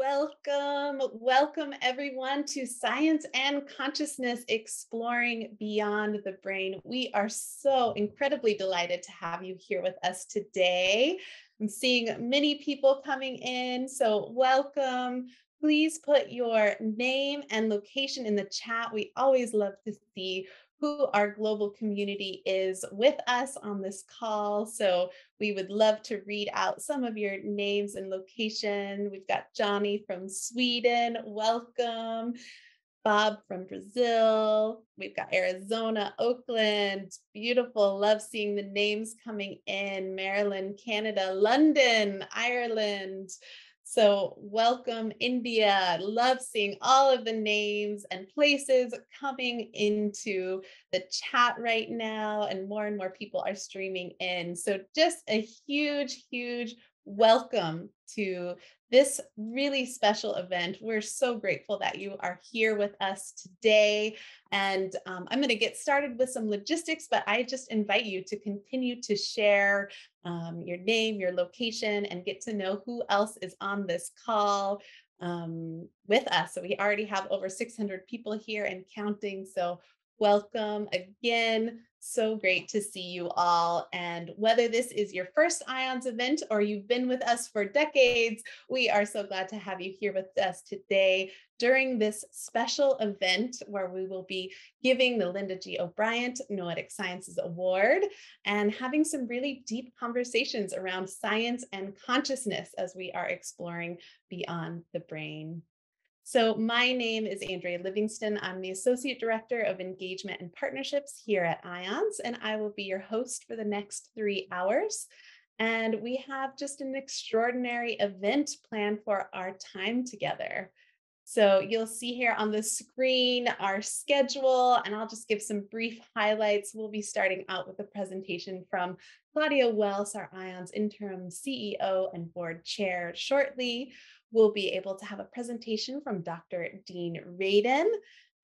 Welcome, welcome everyone to Science and Consciousness Exploring Beyond the Brain. We are so incredibly delighted to have you here with us today. I'm seeing many people coming in, so welcome. Please put your name and location in the chat. We always love to see who our global community is with us on this call. So we would love to read out some of your names and location. We've got Johnny from Sweden. Welcome. Bob from Brazil. We've got Arizona, Oakland. Beautiful. Love seeing the names coming in. Maryland, Canada, London, Ireland. So, welcome, India. Love seeing all of the names and places coming into the chat right now, and more and more people are streaming in. So, just a huge, huge welcome to this really special event. We're so grateful that you are here with us today. And um, I'm going to get started with some logistics, but I just invite you to continue to share um, your name, your location, and get to know who else is on this call um, with us. So we already have over 600 people here and counting. So welcome again. So great to see you all. And whether this is your first IONS event or you've been with us for decades, we are so glad to have you here with us today during this special event where we will be giving the Linda G. O'Bryant Noetic Sciences Award and having some really deep conversations around science and consciousness as we are exploring beyond the brain. So, my name is Andrea Livingston. I'm the Associate Director of Engagement and Partnerships here at IONS, and I will be your host for the next three hours. And we have just an extraordinary event planned for our time together. So, you'll see here on the screen our schedule, and I'll just give some brief highlights. We'll be starting out with a presentation from Claudia Welss, our IONS interim CEO and board chair, shortly we'll be able to have a presentation from Dr. Dean Radin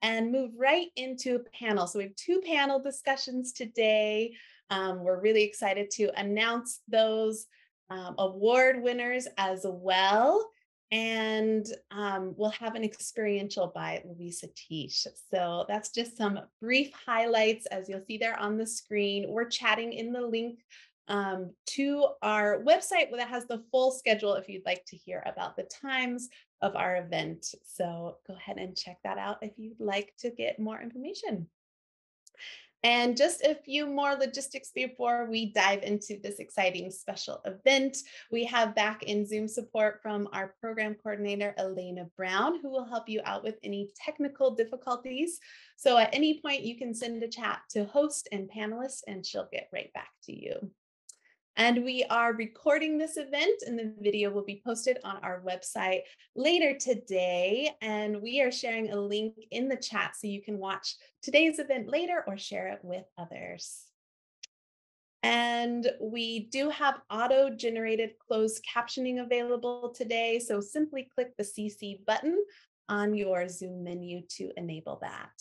and move right into a panel. So we have two panel discussions today. Um, we're really excited to announce those um, award winners as well. And um, we'll have an experiential by Louisa Teach. So that's just some brief highlights as you'll see there on the screen. We're chatting in the link um, to our website that has the full schedule if you'd like to hear about the times of our event. So go ahead and check that out if you'd like to get more information. And just a few more logistics before we dive into this exciting special event. We have back in Zoom support from our program coordinator, Elena Brown, who will help you out with any technical difficulties. So at any point, you can send a chat to host and panelists, and she'll get right back to you. And we are recording this event, and the video will be posted on our website later today. And we are sharing a link in the chat so you can watch today's event later or share it with others. And we do have auto generated closed captioning available today. So simply click the CC button on your Zoom menu to enable that.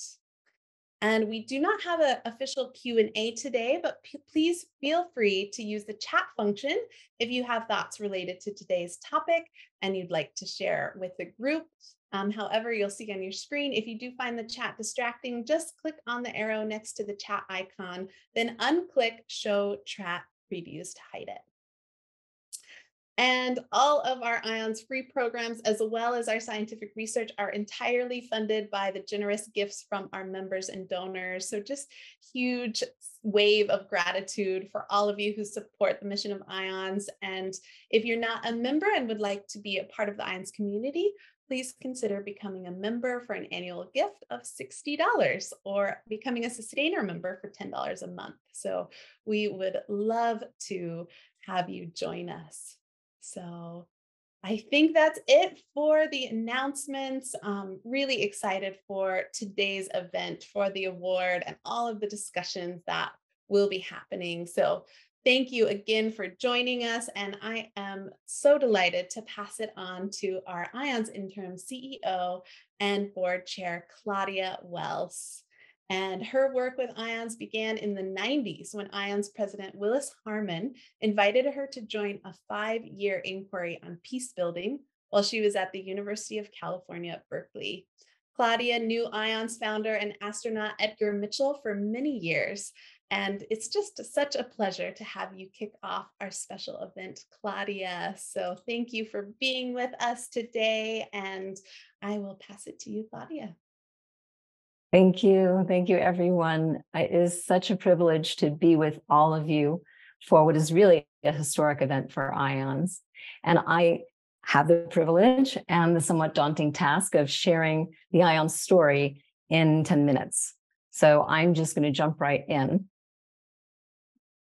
And we do not have an official Q&A today, but please feel free to use the chat function if you have thoughts related to today's topic and you'd like to share with the group. Um, however, you'll see on your screen, if you do find the chat distracting, just click on the arrow next to the chat icon, then unclick Show Chat Previews to hide it. And all of our IONS free programs, as well as our scientific research, are entirely funded by the generous gifts from our members and donors. So, just huge wave of gratitude for all of you who support the mission of IONS. And if you're not a member and would like to be a part of the IONS community, please consider becoming a member for an annual gift of $60 or becoming a sustainer member for $10 a month. So, we would love to have you join us. So I think that's it for the announcements. Um, really excited for today's event, for the award, and all of the discussions that will be happening. So thank you again for joining us. And I am so delighted to pass it on to our IONS interim CEO and board chair, Claudia Welss. And her work with IONS began in the 90s when IONS president Willis Harman invited her to join a five year inquiry on peace building while she was at the University of California, Berkeley. Claudia knew ION's founder and astronaut Edgar Mitchell for many years. And it's just such a pleasure to have you kick off our special event, Claudia. So thank you for being with us today. And I will pass it to you, Claudia. Thank you. Thank you, everyone. It is such a privilege to be with all of you for what is really a historic event for IONS. And I have the privilege and the somewhat daunting task of sharing the ION story in 10 minutes. So I'm just going to jump right in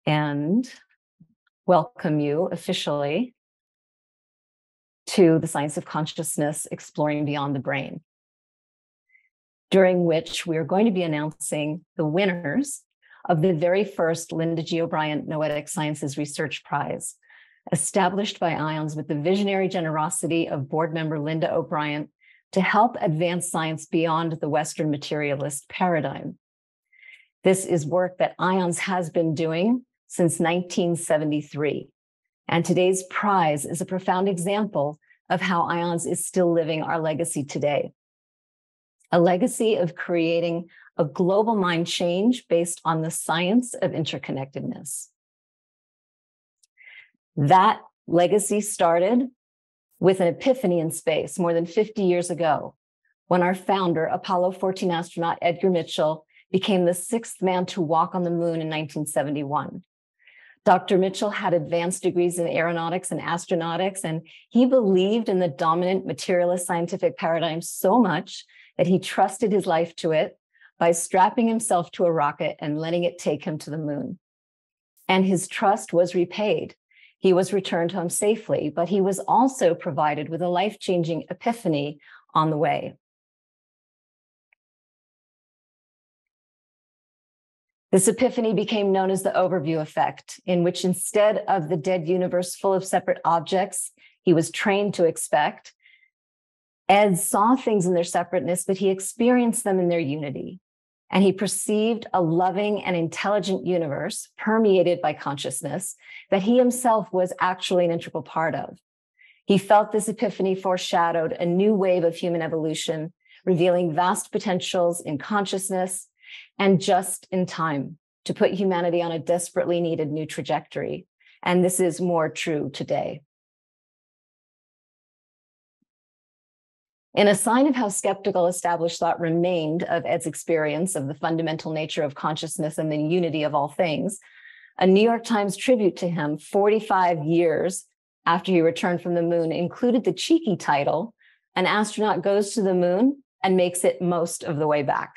and welcome you officially to the Science of Consciousness Exploring Beyond the Brain, during which we are going to be announcing the winners of the very first Linda G. O'Bryant Noetic Sciences Research Prize, established by IONS with the visionary generosity of board member Linda O'Bryant to help advance science beyond the Western materialist paradigm. This is work that IONS has been doing since 1973. And today's prize is a profound example of how IONS is still living our legacy today. A legacy of creating a global mind change based on the science of interconnectedness. That legacy started with an epiphany in space more than 50 years ago when our founder, Apollo 14 astronaut Edgar Mitchell, became the sixth man to walk on the moon in 1971. Dr. Mitchell had advanced degrees in aeronautics and astronautics, and he believed in the dominant materialist scientific paradigm so much that he trusted his life to it by strapping himself to a rocket and letting it take him to the moon. And his trust was repaid. He was returned home safely, but he was also provided with a life changing epiphany on the way. This epiphany became known as the overview effect, in which instead of the dead universe full of separate objects he was trained to expect, Ed saw things in their separateness, but he experienced them in their unity. And he perceived a loving and intelligent universe permeated by consciousness that he himself was actually an integral part of. He felt this epiphany foreshadowed a new wave of human evolution, revealing vast potentials in consciousness and just in time to put humanity on a desperately needed new trajectory. And this is more true today. In a sign of how skeptical established thought remained of Ed's experience of the fundamental nature of consciousness and the unity of all things, a New York Times tribute to him 45 years after he returned from the moon included the cheeky title An astronaut goes to the moon and makes it most of the way back.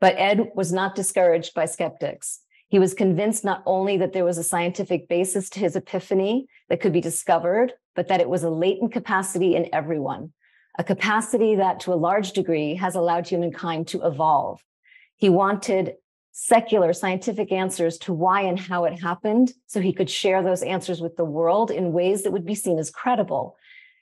But Ed was not discouraged by skeptics. He was convinced not only that there was a scientific basis to his epiphany that could be discovered, but that it was a latent capacity in everyone, a capacity that to a large degree has allowed humankind to evolve. He wanted secular scientific answers to why and how it happened so he could share those answers with the world in ways that would be seen as credible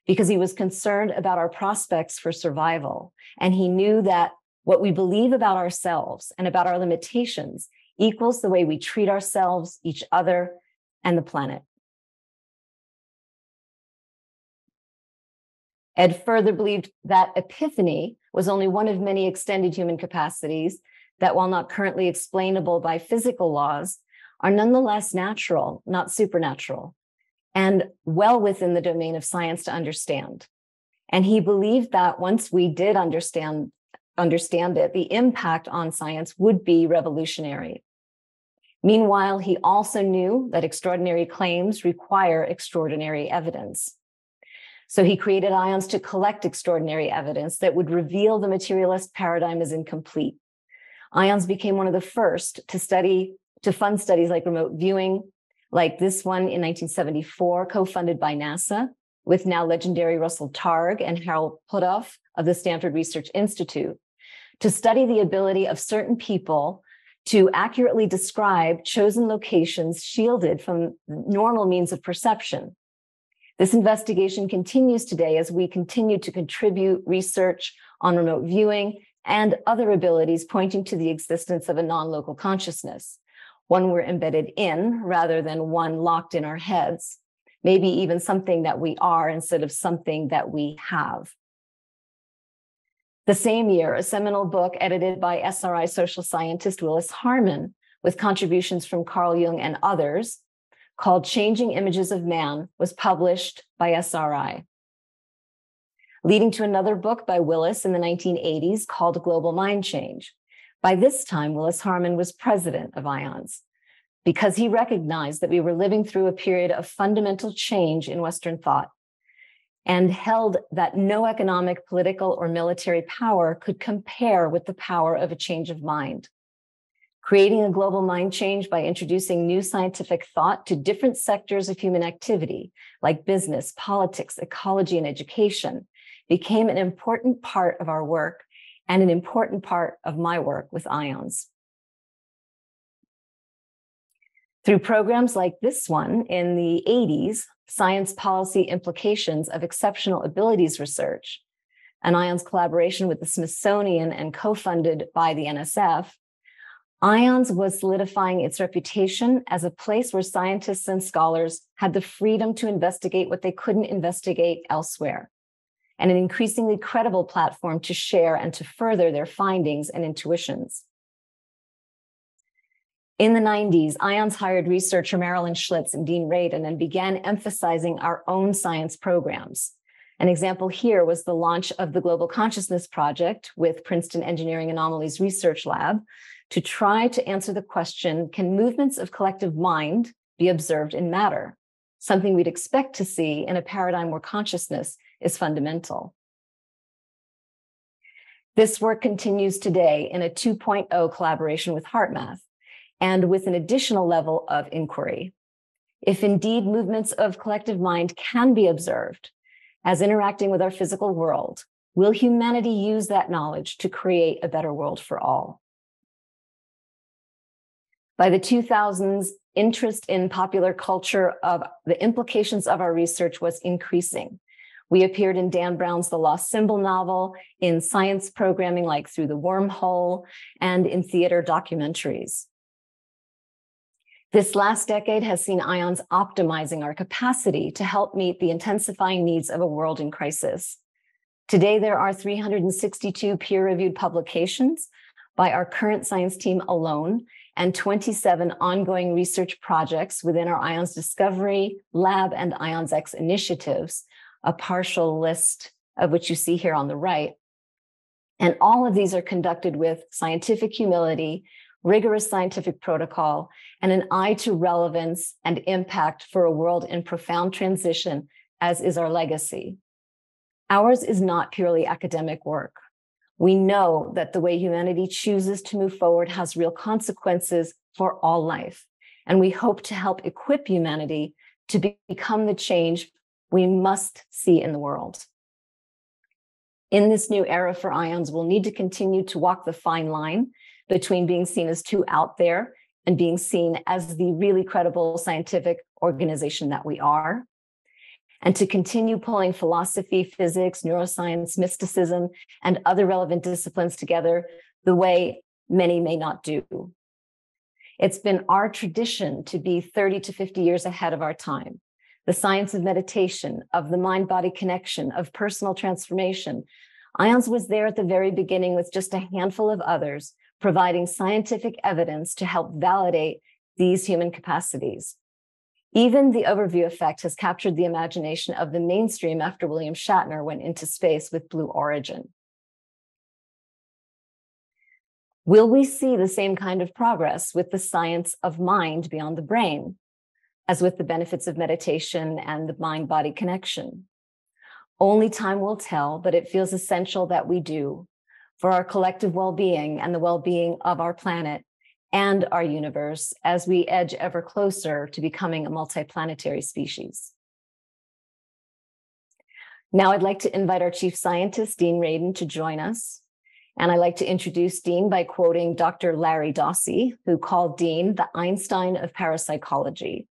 because he was concerned about our prospects for survival. And he knew that what we believe about ourselves and about our limitations equals the way we treat ourselves, each other, and the planet. Ed further believed that epiphany was only one of many extended human capacities that, while not currently explainable by physical laws, are nonetheless natural, not supernatural, and well within the domain of science to understand. And he believed that once we did understand understand it, the impact on science would be revolutionary. Meanwhile, he also knew that extraordinary claims require extraordinary evidence. So he created IONS to collect extraordinary evidence that would reveal the materialist paradigm as incomplete. IONS became one of the first to study, to fund studies like remote viewing, like this one in 1974, co-funded by NASA, with now legendary Russell Targ and Harold Puthoff of the Stanford Research Institute to study the ability of certain people to accurately describe chosen locations shielded from normal means of perception. This investigation continues today as we continue to contribute research on remote viewing and other abilities pointing to the existence of a non local consciousness, one we're embedded in rather than one locked in our heads. maybe even something that we are instead of something that we have. The same year, a seminal book edited by SRI social scientist Willis Harman, with contributions from Carl Jung and others, called Changing Images of Man, was published by SRI. Leading to another book by Willis in the 1980s called Global Mind Change. By this time, Willis Harman was president of IONS because he recognized that we were living through a period of fundamental change in Western thought and held that no economic, political, or military power could compare with the power of a change of mind. Creating a global mind change by introducing new scientific thought to different sectors of human activity, like business, politics, ecology, and education, became an important part of our work and an important part of my work with IONS. Through programs like this one in the 80s, Science Policy Implications of Exceptional Abilities Research, an IONS collaboration with the Smithsonian and co funded by the NSF, IONS was solidifying its reputation as a place where scientists and scholars had the freedom to investigate what they couldn't investigate elsewhere, and an increasingly credible platform to share and to further their findings and intuitions. In the 90s, IONS hired researcher Marilyn Schlitz and Dean Radin and began emphasizing our own science programs. An example here was the launch of the Global Consciousness Project with Princeton Engineering Anomalies Research Lab to try to answer the question can movements of collective mind be observed in matter? Something we'd expect to see in a paradigm where consciousness is fundamental. This work continues today in a 2.0 collaboration with HeartMath and with an additional level of inquiry. If indeed movements of collective mind can be observed as interacting with our physical world, will humanity use that knowledge to create a better world for all? By the 2000s, interest in popular culture of the implications of our research was increasing. We appeared in Dan Brown's The Lost Symbol novel, in science programming like Through the Wormhole, and in theater documentaries. This last decade has seen IONS optimizing our capacity to help meet the intensifying needs of a world in crisis. Today, there are 362 peer reviewed publications by our current science team alone and 27 ongoing research projects within our IONS Discovery Lab and IONS X initiatives, a partial list of which you see here on the right. And all of these are conducted with scientific humility rigorous scientific protocol, and an eye to relevance and impact for a world in profound transition, as is our legacy. Ours is not purely academic work. We know that the way humanity chooses to move forward has real consequences for all life. And we hope to help equip humanity to be, become the change we must see in the world. In this new era for IONS, we'll need to continue to walk the fine line between being seen as too out there and being seen as the really credible scientific organization that we are. And to continue pulling philosophy, physics, neuroscience, mysticism, and other relevant disciplines together the way many may not do. It's been our tradition to be 30 to 50 years ahead of our time. The science of meditation, of the mind body connection, of personal transformation. IONS was there at the very beginning with just a handful of others providing scientific evidence to help validate these human capacities. Even the overview effect has captured the imagination of the mainstream after William Shatner went into space with Blue Origin. Will we see the same kind of progress with the science of mind beyond the brain, as with the benefits of meditation and the mind body connection? Only time will tell, but it feels essential that we do for our collective well being and the well being of our planet and our universe as we edge ever closer to becoming a multiplanetary species. Now, I'd like to invite our chief scientist, Dean Radin, to join us. And I'd like to introduce Dean by quoting Dr. Larry Dossey, who called Dean the Einstein of parapsychology.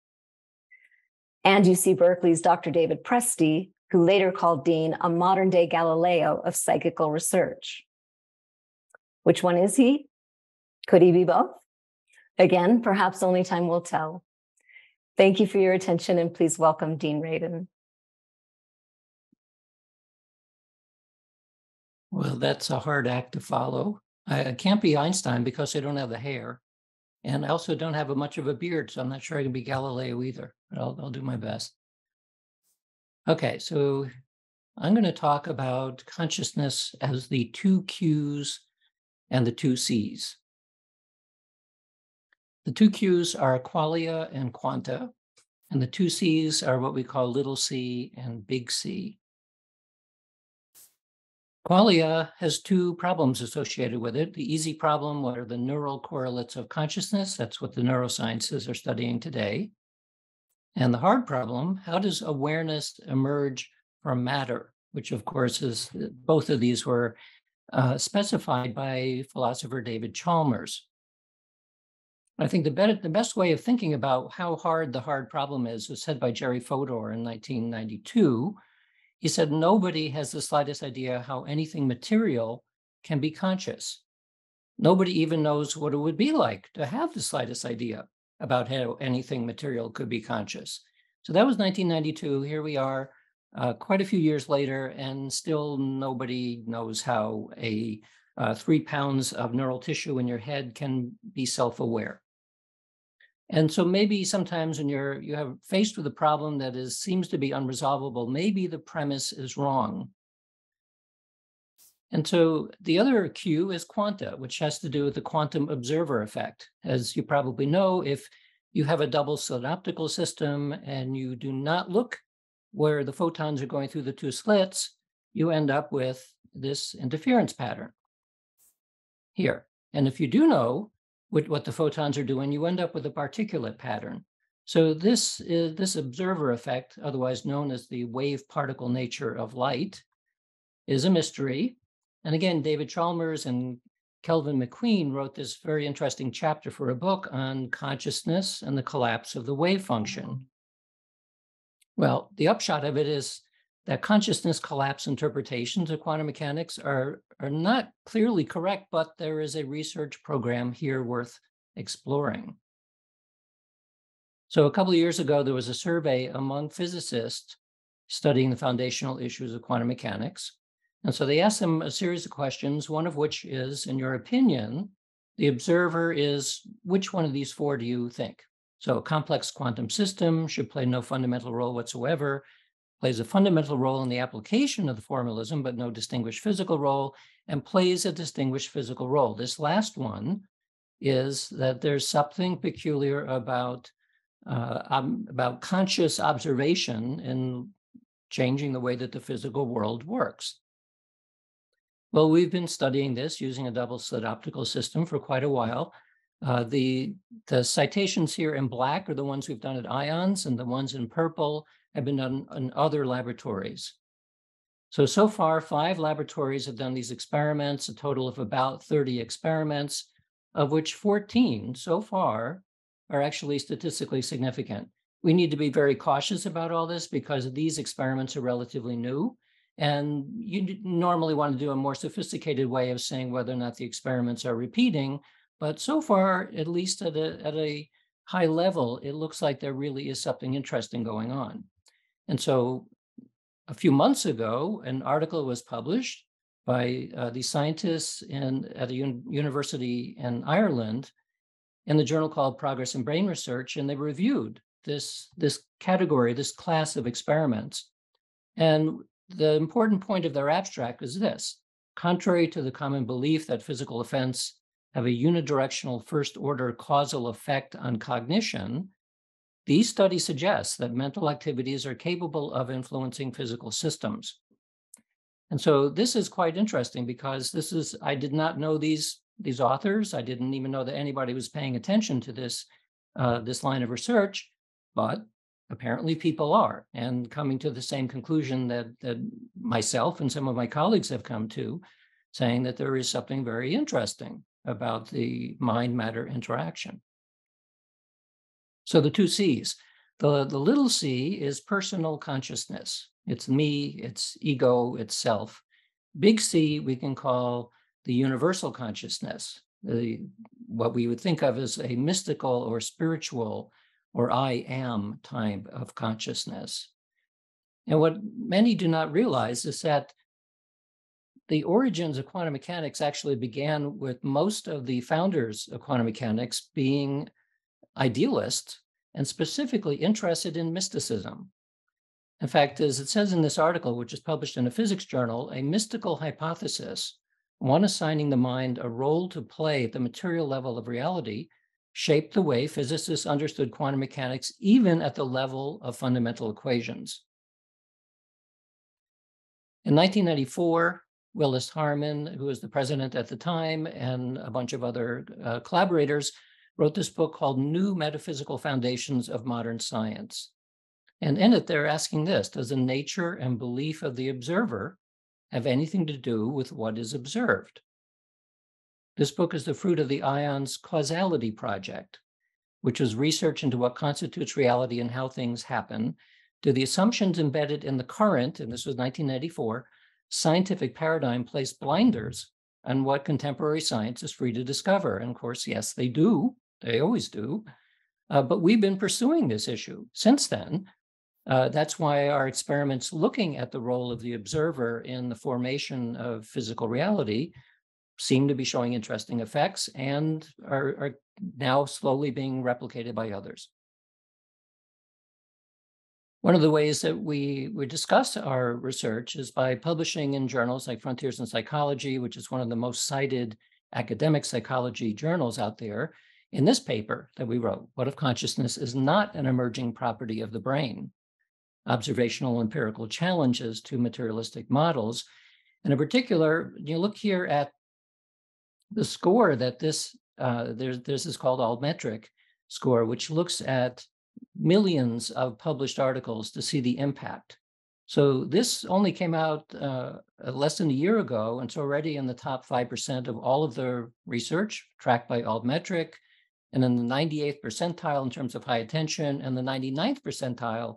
And UC Berkeley's Dr. David Presti, who later called Dean a modern day Galileo of psychical research. Which one is he? Could he be both? Again, perhaps only time will tell. Thank you for your attention and please welcome Dean Radin. Well, that's a hard act to follow. I can't be Einstein because I don't have the hair. And I also don't have a much of a beard, so I'm not sure I can be Galileo either, but I'll, I'll do my best. Okay, so I'm going to talk about consciousness as the two Q's and the two C's. The two Q's are qualia and quanta, and the two C's are what we call little c and big C. Qualia has two problems associated with it. The easy problem, what are the neural correlates of consciousness? That's what the neurosciences are studying today. And the hard problem, how does awareness emerge from matter? Which, of course, is both of these were uh, specified by philosopher David Chalmers. I think the, better, the best way of thinking about how hard the hard problem is was said by Jerry Fodor in 1992. He said, Nobody has the slightest idea how anything material can be conscious. Nobody even knows what it would be like to have the slightest idea about how anything material could be conscious. So that was 1992. Here we are, uh, quite a few years later, and still nobody knows how a uh, three pounds of neural tissue in your head can be self-aware. And so maybe sometimes when you're you have faced with a problem that is seems to be unresolvable, maybe the premise is wrong. And so the other cue is quanta, which has to do with the quantum observer effect. As you probably know, if you have a double slit optical system and you do not look where the photons are going through the two slits, you end up with this interference pattern here. And if you do know what, what the photons are doing, you end up with a particulate pattern. So this is this observer effect, otherwise known as the wave particle nature of light, is a mystery. And again, David Chalmers and Kelvin McQueen wrote this very interesting chapter for a book on consciousness and the collapse of the wave function. Well, the upshot of it is that consciousness collapse interpretations of quantum mechanics are, are not clearly correct, but there is a research program here worth exploring. So a couple of years ago, there was a survey among physicists studying the foundational issues of quantum mechanics. And so they asked them a series of questions, one of which is, in your opinion, the observer is, which one of these four do you think? So a complex quantum system should play no fundamental role whatsoever plays a fundamental role in the application of the formalism, but no distinguished physical role, and plays a distinguished physical role. This last one is that there's something peculiar about uh, um, about conscious observation in changing the way that the physical world works. Well, we've been studying this using a double slit optical system for quite a while. Uh, the, the citations here in black are the ones we've done at IONS, and the ones in purple have been done in other laboratories. So, so far, five laboratories have done these experiments, a total of about 30 experiments, of which 14 so far are actually statistically significant. We need to be very cautious about all this because these experiments are relatively new. And you normally want to do a more sophisticated way of saying whether or not the experiments are repeating. But so far, at least at a, at a high level, it looks like there really is something interesting going on. And so a few months ago, an article was published by uh, these scientists in, at a un- university in Ireland in the journal called Progress in Brain Research, and they reviewed this, this category, this class of experiments. And the important point of their abstract is this contrary to the common belief that physical events have a unidirectional first order causal effect on cognition, these studies suggest that mental activities are capable of influencing physical systems. And so this is quite interesting because this is, I did not know these, these authors. I didn't even know that anybody was paying attention to this, uh, this line of research, but apparently people are and coming to the same conclusion that, that myself and some of my colleagues have come to, saying that there is something very interesting about the mind matter interaction. So the two C's. The, the little c is personal consciousness. It's me, it's ego, it's self. Big C we can call the universal consciousness, the, what we would think of as a mystical or spiritual or I am type of consciousness. And what many do not realize is that the origins of quantum mechanics actually began with most of the founders of quantum mechanics being idealists and specifically interested in mysticism. In fact, as it says in this article, which is published in a physics journal, a mystical hypothesis, one assigning the mind a role to play at the material level of reality, shaped the way physicists understood quantum mechanics, even at the level of fundamental equations. In 1994, Willis Harman, who was the president at the time, and a bunch of other uh, collaborators wrote this book called New Metaphysical Foundations of Modern Science. And in it, they're asking this Does the nature and belief of the observer have anything to do with what is observed? This book is the fruit of the IONS Causality Project, which was research into what constitutes reality and how things happen, to the assumptions embedded in the current, and this was 1994, scientific paradigm place blinders on what contemporary science is free to discover. And of course, yes, they do. They always do. Uh, but we've been pursuing this issue since then. Uh, that's why our experiments looking at the role of the observer in the formation of physical reality seem to be showing interesting effects and are, are now slowly being replicated by others. One of the ways that we, we discuss our research is by publishing in journals like Frontiers in Psychology, which is one of the most cited academic psychology journals out there. In this paper that we wrote, What if consciousness is not an emerging property of the brain? Observational empirical challenges to materialistic models. And in particular, you look here at the score that this, uh, there's, this is called altmetric score, which looks at millions of published articles to see the impact. So this only came out uh, less than a year ago, and it's already in the top 5% of all of the research tracked by Altmetric, and in the 98th percentile in terms of high attention, and the 99th percentile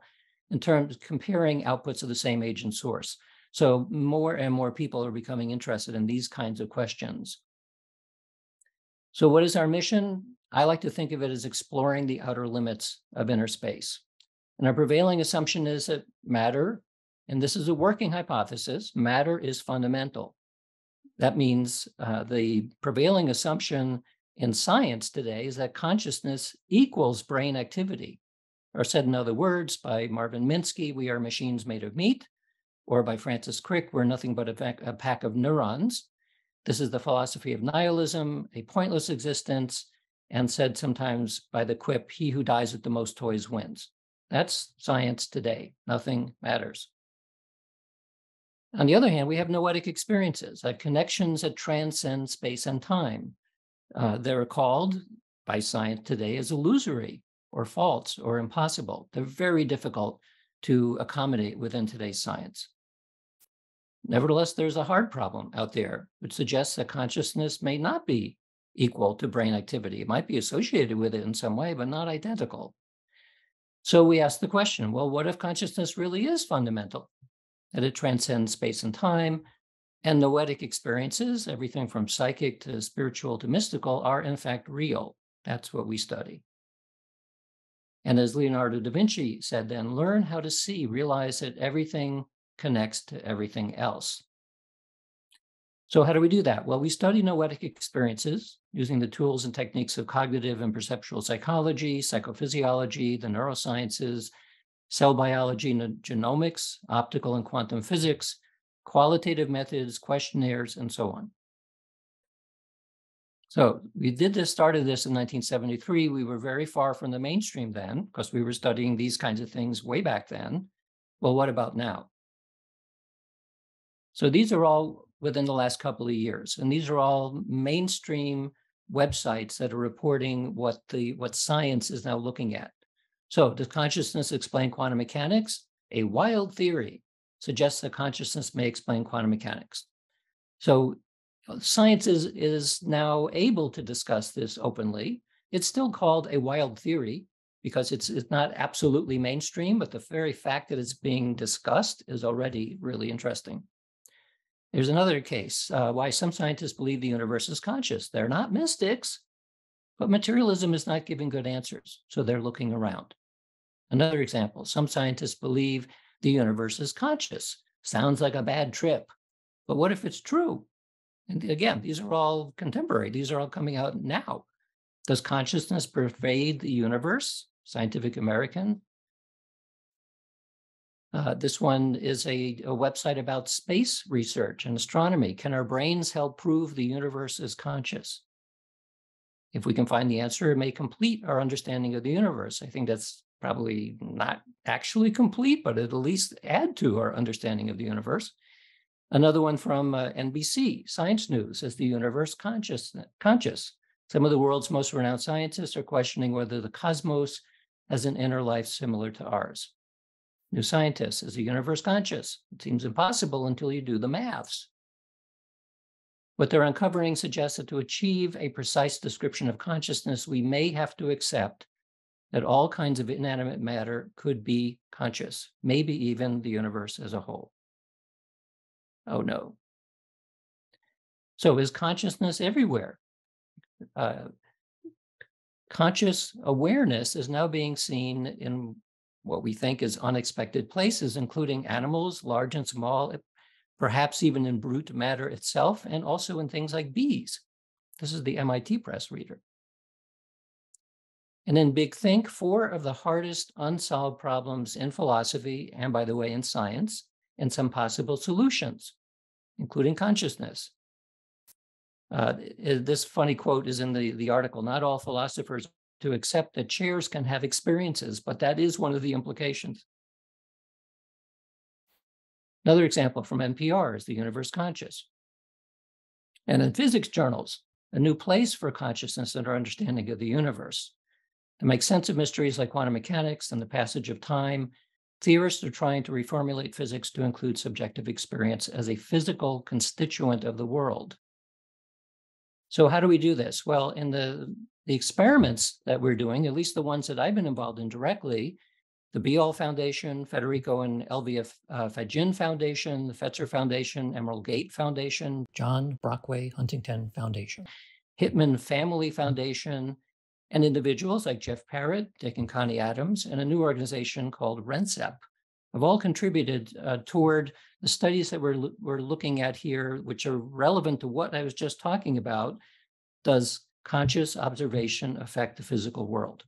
in terms of comparing outputs of the same agent source. So more and more people are becoming interested in these kinds of questions. So what is our mission? I like to think of it as exploring the outer limits of inner space. And our prevailing assumption is that matter, and this is a working hypothesis, matter is fundamental. That means uh, the prevailing assumption in science today is that consciousness equals brain activity. Or said in other words, by Marvin Minsky, we are machines made of meat, or by Francis Crick, we're nothing but a, a pack of neurons. This is the philosophy of nihilism, a pointless existence, and said sometimes by the quip, he who dies with the most toys wins. That's science today. Nothing matters. On the other hand, we have noetic experiences, connections that transcend space and time. Uh, they're called by science today as illusory or false or impossible. They're very difficult to accommodate within today's science. Nevertheless, there's a hard problem out there, which suggests that consciousness may not be equal to brain activity. It might be associated with it in some way, but not identical. So we ask the question well, what if consciousness really is fundamental? That it transcends space and time, and noetic experiences, everything from psychic to spiritual to mystical, are in fact real. That's what we study. And as Leonardo da Vinci said then, learn how to see, realize that everything connects to everything else. So, how do we do that? Well, we study noetic experiences using the tools and techniques of cognitive and perceptual psychology, psychophysiology, the neurosciences, cell biology, genomics, optical and quantum physics, qualitative methods, questionnaires, and so on. So we did this, started this in 1973. We were very far from the mainstream then because we were studying these kinds of things way back then. Well, what about now? So these are all within the last couple of years. And these are all mainstream websites that are reporting what the what science is now looking at. So, does consciousness explain quantum mechanics? A wild theory suggests that consciousness may explain quantum mechanics. So, uh, science is, is now able to discuss this openly. It's still called a wild theory because it's, it's not absolutely mainstream, but the very fact that it's being discussed is already really interesting. There's another case uh, why some scientists believe the universe is conscious. They're not mystics, But materialism is not giving good answers, so they're looking around. Another example some scientists believe the universe is conscious. Sounds like a bad trip. But what if it's true? And again, these are all contemporary, these are all coming out now. Does consciousness pervade the universe? Scientific American. Uh, this one is a, a website about space research and astronomy. Can our brains help prove the universe is conscious? If we can find the answer, it may complete our understanding of the universe. I think that's probably not actually complete, but at least add to our understanding of the universe. Another one from uh, NBC, Science News, is the universe conscious, conscious? Some of the world's most renowned scientists are questioning whether the cosmos has an inner life similar to ours. New Scientist, is the universe conscious? It seems impossible until you do the maths. What they're uncovering suggests that to achieve a precise description of consciousness, we may have to accept that all kinds of inanimate matter could be conscious, maybe even the universe as a whole. Oh no. So is consciousness everywhere? Uh, conscious awareness is now being seen in what we think is unexpected places, including animals, large and small, perhaps even in brute matter itself, and also in things like bees. This is the MIT press reader. And then Big Think, four of the hardest unsolved problems in philosophy, and by the way, in science, and some possible solutions, including consciousness. Uh, this funny quote is in the, the article. Not all philosophers to accept that chairs can have experiences, but that is one of the implications. Another example from NPR is the universe conscious. And in physics journals, a new place for consciousness and our understanding of the universe. To make sense of mysteries like quantum mechanics and the passage of time, theorists are trying to reformulate physics to include subjective experience as a physical constituent of the world. So, how do we do this? Well, in the, the experiments that we're doing, at least the ones that I've been involved in directly, the Bial Foundation, Federico and Elvia uh, Faggin Foundation, the Fetzer Foundation, Emerald Gate Foundation, John Brockway Huntington Foundation, Hitman Family Foundation, and individuals like Jeff Parrott, Dick and Connie Adams, and a new organization called RENCEP have all contributed uh, toward the studies that we're, we're looking at here, which are relevant to what I was just talking about. Does conscious observation affect the physical world?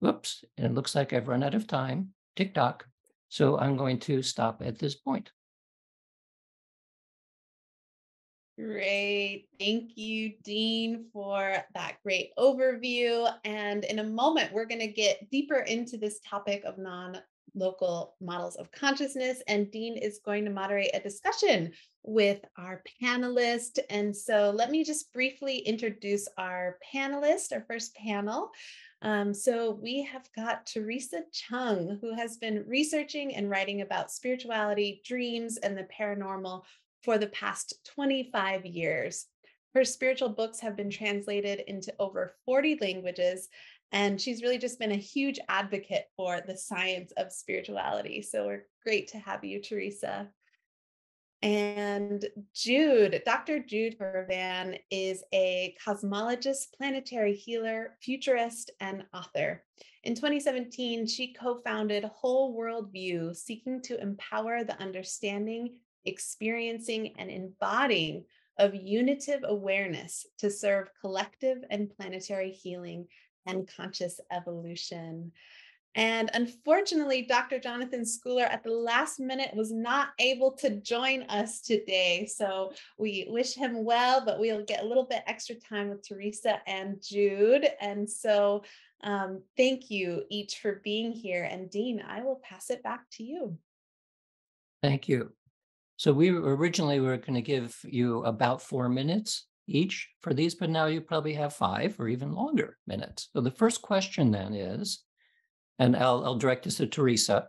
Whoops, and it looks like I've run out of time. Tick tock. So I'm going to stop at this point. Great. Thank you, Dean, for that great overview. And in a moment, we're going to get deeper into this topic of non local models of consciousness. And Dean is going to moderate a discussion with our panelist. And so let me just briefly introduce our panelist, our first panel. Um, so we have got Theresa Cheung, who has been researching and writing about spirituality, dreams, and the paranormal for the past 25 years. Her spiritual books have been translated into over 40 languages, and she's really just been a huge advocate for the science of spirituality. So we're great to have you, Theresa. And Jude, Dr. Jude Currivan is a cosmologist, planetary healer, futurist, and author. In 2017, she co founded Whole World View, seeking to empower the understanding experiencing, and embodying of unitive awareness to serve collective and planetary healing and conscious evolution. And unfortunately, Dr. Jonathan Schooler at the last minute was not able to join us today. So we wish him well, but we'll get a little bit extra time with Theresa and Jude. And so um, thank you each for being here. And Dean, I will pass it back to you. Thank you. So we originally were going to give you about four minutes each for these, but now you probably have five or even longer minutes. So the first question then is, and I'll, I'll direct this to Theresa.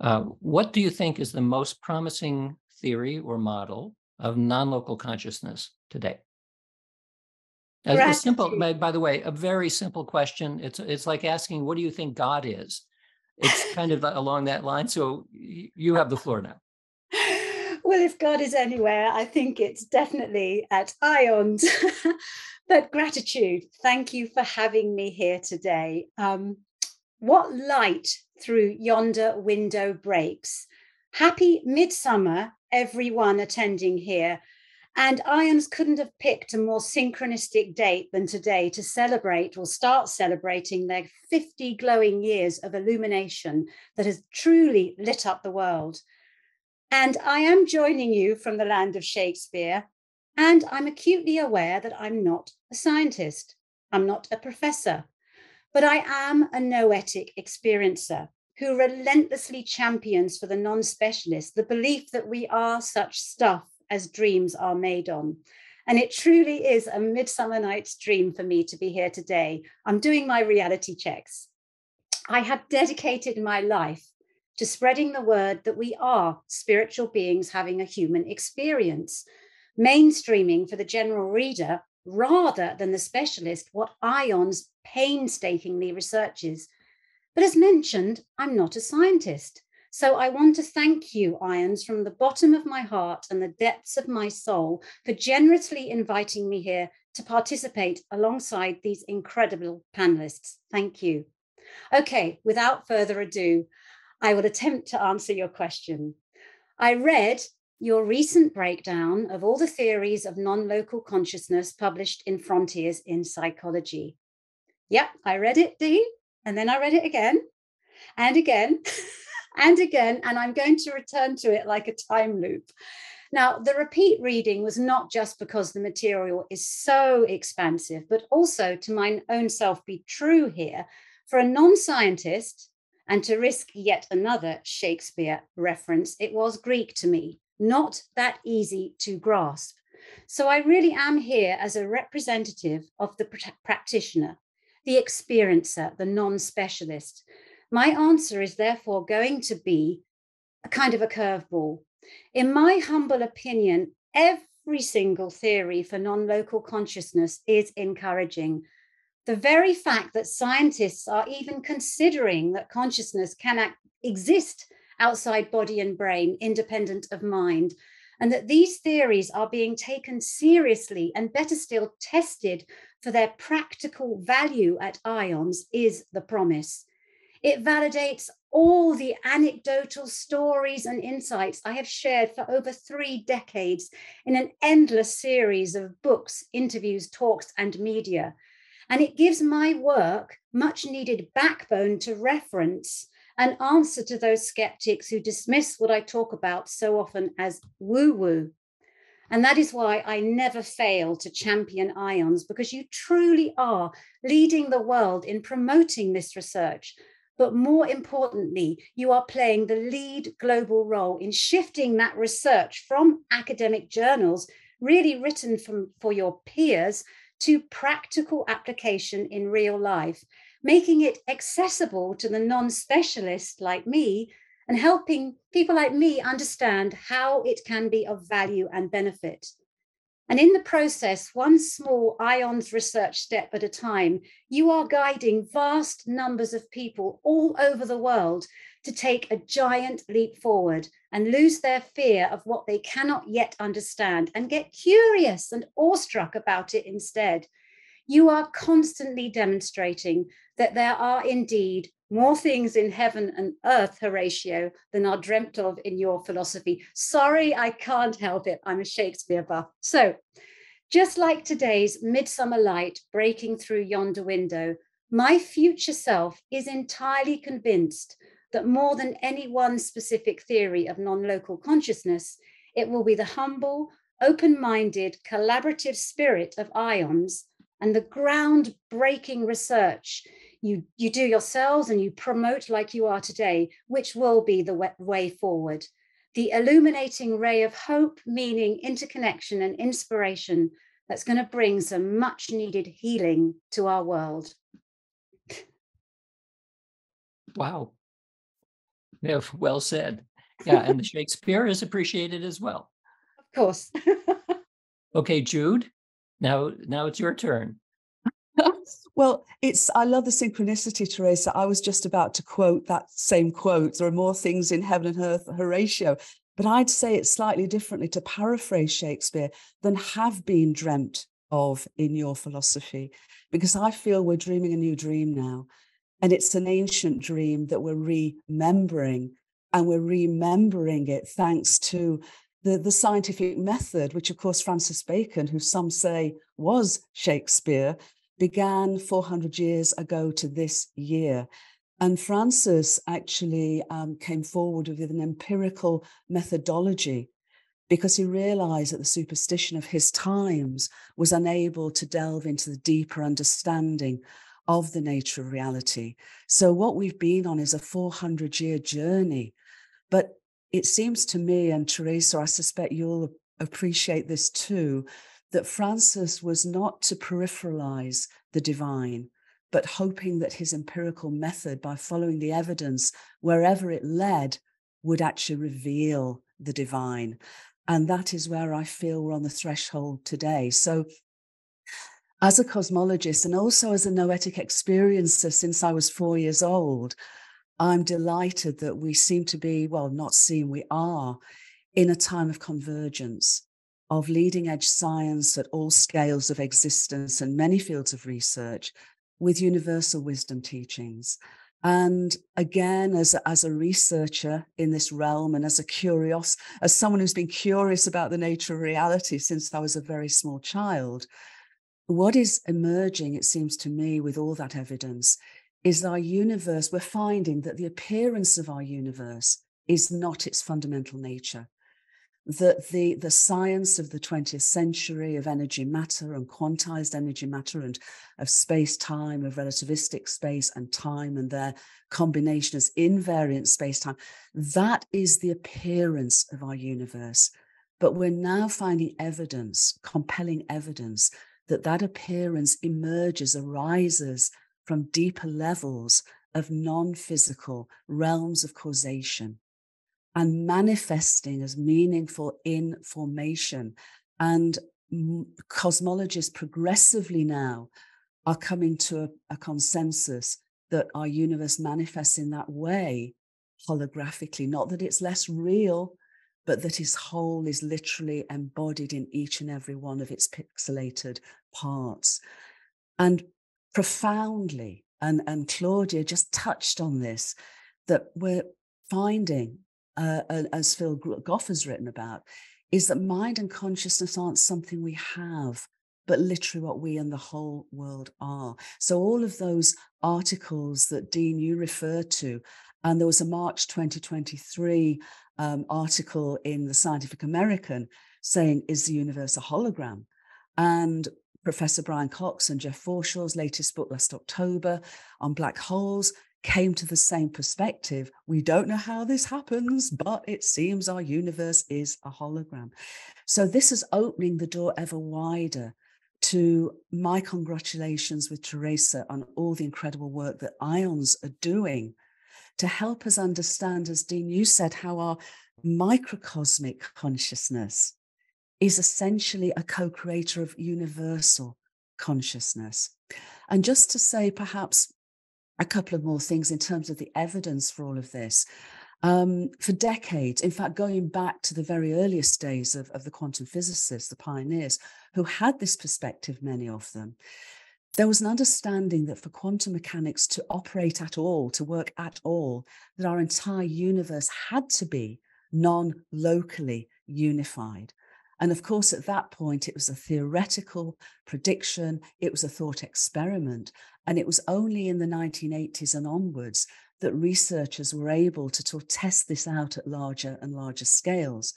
Uh, what do you think is the most promising theory or model of non-local consciousness today? As a simple, by, by the way, a very simple question. It's it's like asking, "What do you think God is?" It's kind of along that line. So you have the floor now. Well, if God is anywhere, I think it's definitely at IONS. but gratitude. Thank you for having me here today. Um, what light through yonder window breaks? Happy midsummer, everyone attending here. And IONS couldn't have picked a more synchronistic date than today to celebrate or start celebrating their 50 glowing years of illumination that has truly lit up the world. And I am joining you from the land of Shakespeare. And I'm acutely aware that I'm not a scientist, I'm not a professor, but I am a noetic experiencer who relentlessly champions for the non specialist the belief that we are such stuff as dreams are made on. And it truly is a midsummer night's dream for me to be here today. I'm doing my reality checks. I have dedicated my life to spreading the word that we are spiritual beings having a human experience, mainstreaming for the general reader rather than the specialist what IONS painstakingly researches. But as mentioned, I'm not a scientist. So I want to thank you, IONS, from the bottom of my heart and the depths of my soul for generously inviting me here to participate alongside these incredible panelists. Thank you. Okay, without further ado, I will attempt to answer your question. I read your recent breakdown of all the theories of non local consciousness published in Frontiers in Psychology. Yep, I read it, Dean, and then I read it again and again. and again, and I'm going to return to it like a time loop. Now, the repeat reading was not just because the material is so expansive, but also to my own self be true here. For a non scientist, and to risk yet another Shakespeare reference, it was Greek to me, not that easy to grasp. So I really am here as a representative of the practitioner, the experiencer, the non specialist, my answer is therefore going to be a kind of a curveball. In my humble opinion, every single theory for non local consciousness is encouraging. The very fact that scientists are even considering that consciousness can act, exist outside body and brain, independent of mind, and that these theories are being taken seriously and better still tested for their practical value at IONS is the promise. It validates all the anecdotal stories and insights I have shared for over three decades in an endless series of books, interviews, talks, and media. And it gives my work much needed backbone to reference an answer to those skeptics who dismiss what I talk about so often as woo woo. And that is why I never fail to champion IONS because you truly are leading the world in promoting this research but more importantly, you are playing the lead global role in shifting that research from academic journals, really written from, for your peers, to practical application in real life, making it accessible to the non specialist like me and helping people like me understand how it can be of value and benefit. And in the process, one small IONS research step at a time, you are guiding vast numbers of people all over the world to take a giant leap forward and lose their fear of what they cannot yet understand and get curious and awestruck about it instead. You are constantly demonstrating that there are indeed more things in heaven and earth, Horatio, than are dreamt of in your philosophy. Sorry, I can't help it. I'm a Shakespeare buff. So, just like today's midsummer light breaking through yonder window, my future self is entirely convinced that more than any one specific theory of non local consciousness, it will be the humble, open minded, collaborative spirit of IONS and the groundbreaking research you you do yourselves and you promote like you are today which will be the way forward. The illuminating ray of hope meaning interconnection and inspiration that's going to bring some much needed healing to our world. Wow yeah well said yeah and the shakespeare is appreciated as well of course okay jude now now it's your turn well, it's I love the synchronicity, Theresa. I was just about to quote that same quote. There are more things in heaven and earth, Horatio. But I'd say it slightly differently to paraphrase Shakespeare than have been dreamt of in your philosophy, because I feel we're dreaming a new dream now. And it's an ancient dream that we're remembering, and we're remembering it thanks to the, the scientific method, which, of course, Francis Bacon, who some say was Shakespeare, began 400 years ago to this year. And Francis actually um, came forward with an empirical methodology because he realized that the superstition of his times was unable to delve into the deeper understanding of the nature of reality. So, what we've been on is a 400 year journey. But it seems to me, and Theresa, I suspect you'll appreciate this too, that Francis was not to peripheralize the divine, but hoping that his empirical method, by following the evidence wherever it led, would actually reveal the divine. And that is where I feel we're on the threshold today. So, as a cosmologist and also as a noetic experiencer since I was four years old, I'm delighted that we seem to be, well, not seem, we are in a time of convergence of leading edge science at all scales of existence and many fields of research with universal wisdom teachings. And again, as a, as a researcher in this realm and as a curious, as someone who's been curious about the nature of reality since I was a very small child, what is emerging, it seems to me, with all that evidence, is our universe, we're finding that the appearance of our universe is not its fundamental nature that the, the science of the 20th century of energy matter and quantized energy matter and of space time, of relativistic space and time and their combination as invariant space time, that is the appearance of our universe. But we're now finding evidence, compelling evidence, that that appearance emerges, arises from deeper levels of non physical realms of causation and manifesting as meaningful in formation. And cosmologists progressively now are coming to a, a consensus that our universe manifests in that way holographically, not that it's less real, but that its whole is literally embodied in each and every one of its pixelated parts. And profoundly, and, and Claudia just touched on this, that we're finding uh, as Phil Goff has written about, is that mind and consciousness aren't something we have, but literally what we and the whole world are. So, all of those articles that Dean you referred to, and there was a March 2023 um, article in the Scientific American saying, Is the universe a hologram? And Professor Brian Cox and Jeff Forshaw's latest book last October on black holes came to the same perspective. We don't know how this happens, but it seems our universe is a hologram. So, this is opening the door ever wider to my congratulations with Theresa on all the incredible work that IONS are doing to help us understand, as Dean, you said, how our microcosmic consciousness is essentially a co creator of universal consciousness. And just to say, perhaps a couple of more things in terms of the evidence for all of this. Um, for decades, in fact, going back to the very earliest days of, of the quantum physicists, the pioneers, who had this perspective, many of them, there was an understanding that for quantum mechanics to operate at all, to work at all, that our entire universe had to be non locally unified. And of course, at that point, it was a theoretical prediction, it was a thought experiment. And it was only in the 1980s and onwards that researchers were able to test this out at larger and larger scales,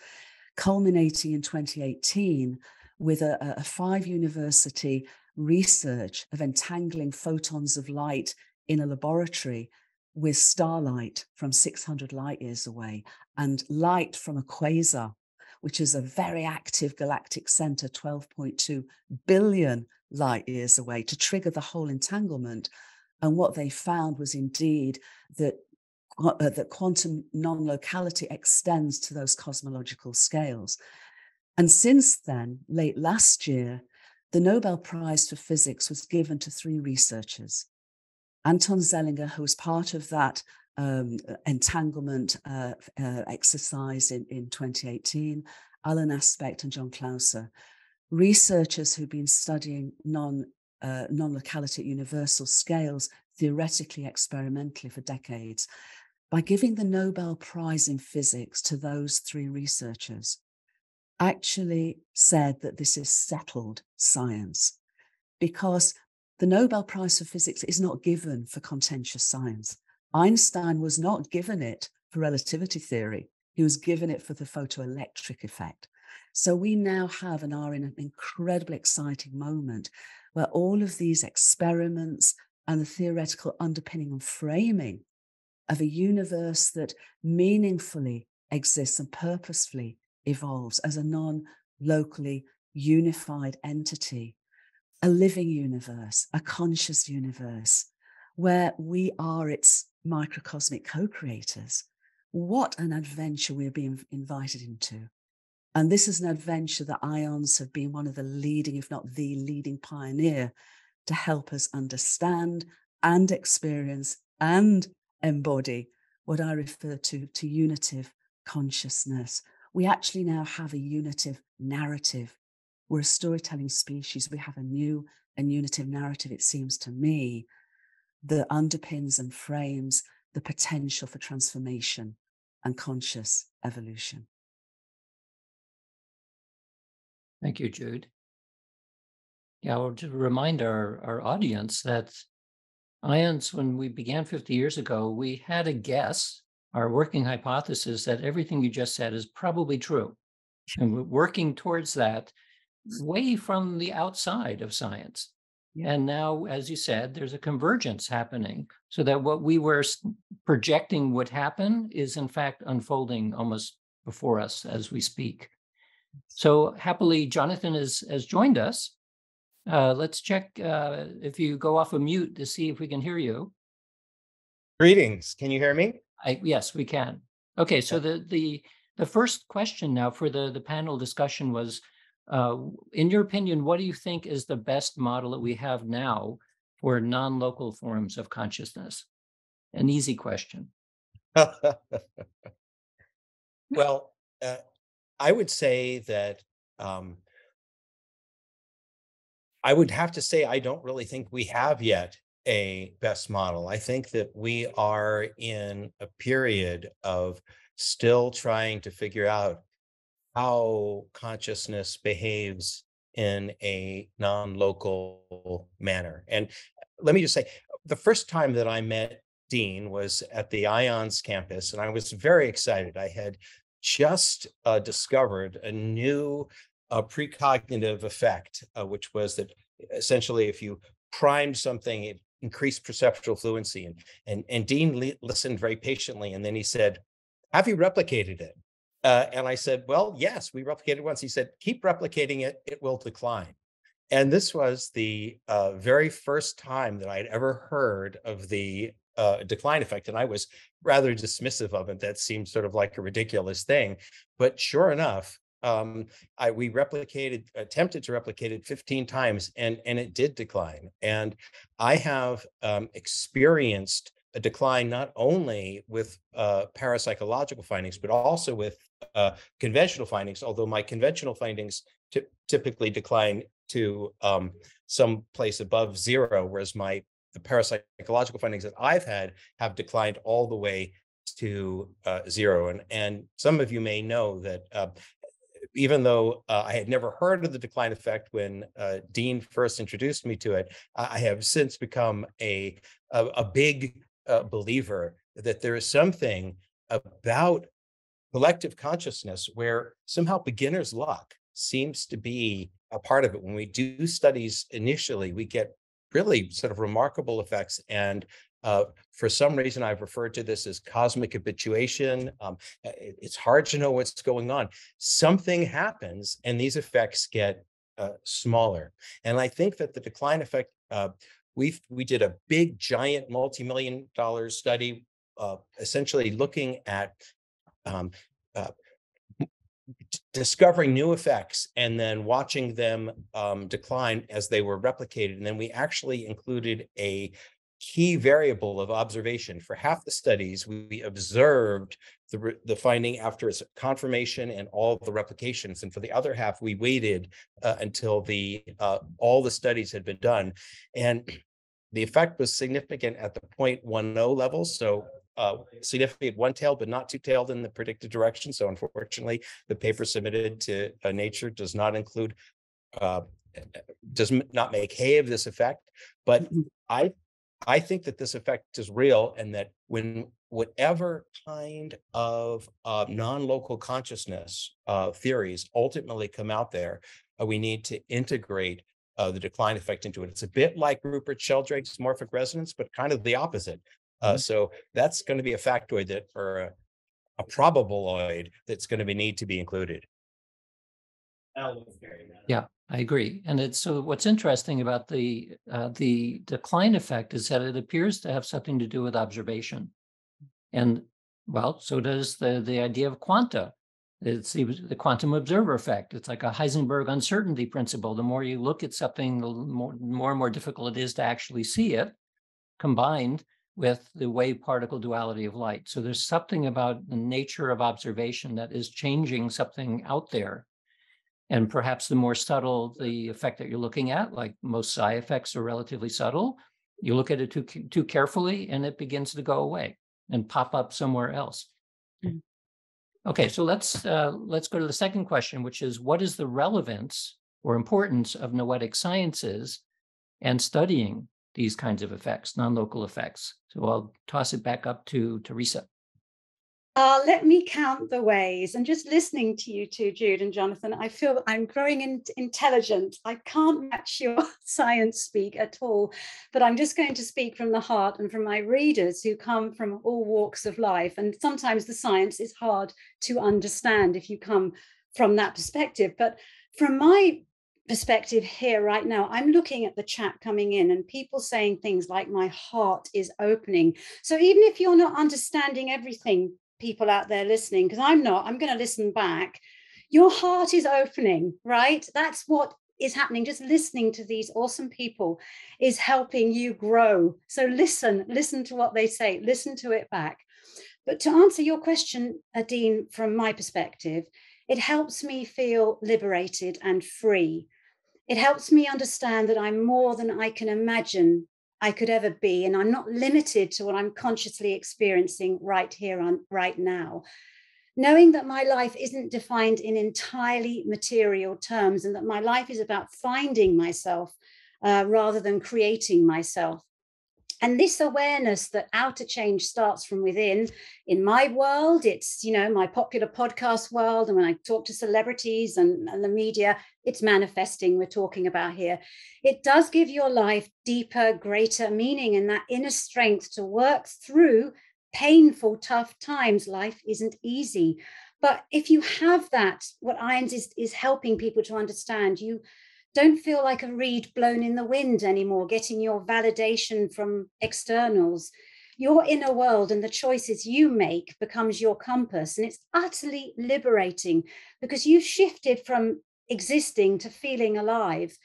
culminating in 2018 with a, a five university research of entangling photons of light in a laboratory with starlight from 600 light years away and light from a quasar which is a very active galactic center, 12.2 billion light years away, to trigger the whole entanglement. And what they found was indeed that, uh, that quantum non locality extends to those cosmological scales. And since then, late last year, the Nobel Prize for Physics was given to three researchers. Anton Zeilinger, who was part of that um, entanglement uh, uh, exercise in, in 2018, Alain Aspect and John Clauser, researchers who've been studying non, uh, non-locality at universal scales, theoretically, experimentally for decades, by giving the Nobel Prize in Physics to those three researchers, actually said that this is settled science because the Nobel Prize for Physics is not given for contentious science. Einstein was not given it for relativity theory. He was given it for the photoelectric effect. So we now have and are in an incredibly exciting moment where all of these experiments and the theoretical underpinning and framing of a universe that meaningfully exists and purposefully evolves as a non locally unified entity, a living universe, a conscious universe, where we are its microcosmic co creators. What an adventure we're being invited into. And this is an adventure that IONS have been one of the leading, if not the leading pioneer to help us understand and experience and embody what I refer to to unitive consciousness. We actually now have a unitive narrative. We're a storytelling species. We have a new and unitive narrative, it seems to me, that underpins and frames the potential for transformation and conscious evolution. Thank you, Jude. Yeah, I'll just remind our, our audience that IONS, when we began 50 years ago, we had a guess, our working hypothesis that everything you just said is probably true. And we're working towards that way from the outside of science. Yeah. And now, as you said, there's a convergence happening so that what we were projecting would happen is in fact unfolding almost before us as we speak. So happily, Jonathan has, has joined us. Uh, let's check uh, if you go off of mute to see if we can hear you. Greetings. Can you hear me? I, yes, we can. Okay, so the the the first question now for the the panel discussion was, uh, in your opinion, what do you think is the best model that we have now for non-local forms of consciousness? An easy question. well, uh, I would say that um, I would have to say I don't really think we have yet a best model. I think that we are in a period of still trying to figure out how consciousness behaves in a non-local manner. And let me just say, the first time that I met Dean was at the IONS campus, and I was very excited. I had just uh, discovered a new uh, precognitive effect, uh, which was that essentially if you primed something, it increased perceptual fluency. And, and, and Dean li- listened very patiently. And then he said, Have you replicated it? Uh, and I said, Well, yes, we replicated once. He said, Keep replicating it, it will decline. And this was the uh, very first time that I'd ever heard of the uh, decline effect. And I was rather dismissive of it. That seemed sort of like a ridiculous thing. But sure enough, um, I, we replicated, attempted to replicate it 15 times, and and it did decline. And I have um, experienced a decline not only with uh, parapsychological findings, but also with uh, conventional findings. Although my conventional findings t- typically decline to um, some place above zero, whereas my the parapsychological findings that I've had have declined all the way to uh, zero. And and some of you may know that uh, even though uh, I had never heard of the decline effect when uh, Dean first introduced me to it, I have since become a a, a big uh, believer that there is something about collective consciousness where somehow beginner's luck seems to be a part of it. When we do studies initially, we get really sort of remarkable effects and uh, for some reason, I've referred to this as cosmic habituation. Um, it, it's hard to know what's going on. Something happens, and these effects get uh, smaller. And I think that the decline effect, uh, we we did a big, giant, multi-million dollar study, uh, essentially looking at um, uh, discovering new effects and then watching them um, decline as they were replicated. And then we actually included a key variable of observation. For half the studies, we observed the, the finding after its confirmation and all the replications. And for the other half, we waited uh, until the uh, all the studies had been done. And the effect was significant at the 0.10 level. So uh, significant one tailed, but not two tailed in the predicted direction. So unfortunately, the paper submitted to uh, Nature does not include, uh, does not make hay of this effect. But mm-hmm. I, I think that this effect is real and that when whatever kind of uh, non-local consciousness uh, theories ultimately come out there, uh, we need to integrate uh, the decline effect into it. It's a bit like Rupert Sheldrake's morphic resonance, but kind of the opposite. Uh, mm-hmm. so that's going to be a factoid that, or a, a probabilioid that's going to be need to be included. Yeah, I agree. And it's so what's interesting about the uh, the decline effect is that it appears to have something to do with observation. And well, so does the, the idea of quanta. It's the, the quantum observer effect. It's like a Heisenberg uncertainty principle. The more you look at something, the more, more and more difficult it is to actually see it, combined with the wave particle duality of light. So there's something about the nature of observation that is changing something out there. And perhaps the more subtle the effect that you're looking at, like most psi effects are relatively subtle, you look at it too, too carefully and it begins to go away and pop up somewhere else. Mm. Okay, so let's uh, let's go to the second question, which is what is the relevance or importance of noetic sciences and studying these kinds of effects, non-local effects? So I'll toss it back up to Theresa. Uh, let me count the ways. And just listening to you two, Jude and Jonathan, I feel I'm growing in, intelligent. I can't match your science speak at all, but I'm just going to speak from the heart and from my readers who come from all walks of life. And sometimes the science is hard to understand if you come from that perspective. But from my perspective here right now, I'm looking at the chat coming in and people saying things like, my heart is opening. So even if you're not understanding everything, people out there listening, because I'm not, I'm going to listen back. Your heart is opening, right? That's what is happening. Just listening to these awesome people is helping you grow. So listen, listen to what they say, listen to it back. But to answer your question, Adine, from my perspective, it helps me feel liberated and free. It helps me understand that I'm more than I can imagine I could ever be. And I'm not limited to what I'm consciously experiencing right here on right now. Knowing that my life isn't defined in entirely material terms and that my life is about finding myself uh, rather than creating myself. And this awareness that outer change starts from within. In my world, it's, you know, my popular podcast world. And when I talk to celebrities and, and the media, it's manifesting we're talking about here. It does give your life deeper, greater meaning and that inner strength to work through painful, tough times. Life isn't easy. But if you have that, what IONS is, is helping people to understand, you don't feel like a reed blown in the wind anymore, getting your validation from externals. Your inner world and the choices you make becomes your compass. And it's utterly liberating because you've shifted from existing to feeling alive.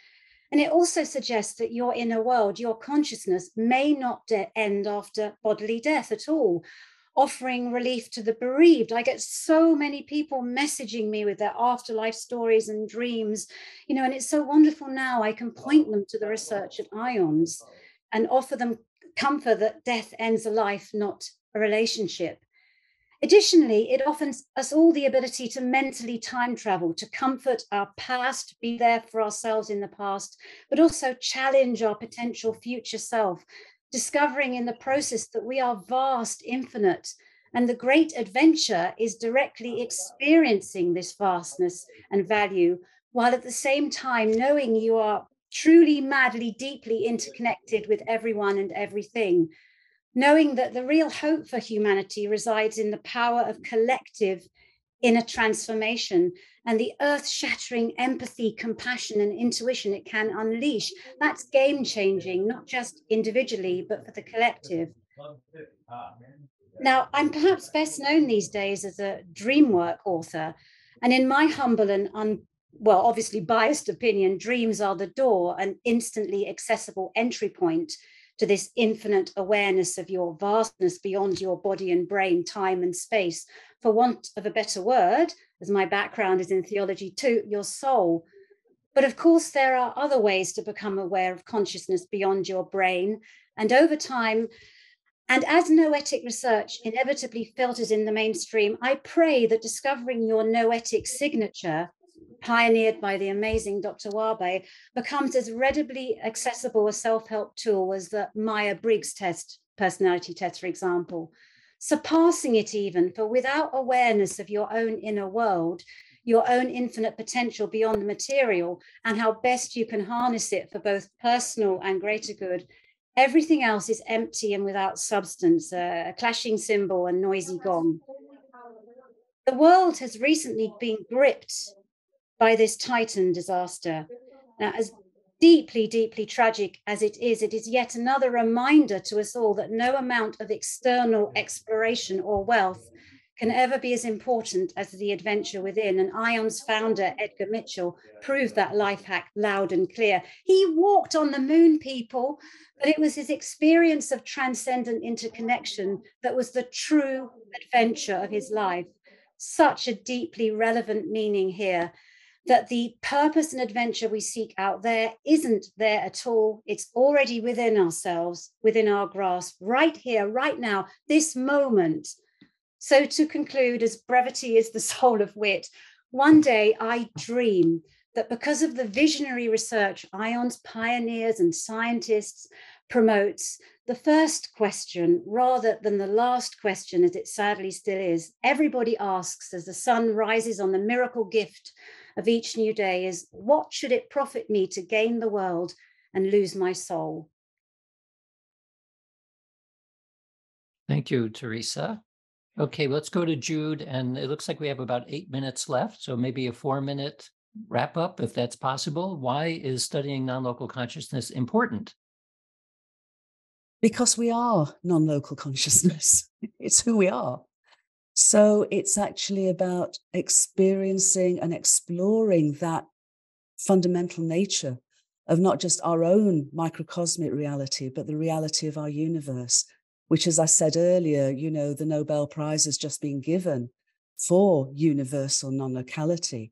And it also suggests that your inner world, your consciousness, may not de- end after bodily death at all, offering relief to the bereaved. I get so many people messaging me with their afterlife stories and dreams, you know, and it's so wonderful now. I can point them to the research at IONS and offer them comfort that death ends a life, not a relationship. Additionally, it offers us all the ability to mentally time travel, to comfort our past, be there for ourselves in the past, but also challenge our potential future self discovering in the process that we are vast, infinite, and the great adventure is directly oh, experiencing this vastness and value, while at the same time knowing you are truly, madly, deeply interconnected with everyone and everything. Knowing that the real hope for humanity resides in the power of collective inner transformation and the earth shattering empathy, compassion, and intuition it can unleash. That's game changing, not just individually, but for the collective. Now, I'm perhaps best known these days as a dream work author. And in my humble and un, well, obviously biased opinion, dreams are the door, an instantly accessible entry point to this infinite awareness of your vastness beyond your body and brain, time and space. For want of a better word, as my background is in theology too, your soul. But of course, there are other ways to become aware of consciousness beyond your brain. And over time, and as noetic research inevitably filters in the mainstream, I pray that discovering your noetic signature, pioneered by the amazing Dr. Wahbeh, becomes as readily accessible a self help tool as the Myers Briggs test, personality test, for example, surpassing it even, for without awareness of your own inner world, your own infinite potential beyond the material, and how best you can harness it for both personal and greater good, Everything else is empty and without substance, a clashing cymbal and noisy gong. The world has recently been gripped by this Titan disaster. Now, as deeply, deeply tragic as it is, it is yet another reminder to us all that no amount of external exploration or wealth can ever be as important as the adventure within. And ION's founder, Edgar Mitchell, proved that life hack loud and clear. He walked on the moon, people, but it was his experience of transcendent interconnection that was the true adventure of his life. Such a deeply relevant meaning here that the purpose and adventure we seek out there isn't there at all. It's already within ourselves, within our grasp, right here, right now, this moment so, to conclude, as brevity is the soul of wit, one day I dream that because of the visionary research IONS pioneers and scientists promotes, the first question, rather than the last question, as it sadly still is, everybody asks as the sun rises on the miracle gift of each new day is what should it profit me to gain the world and lose my soul? Thank you, Theresa. Okay, let's go to Jude, and it looks like we have about eight minutes left, so maybe a four-minute wrap up, if that's possible. Why is studying non-local consciousness important? Because we are non-local consciousness. it's who we are. So it's actually about experiencing and exploring that fundamental nature of not just our own microcosmic reality, but the reality of our universe which, as I said earlier, you know, the Nobel Prize has just been given for universal non locality.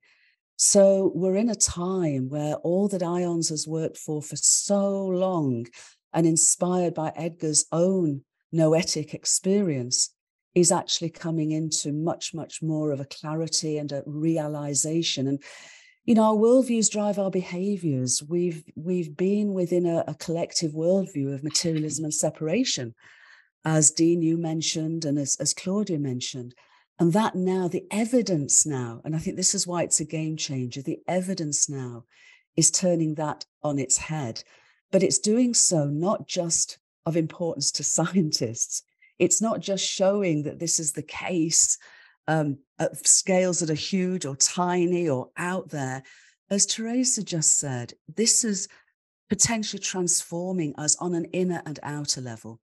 So we're in a time where all that IONS has worked for for so long and inspired by Edgar's own noetic experience is actually coming into much, much more of a clarity and a realization. And you know, our worldviews drive our behaviors. We've we've been within a, a collective worldview of materialism and separation as Dean, you mentioned, and as, as Claudia mentioned. And that now, the evidence now, and I think this is why it's a game changer, the evidence now is turning that on its head. But it's doing so not just of importance to scientists, it's not just showing that this is the case um, at scales that are huge or tiny or out there. As Theresa just said, this is potentially transforming us on an inner and outer level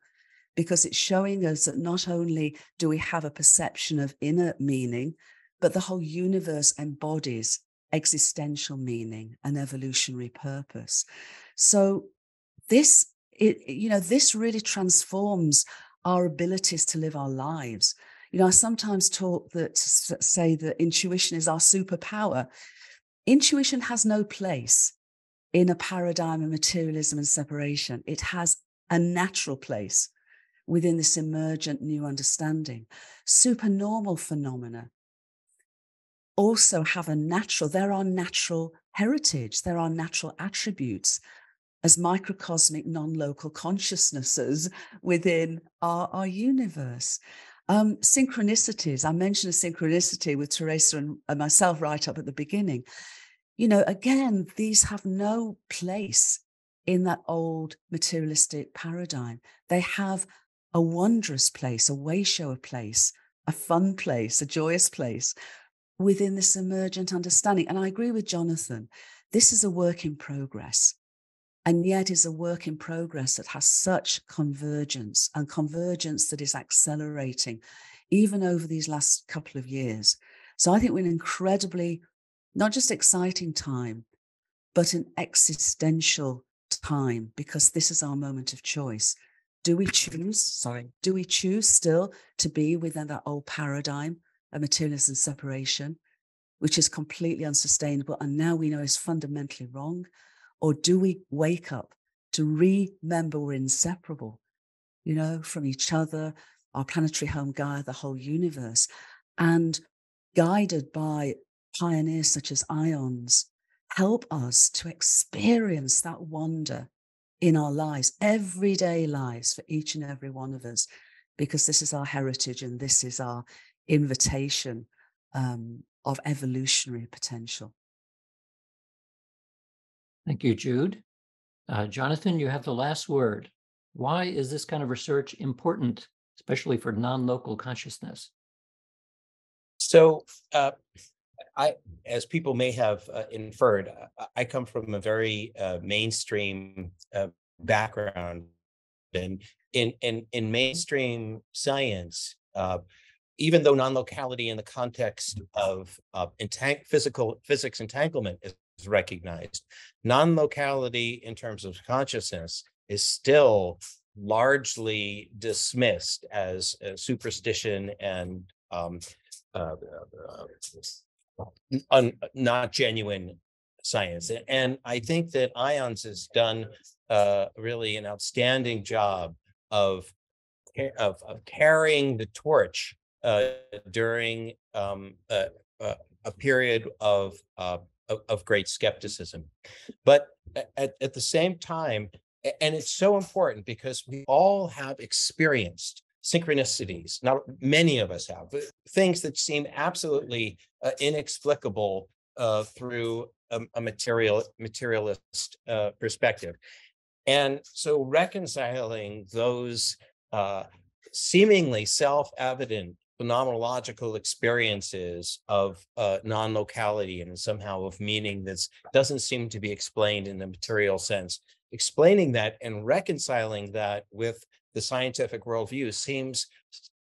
because it's showing us that not only do we have a perception of inner meaning, but the whole universe embodies existential meaning and evolutionary purpose. So this, it, you know, this really transforms our abilities to live our lives. You know, I sometimes talk that say that intuition is our superpower. Intuition has no place in a paradigm of materialism and separation. It has a natural place within this emergent new understanding. Supernormal phenomena also have a natural, there are natural heritage, there are natural attributes as microcosmic non-local consciousnesses within our, our universe. Um, synchronicities, I mentioned a synchronicity with Theresa and, and myself right up at the beginning. You know, again, these have no place in that old materialistic paradigm. They have a wondrous place, a way shower place, a fun place, a joyous place within this emergent understanding. And I agree with Jonathan. This is a work in progress. And yet is a work in progress that has such convergence and convergence that is accelerating even over these last couple of years. So I think we're an incredibly, not just exciting time, but an existential time because this is our moment of choice. Do we choose, sorry, do we choose still to be within that old paradigm of materialism separation, which is completely unsustainable and now we know is fundamentally wrong? Or do we wake up to remember we're inseparable, you know, from each other, our planetary home Gaia, the whole universe, and guided by pioneers such as IONS, help us to experience that wonder in our lives, everyday lives for each and every one of us, because this is our heritage and this is our invitation um, of evolutionary potential. Thank you, Jude. Uh, Jonathan, you have the last word. Why is this kind of research important, especially for non-local consciousness? So, uh, I, as people may have uh, inferred, uh, I come from a very uh, mainstream uh, background, and in in in mainstream science, uh, even though non-locality in the context of entang- physical physics entanglement is recognized, non-locality in terms of consciousness is still largely dismissed as superstition and um, uh, uh, un, not genuine science. And I think that IONS has done uh, really an outstanding job of, of, of carrying the torch uh, during um, a, a, period of, uh, of, of great skepticism. But at, at the same time, and it's so important because we all have experienced synchronicities. Not many of us have things that seem absolutely uh, inexplicable uh, through a, a, material materialist uh, perspective, and so reconciling those uh, seemingly self-evident phenomenological experiences of uh, non-locality and somehow of meaning that doesn't seem to be explained in the material sense explaining that and reconciling that with the scientific worldview seems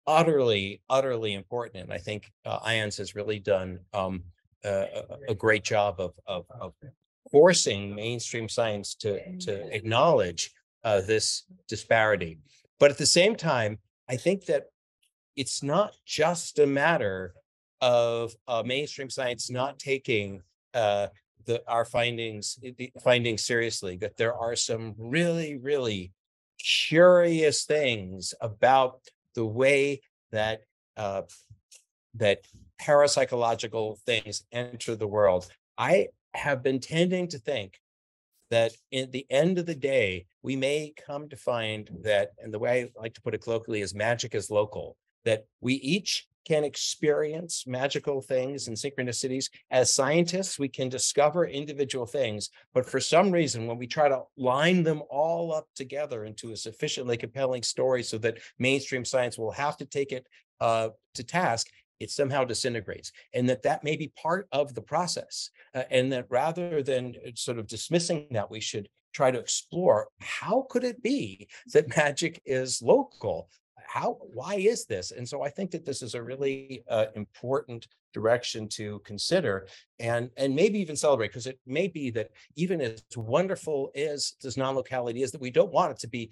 utterly, utterly important. And I think uh, IONS has really done um, a, a, great job of, of, of, forcing mainstream science to, to acknowledge uh, this disparity. But at the same time, I think that it's not just a matter of uh, mainstream science not taking uh, the, our findings findings seriously, that there are some really, really curious things about the way that uh, that parapsychological things enter the world. I have been tending to think that in the end of the day, we may come to find that, and the way I like to put it colloquially is magic is local, that we each can experience magical things and synchronicities. As scientists, we can discover individual things, but for some reason, when we try to line them all up together into a sufficiently compelling story so that mainstream science will have to take it uh, to task, it somehow disintegrates and that that may be part of the process uh, and that rather than uh, sort of dismissing that we should try to explore how could it be that magic is local how why is this? And so i think that this is a really uh, important direction to consider and and maybe even celebrate because it may be that even as wonderful as this non-locality is that we don't want it to be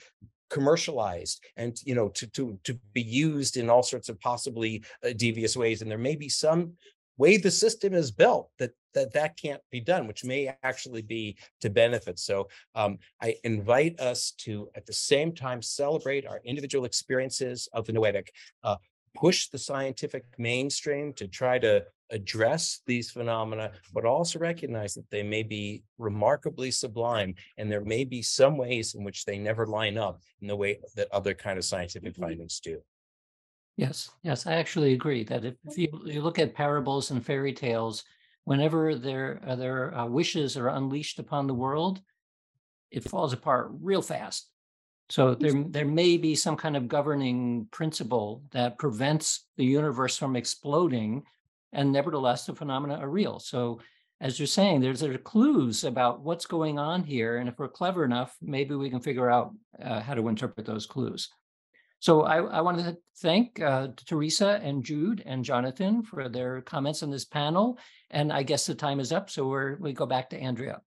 commercialized and you know to to to be used in all sorts of possibly uh, devious ways. And there may be some way the system is built that that that can't be done which may actually be to benefit so um, i invite us to at the same time celebrate our individual experiences of the noetic uh, push the scientific mainstream to try to address these phenomena but also recognize that they may be remarkably sublime and there may be some ways in which they never line up in the way that other kind of scientific mm-hmm. findings do Yes, yes, I actually agree that if, if you, you look at parables and fairy tales, whenever their uh, their uh, wishes are unleashed upon the world, it falls apart real fast. So there there may be some kind of governing principle that prevents the universe from exploding, and nevertheless the phenomena are real. So as you're saying, there's there are clues about what's going on here, and if we're clever enough, maybe we can figure out uh, how to interpret those clues. So I, I want to thank uh, Theresa and Jude and Jonathan for their comments on this panel. And I guess the time is up, so we're, we go back to Andrea.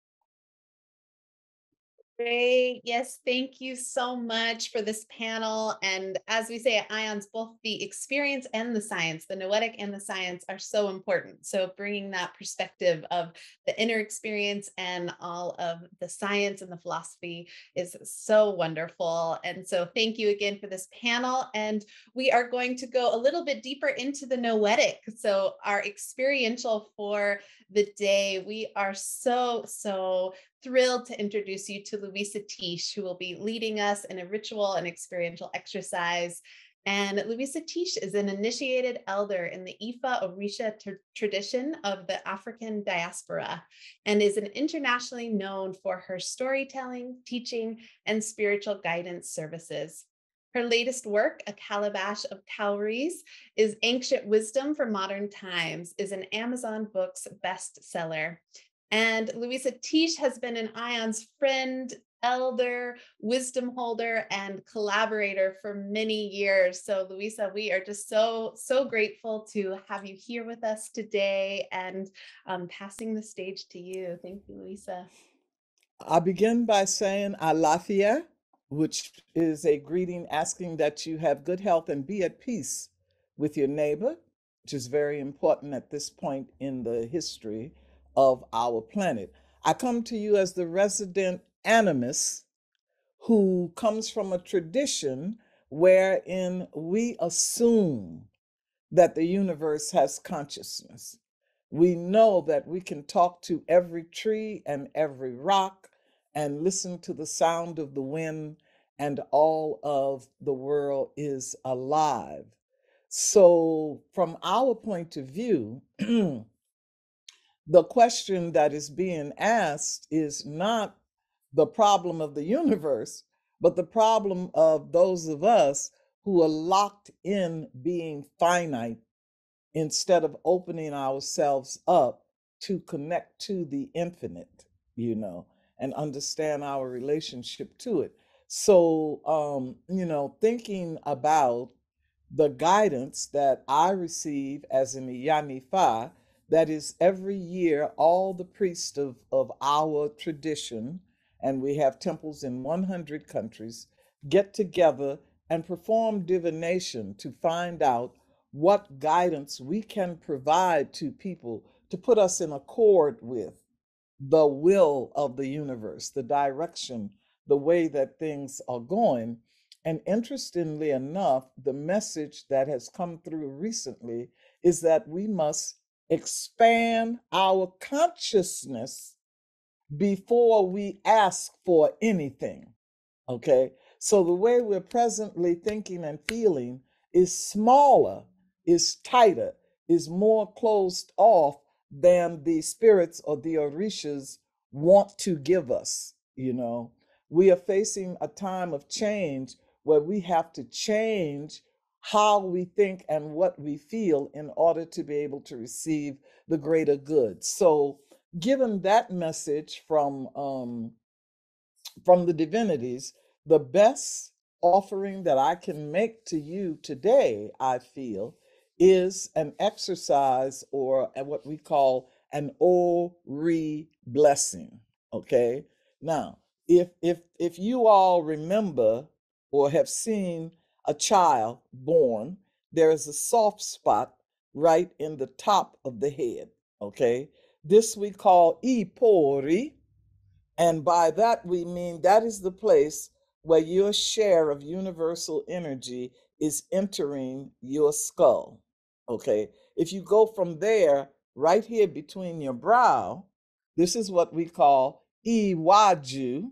Great. Yes, thank you so much for this panel. And as we say at IONS, both the experience and the science, the noetic and the science are so important. So bringing that perspective of the inner experience and all of the science and the philosophy is so wonderful. And so thank you again for this panel. And we are going to go a little bit deeper into the noetic. So our experiential for the day, we are so, so thrilled to introduce you to Luisah Teish, who will be leading us in a ritual and experiential exercise. And Luisah Teish is an initiated elder in the Ifa Orisha tr- tradition of the African diaspora and is an internationally known for her storytelling, teaching, and spiritual guidance services. Her latest work, A Calabash of Cowries, is Ancient Wisdom for Modern Times, is an Amazon Books bestseller. And Luisah Teish has been an IONS friend, elder, wisdom holder, and collaborator for many years. So, Luisah, we are just so, so grateful to have you here with us today and um, passing the stage to you. Thank you, Luisah. I begin by saying Alafia, which is a greeting asking that you have good health and be at peace with your neighbor, which is very important at this point in the history of our planet. I come to you as the resident animist who comes from a tradition wherein we assume that the universe has consciousness. We know that we can talk to every tree and every rock and listen to the sound of the wind, and all of the world is alive. So, from our point of view, the question that is being asked is not the problem of the universe, but the problem of those of us who are locked in being finite instead of opening ourselves up to connect to the infinite, you know, and understand our relationship to it. So, um, you know, thinking about the guidance that I receive as an Iyanifa that is every year all the priests of, of our tradition and we have temples in 100 countries get together and perform divination to find out what guidance we can provide to people to put us in accord with the will of the universe the direction the way that things are going. And interestingly enough the message that has come through recently is that we must expand our consciousness before we ask for anything. Okay. So the way we're presently thinking and feeling is smaller, is tighter, is more closed off than the spirits or the orishas want to give us. You know, we are facing a time of change where we have to change how we think and what we feel in order to be able to receive the greater good. So, given that message from um, from the divinities, the best offering that I can make to you today, I feel, is an exercise or what we call an Ori blessing. Okay. Now, if if if you all remember or have seen a child born, there is a soft spot right in the top of the head. Okay. This we call Ipori. And by that we mean that is the place where your share of universal energy is entering your skull. Okay. If you go from there, right here between your brow, this is what we call Iwaju,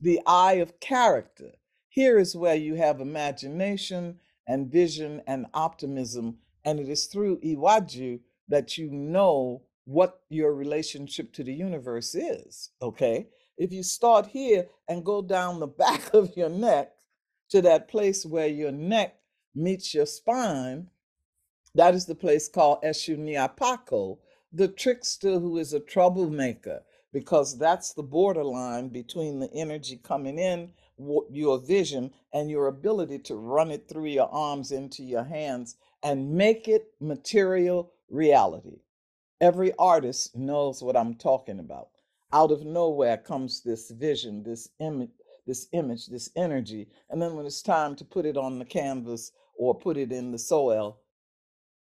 the eye of character. Here is where you have imagination and vision and optimism. And it is through Iwaju that you know what your relationship to the universe is. Okay. If you start here and go down the back of your neck to that place where your neck meets your spine, that is the place called Eshuniapako, the trickster who is a troublemaker, because that's the borderline between the energy coming in your vision and your ability to run it through your arms into your hands and make it material reality. Every artist knows what I'm talking about. out of nowhere comes this vision, this image, this image, this energy. And then when it's time to put it on the canvas or put it in the soil,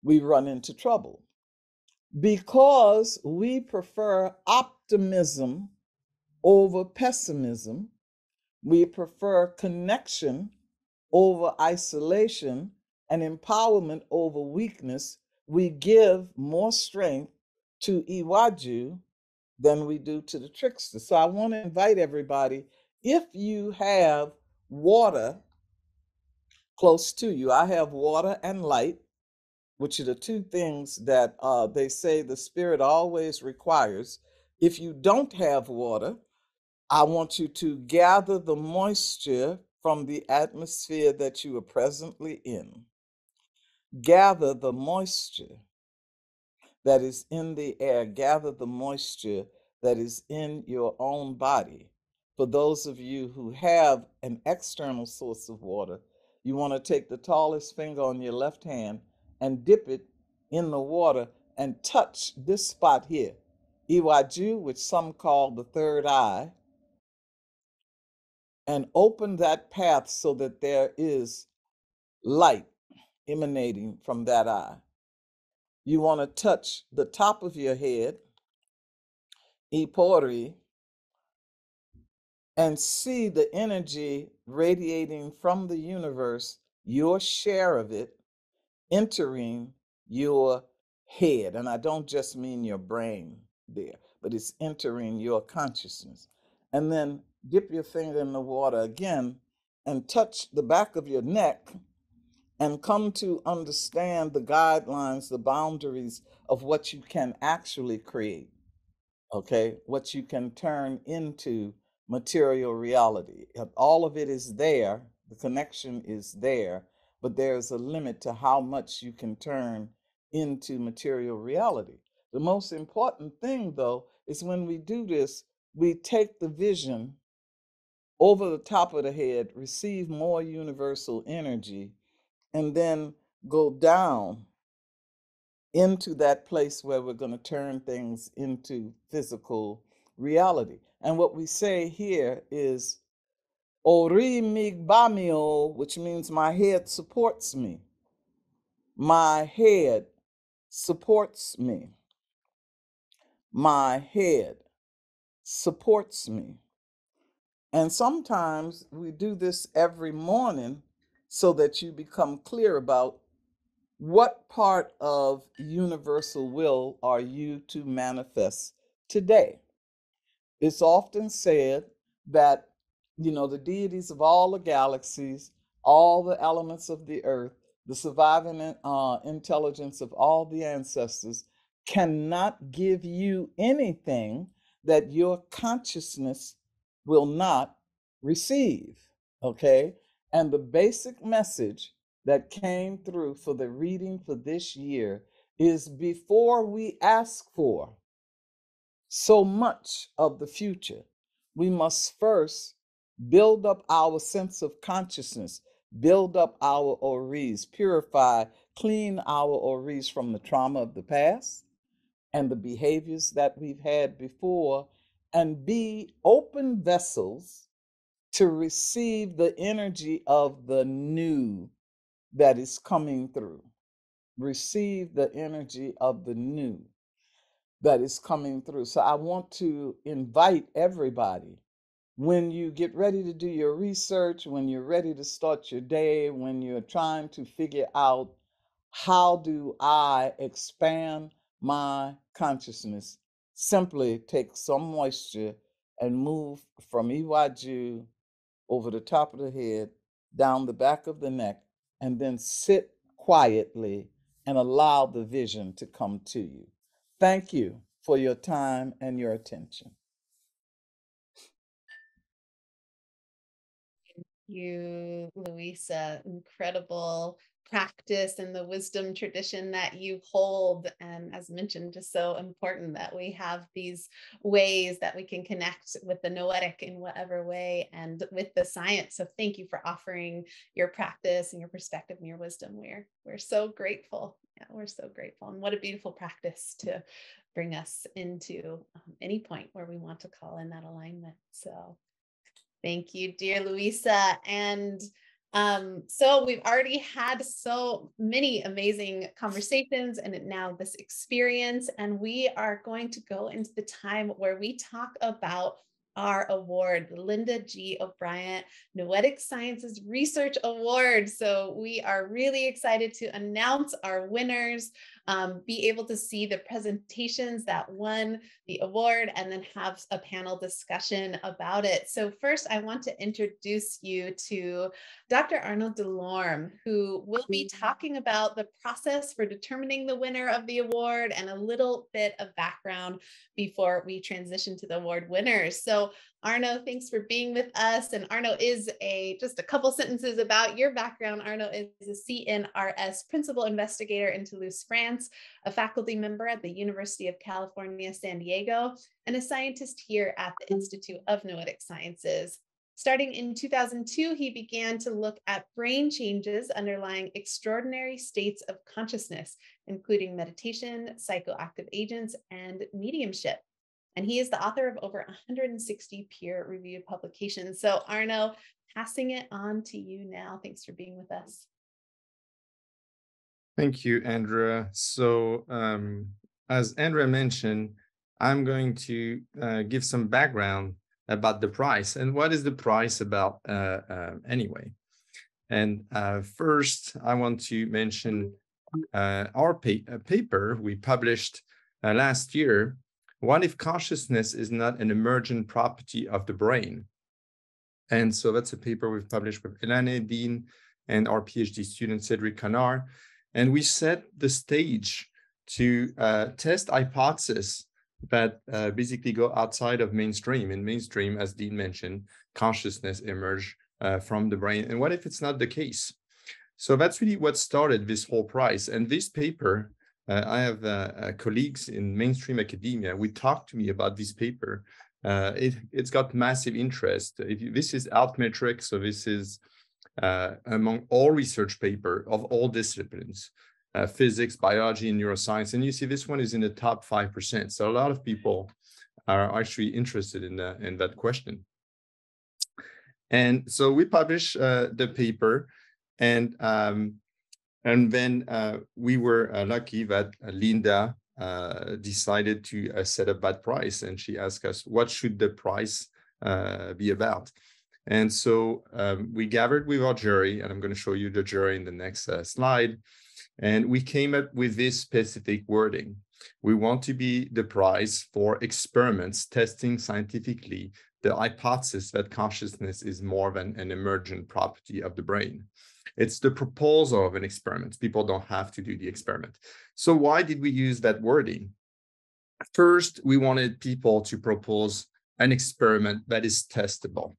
we run into trouble because we prefer optimism over pessimism. We prefer connection over isolation and empowerment over weakness. We give more strength to Iwaju than we do to the trickster. So I want to invite everybody if you have water close to you, I have water and light, which are the two things that uh, they say the spirit always requires. If you don't have water, I want you to gather the moisture from the atmosphere that you are presently in. Gather the moisture that is in the air, gather the moisture that is in your own body. For those of you who have an external source of water, you want to take the tallest finger on your left hand and dip it in the water and touch this spot here, Iwaju, which some call the third eye, and open that path so that there is light emanating from that eye. You want to touch the top of your head, Ipori, and see the energy radiating from the universe, your share of it, entering your head. And I don't just mean your brain there, but it's entering your consciousness. And then dip your finger in the water again and touch the back of your neck and come to understand the guidelines, the boundaries of what you can actually create, okay? What you can turn into material reality. All of it is there, the connection is there, but there's a limit to how much you can turn into material reality. The most important thing, though, is when we do this, we take the vision over the top of the head, receive more universal energy, and then go down into that place where we're going to turn things into physical reality. And what we say here is Ori migbamio, which means my head supports me. My head supports me. My head supports me. And sometimes we do this every morning so that you become clear about what part of universal will are you to manifest today. It's often said that, you know, the deities of all the galaxies, all the elements of the earth, the surviving uh, intelligence of all the ancestors cannot give you anything that your consciousness will not receive. Okay. And the basic message that came through for the reading for this year is before we ask for so much of the future, we must first build up our sense of consciousness, build up our oris, purify, clean our oris from the trauma of the past and the behaviors that we've had before, and be open vessels to receive the energy of the new that is coming through. Receive the energy of the new that is coming through. So I want to invite everybody when you get ready to do your research, when you're ready to start your day, when you're trying to figure out how do I expand my consciousness simply take some moisture and move from Iwaju over the top of the head, down the back of the neck, and then sit quietly and allow the vision to come to you. Thank you for your time and your attention. Thank you, Luisah. Incredible practice and the wisdom tradition that you hold. And as mentioned, just so important that we have these ways that we can connect with the noetic in whatever way and with the science. So thank you for offering your practice and your perspective and your wisdom. We're we're so grateful. Yeah, we're so grateful. And what a beautiful practice to bring us into um, any point where we want to call in that alignment. So thank you, dear Luisah. And um, so we've already had so many amazing conversations and now this experience, and we are going to go into the time where we talk about our award, Linda G. O'Bryant Noetic Sciences Research Award. So we are really excited to announce our winners um, be able to see the presentations that won the award and then have a panel discussion about it. So first, I want to introduce you to Dr. Arnaud Delorme, who will be talking about the process for determining the winner of the award and a little bit of background before we transition to the award winners. So Arnaud, thanks for being with us. And Arnaud is a just a couple sentences about your background. Arnaud is a CNRS principal investigator in Toulouse, France, a faculty member at the University of California, San Diego, and a scientist here at the Institute of Noetic Sciences. Starting in 2002, he began to look at brain changes underlying extraordinary states of consciousness, including meditation, psychoactive agents, and mediumship and he is the author of over 160 peer reviewed publications. So, Arnaud, passing it on to you now. Thanks for being with us. Thank you, Andrea. So, um, as Andrea mentioned, I'm going to uh, give some background about the price and what is the price about uh, uh, anyway. And uh, first, I want to mention uh, our pa- uh, paper we published last year what if consciousness is not an emergent property of the brain? And so that's a paper we've published with Helané Dean and our PhD student Cedric Cannard. And we set the stage to uh, test hypotheses that uh, basically go outside of mainstream. In mainstream, as Dean mentioned, consciousness emerge uh, from the brain. And what if it's not the case? So that's really what started this whole prize. And this paper uh, I have uh, uh, colleagues in mainstream academia. We talked to me about this paper. Uh, it, it's got massive interest. You, this is Altmetric, so this is uh, among all research paper of all disciplines, uh, physics, biology, and neuroscience. And you see this one is in the top 5%. So a lot of people are actually interested in, in that question. And so we published the paper and um, and then uh, we were uh, lucky that uh, Linda uh, decided to uh, set a bad price, and she asked us, "What should the price uh, be about?" And so um, we gathered with our jury, and I'm going to show you the jury in the next slide. And we came up with this specific wording. We want to be the prize for experiments testing scientifically the hypothesis that consciousness is more than an emergent property of the brain. It's the proposal of an experiment. People don't have to do the experiment. So why did we use that wording? First, we wanted people to propose an experiment that is testable.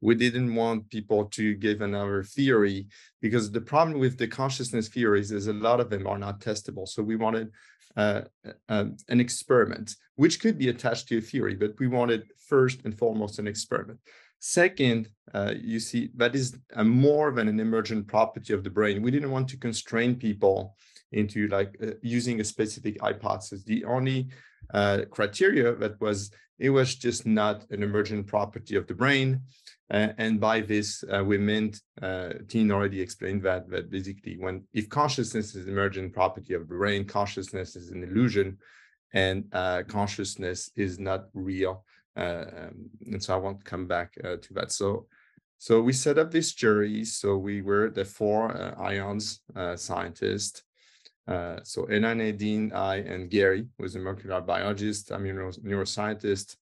We didn't want people to give another theory because the problem with the consciousness theories is a lot of them are not testable. So we wanted uh, uh, an experiment, which could be attached to a theory, but we wanted first and foremost an experiment. Second, uh, you see, that is more than an emergent property of the brain. We didn't want to constrain people into like uh, using a specific hypothesis. The only uh, criteria that was, it was just not an emergent property of the brain. Uh, and by this, uh, we meant, uh, already explained that, that basically when, if consciousness is emergent property of the brain, consciousness is an illusion and uh, consciousness is not real. Uh, um, and so I won't come back uh, to that. So, so we set up this jury. So we were the four uh, IONS scientists. Uh, so Helané, Dean, I, and Gary was a molecular biologist. I'm a neuroscientist.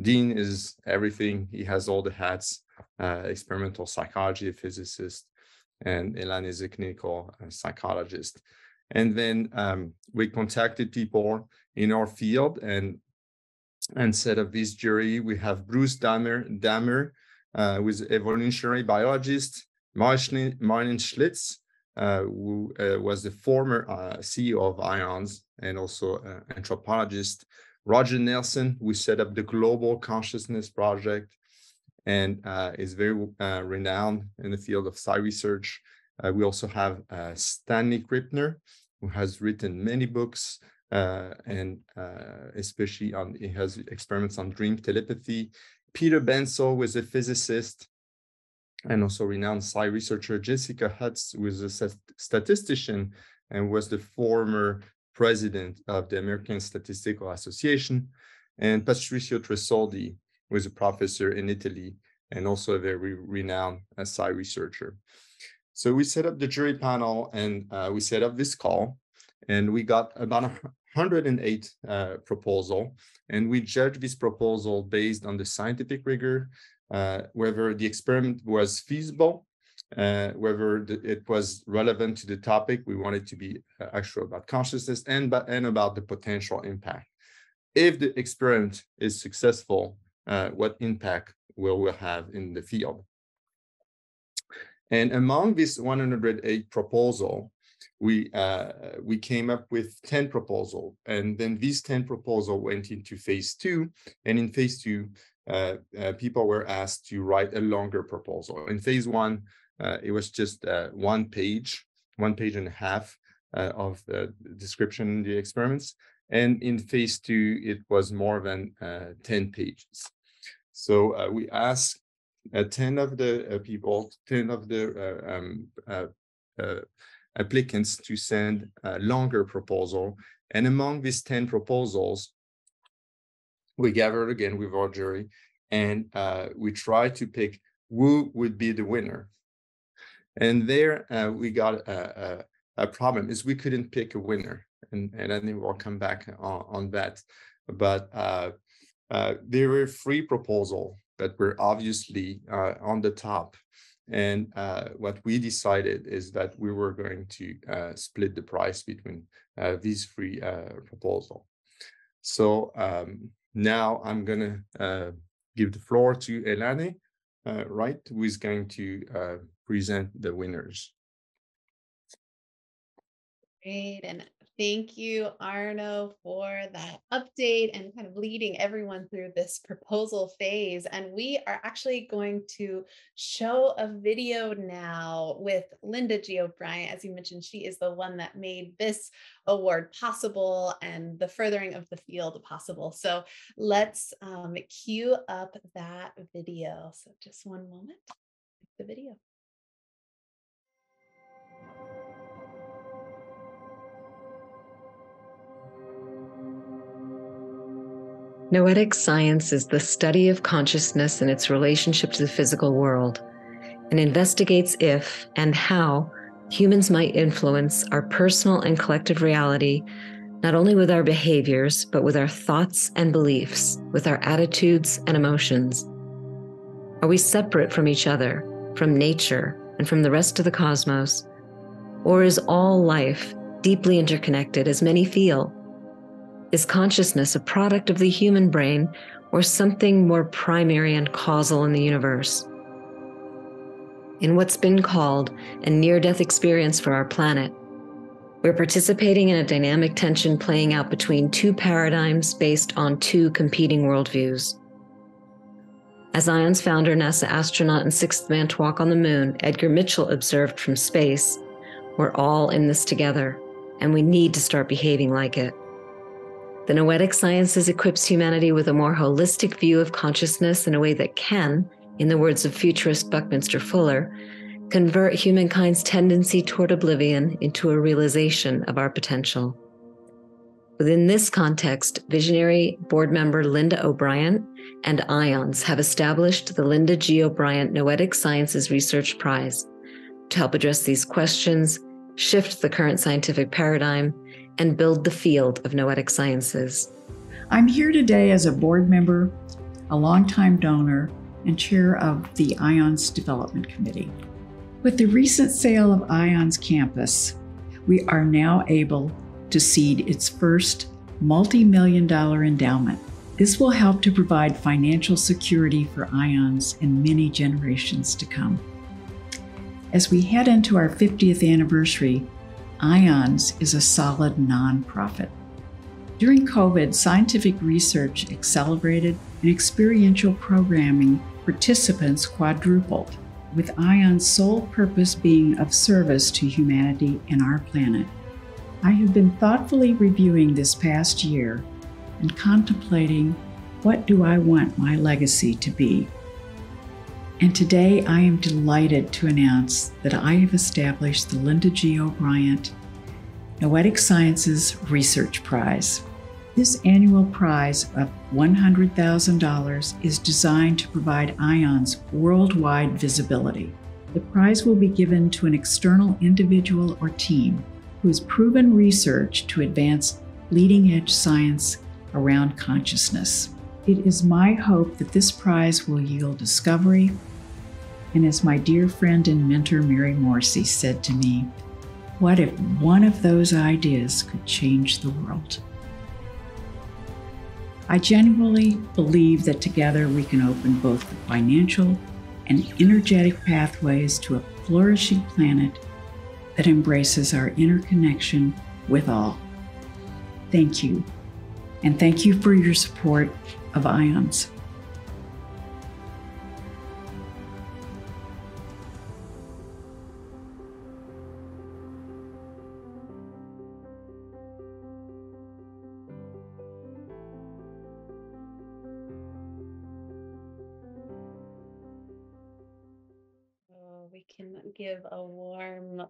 Dean is everything. He has all the hats, uh, experimental psychology, physicist, and Helané is a clinical uh, psychologist. And then um, we contacted people in our field and and set up this jury. We have Bruce Damer, Damer uh, with evolutionary biologist Marilyn, Marilyn Schlitz, uh, who uh, was the former uh, CEO of IONS and also uh, anthropologist. Roger Nelson, who set up the Global Consciousness Project and uh, is very uh, renowned in the field of psi research. we also have Stanley Krippner, who has written many books and especially on, he has experiments on dream telepathy. Peter Bancel was a physicist and also renowned psi researcher Jessica Utts, who is a statistician and was the former president of the American Statistical Association, and Patrizio Tressoldi, is a professor in Italy and also a very renowned uh, psi researcher. So we set up the jury panel and uh, we set up this call, and we got about 108 uh, proposal, and we judged this proposal based on the scientific rigor, uh, whether the experiment was feasible, uh, whether the, it was relevant to the topic we wanted to be uh, actual about consciousness and, and about the potential impact. If the experiment is successful, uh, what impact will we have in the field? And among this 108 proposal, we uh, we came up with 10 proposal and then these 10 proposal went into phase two and in phase two uh, uh, people were asked to write a longer proposal. In phase one, uh, it was just uh, one page, one page and a half uh, of the description in the experiments. And in phase two, it was more than 10 pages. So we asked 10 of the people, 10 of the um, applicants to send a longer proposal. And among these 10 proposals, we gathered again with our jury and uh, we tried to pick who would be the winner. And there uh, we got a, a, a, problem is we couldn't pick a winner. And, and I think we'll come back on, on that. But uh, uh there were three proposals that were obviously uh, on the top. And uh, what we decided is that we were going to split the price between these three proposals. So um, now I'm going to uh, give the floor to Helané, uh, right, who is going to uh, present the winners. Great. And Thank you, Arnaud, for that update and kind of leading everyone through this proposal phase. And we are actually going to show a video now with Linda G. O'Bryant. As you mentioned, she is the one that made this award possible and the furthering of the field possible. So let's um, cue up that video. So just one moment, the video. Noetic science is the study of consciousness and its relationship to the physical world, and investigates if and how humans might influence our personal and collective reality, not only with our behaviors, but with our thoughts and beliefs, with our attitudes and emotions. Are we separate from each other, from nature, and from the rest of the cosmos? Or is all life deeply interconnected, as many feel? Is consciousness a product of the human brain or something more primary and causal in the universe? In what's been called a near death experience for our planet, we're participating in a dynamic tension playing out between two paradigms based on two competing worldviews. As IONS founder, NASA astronaut, and sixth man to walk on the moon, Edgar Mitchell observed from space, we're all in this together, and we need to start behaving like it. The Noetic Sciences equips humanity with a more holistic view of consciousness in a way that can, in the words of futurist Buckminster Fuller, convert humankind's tendency toward oblivion into a realization of our potential. Within this context, visionary board member Linda O'Bryant and IONS have established the Linda G. O'Bryant Noetic Sciences Research Prize to help address these questions, shift the current scientific paradigm, and build the field of noetic sciences. I'm here today as a board member, a longtime donor, and chair of the IONS Development Committee. With the recent sale of IONS campus, we are now able to seed its first multi million dollar endowment This will help to provide financial security for IONS in many generations to come. As we head into our 50th anniversary, IONS is a solid nonprofit. During COVID, scientific research accelerated and experiential programming participants quadrupled, with ION's sole purpose being of service to humanity and our planet. I have been thoughtfully reviewing this past year and contemplating what do I want my legacy to be. And today I am delighted to announce that I have established the Linda G. O'Bryant Noetic Sciences Research Prize. This annual prize of $100,000 is designed to provide IONS worldwide visibility. The prize will be given to an external individual or team who has proven research to advance leading edge science around consciousness. It is my hope that this prize will yield discovery. And as my dear friend and mentor Mary Morrissey said to me, what if one of those ideas could change the world? I genuinely believe that together we can open both the financial and energetic pathways to a flourishing planet that embraces our interconnection with all. Thank you. And thank you for your support of IONS. Give a warm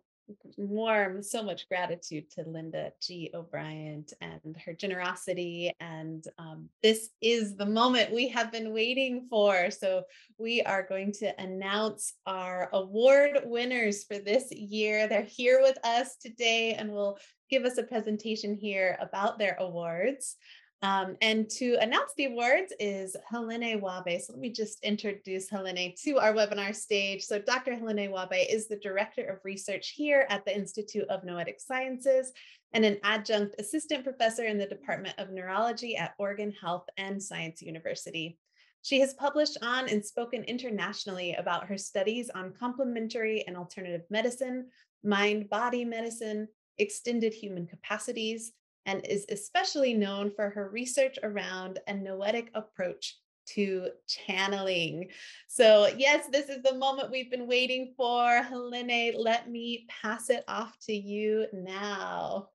warm so much gratitude to Linda G. O'Bryant and her generosity. And um, this is the moment we have been waiting for. So we are going to announce our award winners for this year. They're here with us today and will give us a presentation here about their awards. Um, and to announce the awards is Helané Wahbeh. So let me just introduce Helané to our webinar stage. So Dr. Helané Wahbeh is the Director of Research here at the Institute of Noetic Sciences and an adjunct assistant professor in the Department of Neurology at Oregon Health and Science University. She has published on and spoken internationally about her studies on complementary and alternative medicine, mind-body medicine, extended human capacities, and is especially known for her research around a noetic approach to channeling. So, yes, this is the moment we've been waiting for. Helané, let me pass it off to you now.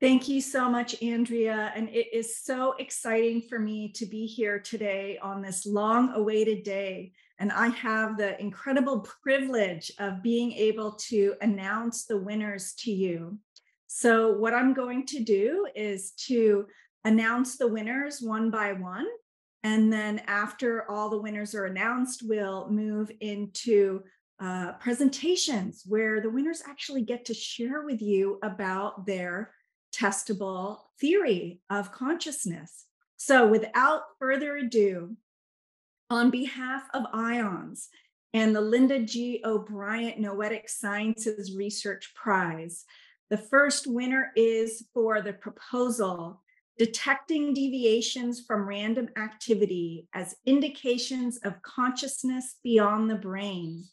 Thank you so much, Andrea. And it is so exciting for me to be here today on this long awaited day. And I have the incredible privilege of being able to announce the winners to you. So what I'm going to do is to announce the winners one by one. And then after all the winners are announced, we'll move into uh, presentations where the winners actually get to share with you about their testable theory of consciousness. So without further ado, on behalf of IONS and the Linda G. O'Bryant Noetic Sciences Research Prize, the first winner is for the proposal detecting deviations from random activity as indications of consciousness beyond the brain.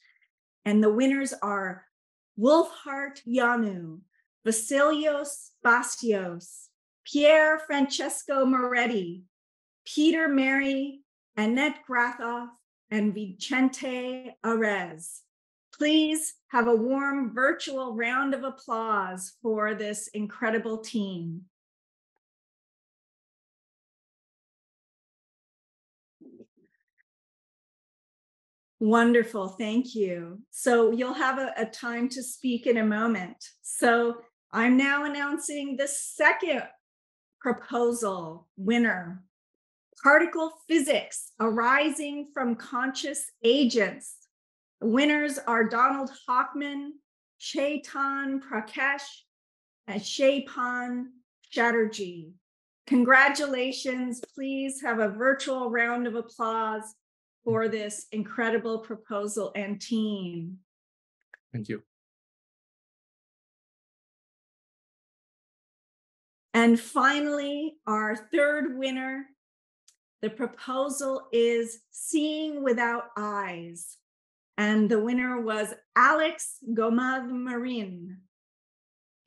And the winners are Wolfhardt Janu, Vasileios Basios, Pierre Francesco Moretti, Peter Mary, Annette Grathoff, and Vicente Arez. Please have a warm virtual round of applause for this incredible team. Wonderful, thank you. So you'll have a, a, time to speak in a moment. So I'm now announcing the second proposal winner, particle physics arising from conscious agents winners are Donald Hoffman, Chetan Prakash, and Shaypan Chatterjee. Congratulations. Please have a virtual round of applause for this incredible proposal and team. Thank you. And finally, our third winner, the proposal is Seeing Without Eyes. And the winner was Alex Gomez Marin.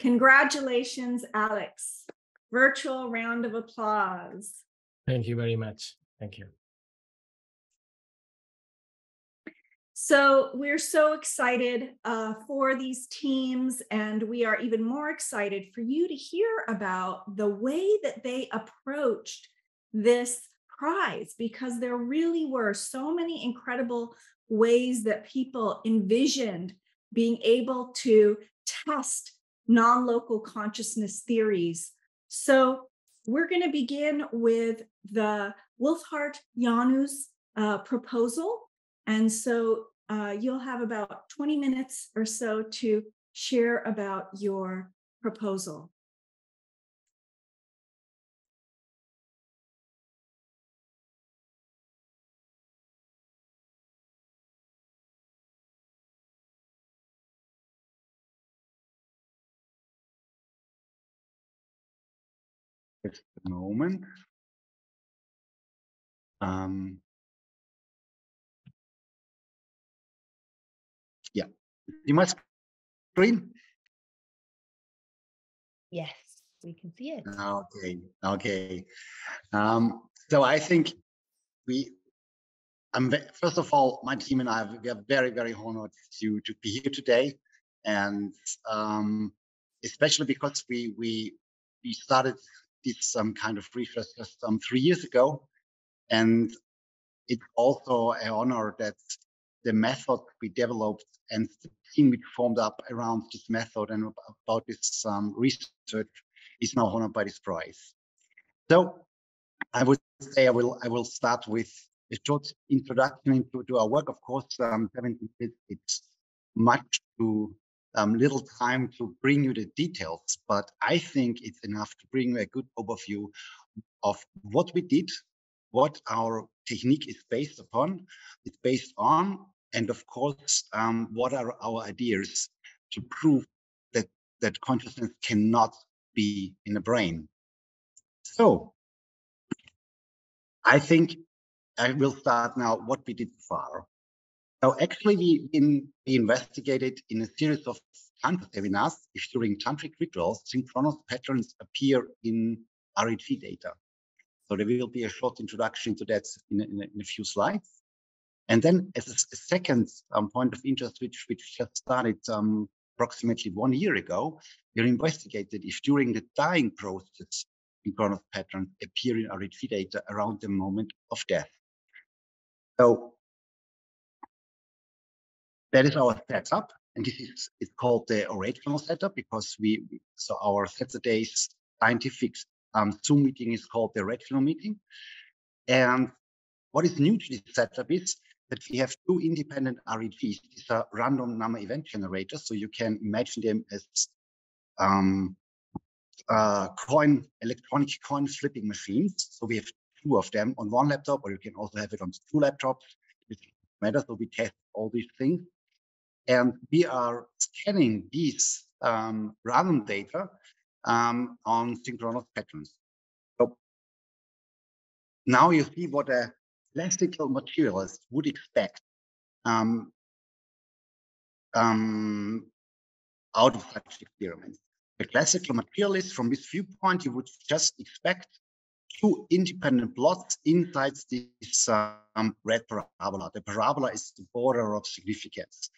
Congratulations, Alex. Virtual round of applause. Thank you very much. Thank you. So we're so excited uh, for these teams, and we are even more excited for you to hear about the way that they approached this prize because there really were so many incredible ways that people envisioned being able to test non local consciousness theories. So we're going to begin with the Wolfhardt Janu's uh, proposal. And so uh, you'll have about 20 minutes or so to share about your proposal. Just a moment. Um, yeah, you must screen. Yes, we can see it. Okay, okay. Um, so I think we, I'm first of all, my team and I we are very, very honored to to be here today, and um, especially because we we we started did some kind of research just some three years ago. And it's also an honor that the method we developed and the team we formed up around this method and about this um, research is now honored by this prize. So I would say I will I will start with a short introduction into to our work. Of course, um, 17 it's much to um, little time to bring you the details, but I think it's enough to bring you a good overview of what we did, what our technique is based upon, it's based on, and of course, um, what are our ideas to prove that that consciousness cannot be in the brain. So, I think I will start now what we did so far. So actually, we, in, we investigated in a series of tantra seminars if during tantric rituals, synchronous patterns appear in RHV data. So there will be a short introduction to that in, in, in a few slides. And then as a, a second um, point of interest, which, which just started um, approximately one year ago, we investigated if during the dying process, synchronous patterns appear in RHV data around the moment of death. So that is our setup. And this is it's called the original setup because we, so our Saturday's scientific um, Zoom meeting is called the original meeting. And what is new to this setup is that we have two independent REGs. These are random number event generators. So you can imagine them as um, uh, coin, electronic coin flipping machines. So we have two of them on one laptop, or you can also have it on two laptops. It matters. So we test all these things. And we are scanning these um, random data um, on synchronous patterns. So now you see what a classical materialist would expect um, um, out of such experiments. A classical materialist, from this viewpoint, you would just expect two independent plots inside this um, red parabola. The parabola is the border of significance.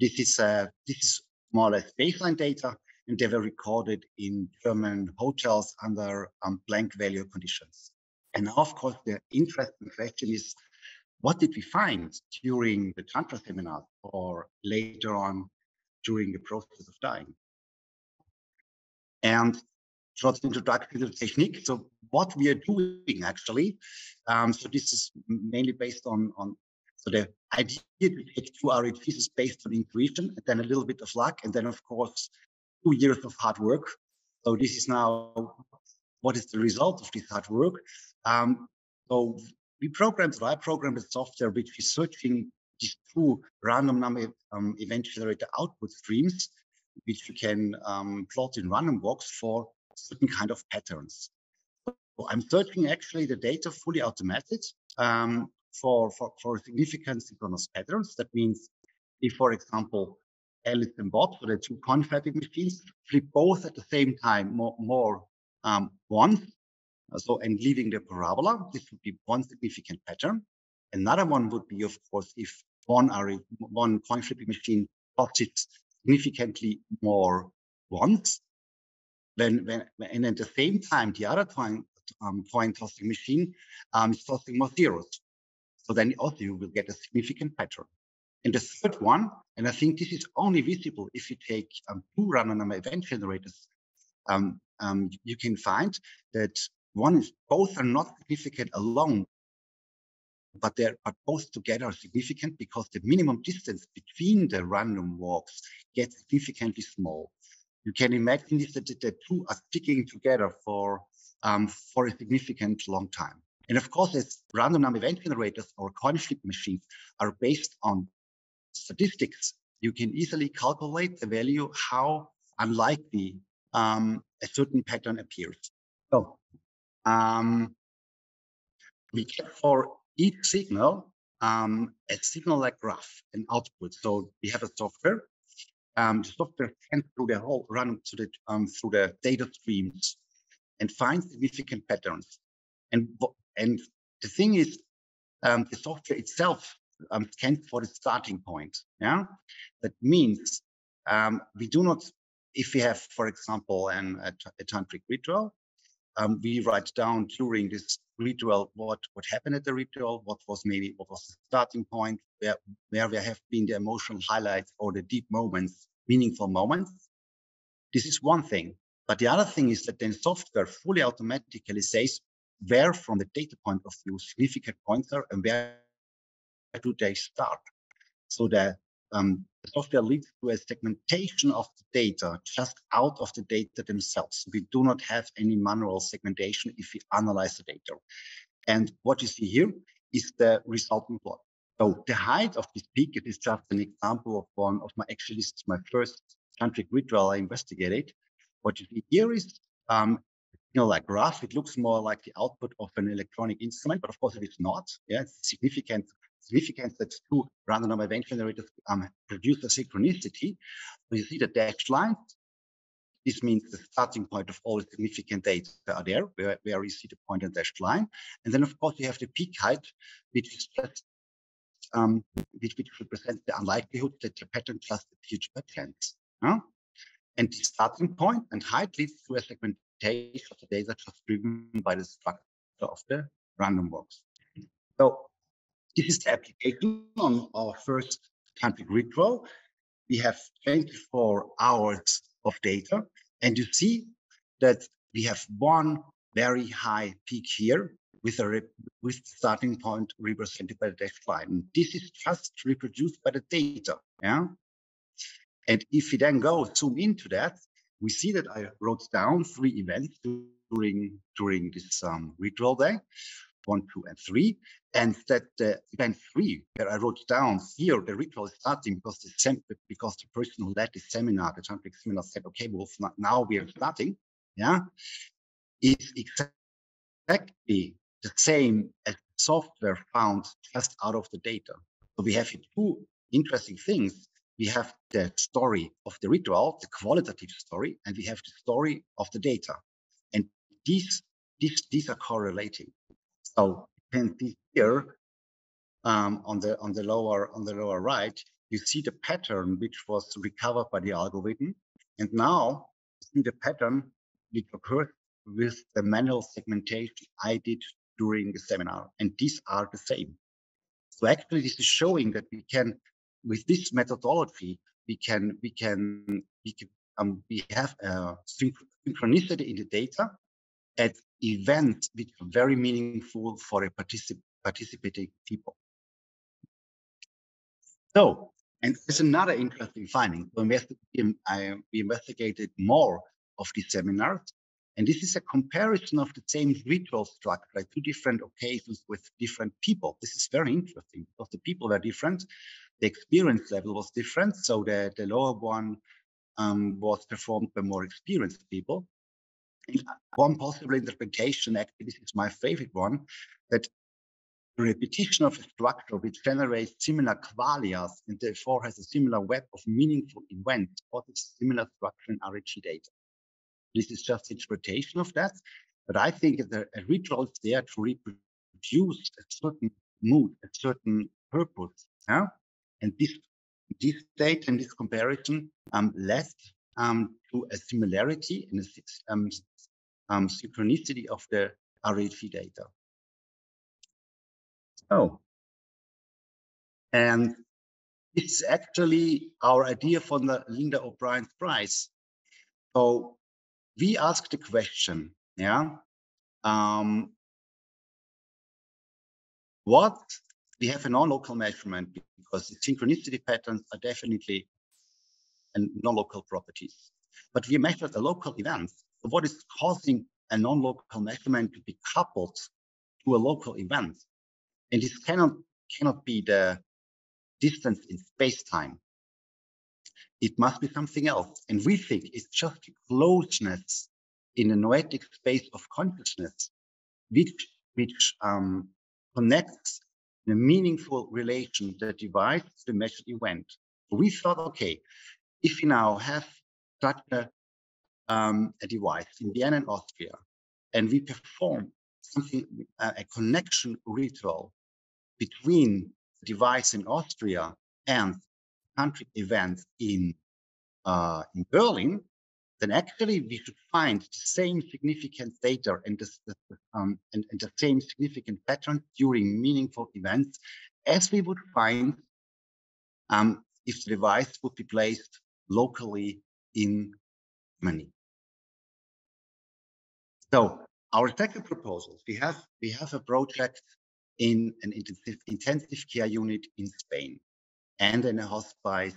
This is uh, this is more or less baseline data, and they were recorded in German hotels under um, blank value conditions. And now, of course, the interesting question is, what did we find during the Tantra seminar or later on during the process of dying? And short introduction to the technique. So what we are doing actually, um, so this is mainly based on, on so the idea to take two RHVs is based on intuition and then a little bit of luck. And then, of course, two years of hard work. So this is now what is the result of this hard work. Um, so we programmed, so I programmed the software which is searching these two random number um, event generator output streams, which you can um, plot in random box for certain kind of patterns. So I'm searching actually the data fully automated um, for, for, for significant synchronous patterns. That means if, for example, Alice and Bob, so the two coin flipping machines, flip both at the same time more, more um, once, so and leaving the parabola, this would be one significant pattern. Another one would be, of course, if one array, one coin flipping machine tosses significantly more once, then when, and at the same time, the other coin, um, coin tossing machine um, is tossing more zeros. So then also you will get a significant pattern. And the third one, and I think this is only visible if you take um, two random event generators, um, um, you can find that one is both are not significant alone, but they're but both together are significant because the minimum distance between the random walks gets significantly small. You can imagine this that the two are sticking together for um, for a significant long time. And of course, as random number event generators or coin flip machines are based on statistics, you can easily calculate the value how unlikely um, a certain pattern appears. So um, we get for each signal um, a signal like graph, an output. So we have a software. Um, the software scans through the whole run to the um, through the data streams and find significant patterns. And and the thing is, um, the software itself um, scans for the starting point. Yeah, that means um, we do not. If we have, for example, an a, tantric ritual, um, we write down during this ritual what what happened at the ritual, what was maybe what was the starting point, where where there have been the emotional highlights or the deep moments, meaningful moments. This is one thing. But the other thing is that then software fully automatically says where from the data point of view significant points are and where do they start. So the um, the software leads to a segmentation of the data just out of the data themselves. We do not have any manual segmentation if we analyze the data. And what you see here is the resulting plot. So the height of this peak, it is just an example of one of my, actually this is my first tantric ritual I investigated. What you see here is, um, you know, like graph, it looks more like the output of an electronic instrument, but of course it is not. Yeah, it's significant significance that two random number event generators um, produce a synchronicity. So you see the dashed line. This means the starting point of all significant data are there, where, where you see the point and dashed line. And then, of course, you have the peak height, which is just um, which, which represents the unlikelihood that the pattern just appears by chance. Huh? And the starting point and height leads to a segmentation of the data just driven by the structure of the random walks. So this is the application on our first tantric ritual. We have 24 hours of data, and you see that we have one very high peak here with a with starting point represented by the dashed line. And this is just reproduced by the data. Yeah. And if we then go zoom into that, we see that I wrote down three events during during this um, ritual day one, two, and three. And that uh, event three, where I wrote down here, the ritual is starting because the sem- because the person who led the seminar, the tantric seminar, said, "Okay, well, now we are starting." Yeah, is exactly the same as software found just out of the data. So we have two interesting things. We have the story of the ritual, the qualitative story, and we have the story of the data. And these, these, these are correlating. So here um, on the on the lower on the lower right, you see the pattern which was recovered by the algorithm, and now see the pattern which occurred with the manual segmentation I did during the seminar, and these are the same. So actually, this is showing that we can, with this methodology, we can we can we can um, we have a synchronicity in the data at events which are very meaningful for a particip participating people. So, and there's another interesting finding. I, we investigated more of these seminars, and this is a comparison of the same ritual structure, like two different occasions with different people. This is very interesting because the people were different, the experience level was different. So the, the lower one um, was performed by more experienced people, one possible interpretation, actually, this is my favorite one, that the repetition of a structure which generates similar qualias and therefore has a similar web of meaningful events or similar structure in RAG data. This is just interpretation of that, but I think that a ritual is there to reproduce a certain mood, a certain purpose. Yeah? And this this data and this comparison um, led um, to a similarity and a um, um, synchronicity of the RAG data. Oh, and it's actually our idea from the Linda O'Bryant's prize. So we asked the question, yeah, um, what we have a non-local measurement because the synchronicity patterns are definitely non-local properties. But we measured the local events. So what is causing a non-local measurement to be coupled to a local event? And this cannot cannot be the distance in space-time. It must be something else. And we think it's just closeness in a noetic space of consciousness, which which um, connects in a meaningful relation that divides the measured event. We thought, okay, if we now have such a, um, a device in Vienna and Austria, and we perform something, uh, a connection ritual between the device in Austria and country events in uh, in Berlin, then actually we should find the same significant data and the, um, and, and the same significant pattern during meaningful events as we would find um, if the device would be placed locally in Germany. So our second proposal, we have we have a project in an intensive, intensive care unit in Spain and in a hospice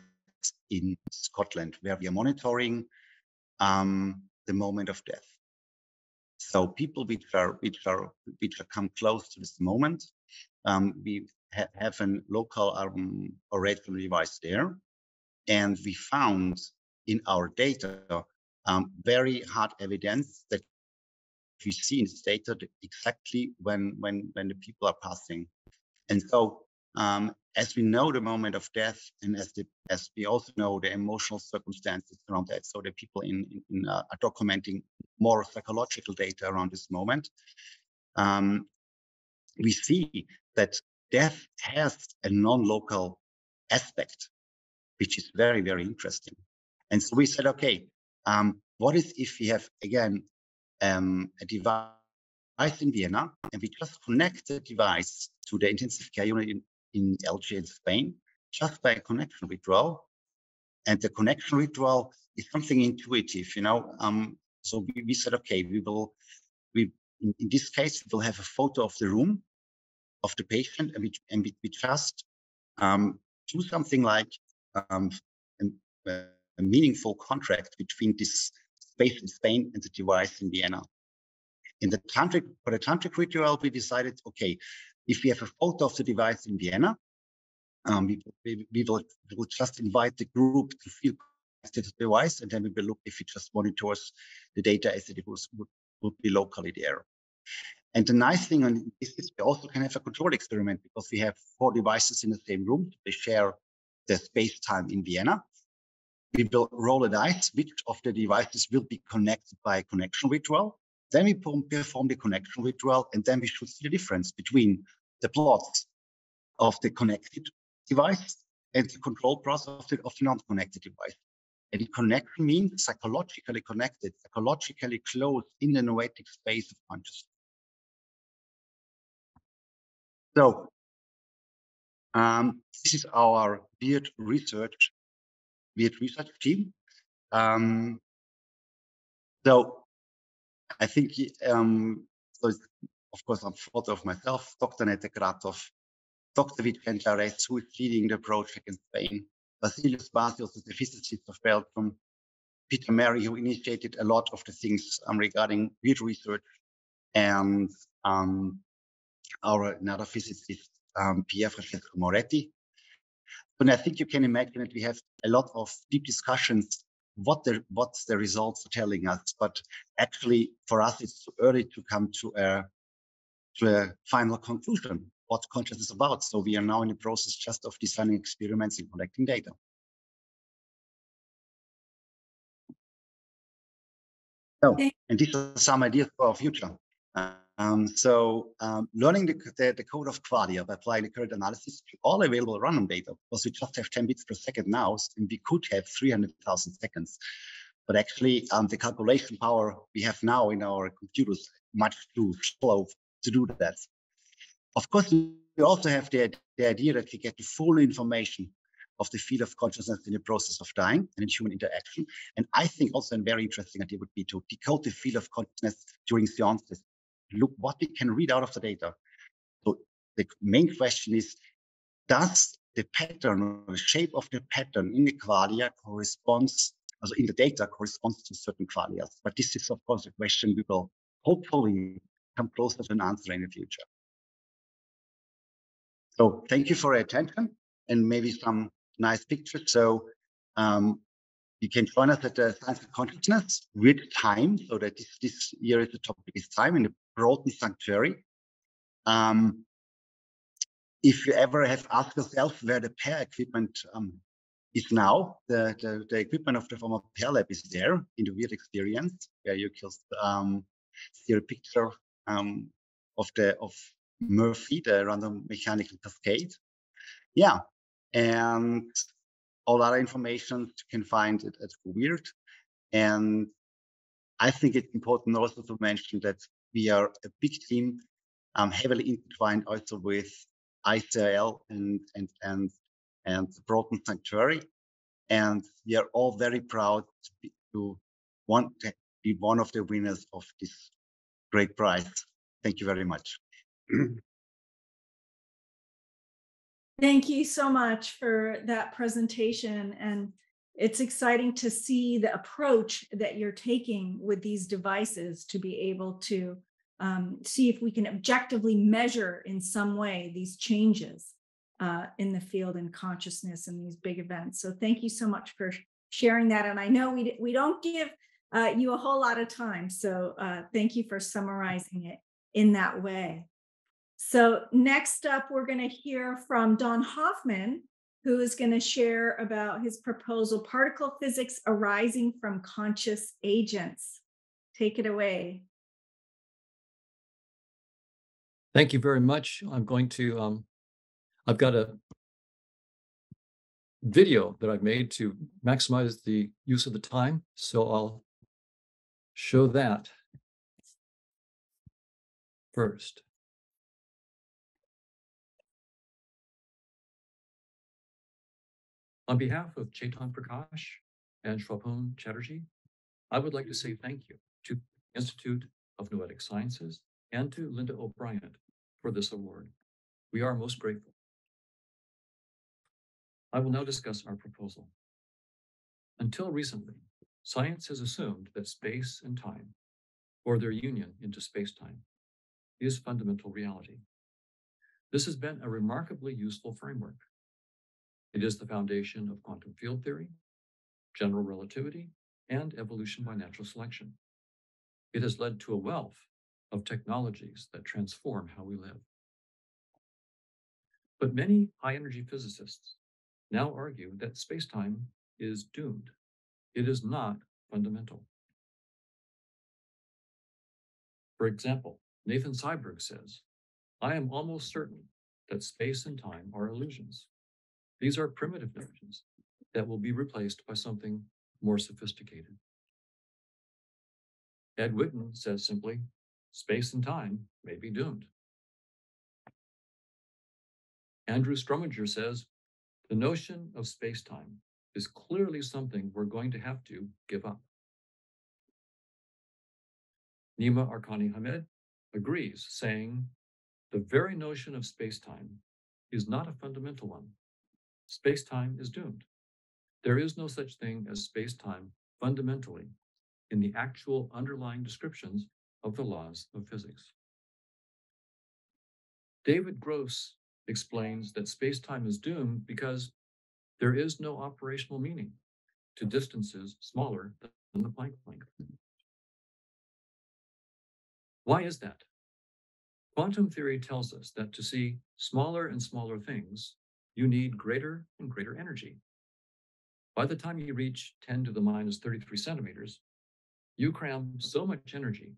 in Scotland, where we are monitoring um, the moment of death. So people which are which are which are come close to this moment, um, we ha have a local um, oracle device there, and we found in our data um, very hard evidence that we see in this data exactly when when when the people are passing. And so um, as we know the moment of death and as the as we also know the emotional circumstances around that, so the people in, in, uh, are documenting more psychological data around this moment, um, we see that death has a non-local aspect which is very, very interesting. And so we said, okay, um, what is if we have, again, um, a device in Vienna and we just connect the device to the intensive care unit in, in Elche in Spain, just by a connection ritual. And the connection ritual is something intuitive, you know. Um, so we, we said, okay, we will, we in, in, this case, we will have a photo of the room of the patient and we, and we, we just um, do something like um, a, a, meaningful contract between this space in Spain and the device in Vienna. In the tantric, for the tantric ritual, we decided, okay, if we have a photo of the device in Vienna, um, we, we, we, will, we will just invite the group to feel connected to the device, and then we will look if it just monitors the data as it was, would, would be locally there. And the nice thing on this is we also can have a control experiment because we have four devices in the same room. They share the space-time in Vienna. We will roll a dice, which of the devices will be connected by a connection ritual. Then we perform the connection ritual, and then we should see the difference between the plots of the connected device and the control process of the, the non-connected device. And connection means psychologically connected, psychologically close in the noetic space of consciousness. So um, this is our weird research, weird research team. Um, so I think, um, so of course, I'm thought of myself, Dr. Nete Kratov, Dr. Vicente Ares, who is leading the project in Spain, Vasileios Basios the physicist of Belgium, Peter Mary, who initiated a lot of the things um, regarding beard research, and um, our another physicist, um, Pierre Francesco Moretti. And I think you can imagine that we have a lot of deep discussions what the what's the results are telling us. But actually, for us, it's too early to come to a to a final conclusion what consciousness is about. So we are now in the process just of designing experiments and collecting data. So, and these are some ideas for our future. Uh, Um, so um, learning the, the, the, code of Qualia by applying the current analysis to all available random data, because we just have 10 bits per second now, and we could have 300,000 seconds. But actually, um, the calculation power we have now in our computers much too slow to do that. Of course, we also have the, the idea that we get the full information of the field of consciousness in the process of dying and in human interaction. And I think also a very interesting idea would be to decode the field of consciousness during seances. Look what we can read out of the data. So the main question is, does the pattern or the shape of the pattern in the qualia corresponds, also in the data corresponds to certain qualia? But this is of course a question we will hopefully come closer to an answer in the future. So thank you for your attention and maybe some nice pictures. So um, you can join us at the Science of Consciousness with time. So that this, this year is the topic is time in the Broughton Sanctuary. Um, if you ever have asked yourself where the PEAR equipment um, is now, the, the, the, equipment of the former PEAR lab is there in the weird experience, where you can um, see a picture um, of the of Murphy, the random mechanical cascade. Yeah, and all other information you can find it at Weird. And I think it's important also to mention that we are a big team, um, heavily intertwined also with ICL and and and and Broughton Sanctuary, and we are all very proud to, be, to want to be one of the winners of this great prize. Thank you very much. Thank you so much for that presentation. And it's exciting to see the approach that you're taking with these devices to be able to um, see if we can objectively measure in some way these changes uh, in the field and consciousness and these big events. So thank you so much for sharing that. And I know we, we don't give uh, you a whole lot of time. So uh, thank you for summarizing it in that way. So next up, we're going to hear from Don Hoffman, who is going to share about his proposal, particle physics arising from conscious agents. Take it away. Thank you very much. I'm going to, um, I've got a video that I've made to maximize the use of the time. So I'll show that first. On behalf of Chetan Prakash and Shwapun Chatterjee, I would like to say thank you to Institute of Noetic Sciences and to Linda O'Bryant for this award. We are most grateful. I will now discuss our proposal. Until recently, science has assumed that space and time, or their union into space-time, is fundamental reality. This has been a remarkably useful framework it is the foundation of quantum field theory, general relativity, and evolution by natural selection. It has led to a wealth of technologies that transform how we live. But many high energy physicists now argue that spacetime is doomed. It is not fundamental. For example, Nathan Seiberg says, I am almost certain that space and time are illusions. These are primitive notions that will be replaced by something more sophisticated. Ed Witten says simply, space and time may be doomed. Andrew Strominger says, the notion of space-time is clearly something we're going to have to give up. Nima Arkani Hamed agrees, saying, the very notion of space-time is not a fundamental one space-time is doomed. There is no such thing as space-time fundamentally in the actual underlying descriptions of the laws of physics. David Gross explains that space-time is doomed because there is no operational meaning. to distances smaller than the Planck length. Why is that? Quantum theory tells us that to see smaller and smaller things, you need greater and greater energy. By the time you reach 10 to the minus 33 centimeters, you cram so much energy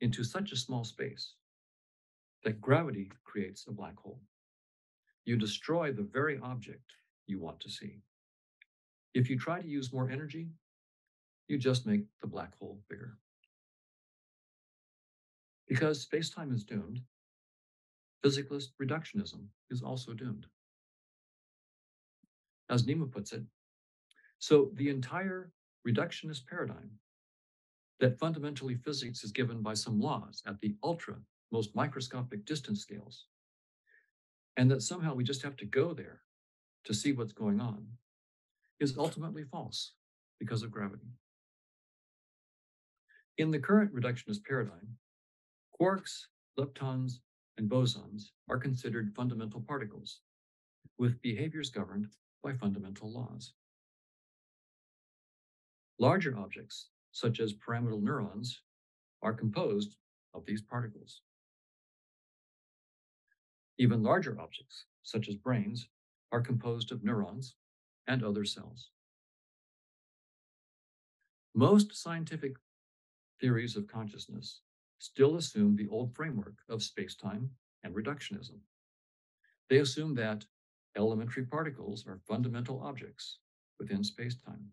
into such a small space that gravity creates a black hole. You destroy the very object you want to see. If you try to use more energy, you just make the black hole bigger. Because space-time is doomed, physicalist reductionism is also doomed. As Nima puts it, so the entire reductionist paradigm that fundamentally physics is given by some laws at the ultra, most microscopic distance scales, and that somehow we just have to go there to see what's going on, is ultimately false because of gravity. In the current reductionist paradigm, quarks, leptons, and bosons are considered fundamental particles, with behaviors governed by fundamental laws. Larger objects, such as pyramidal neurons, are composed of these particles. Even larger objects, such as brains, are composed of neurons and other cells. Most scientific theories of consciousness still assume the old framework of spacetime and reductionism. They assume that elementary particles are fundamental objects within spacetime.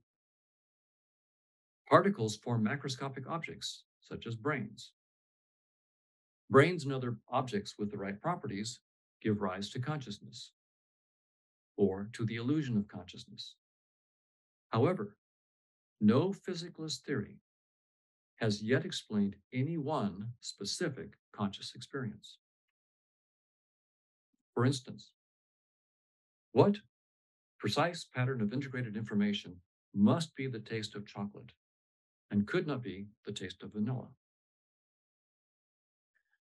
Particles form macroscopic objects, such as brains. Brains and other objects with the right properties give rise to consciousness, or to the illusion of consciousness. However, no physicalist theory has yet explained any one specific conscious experience. For instance, what precise pattern of integrated information must be the taste of chocolate and could not be the taste of vanilla?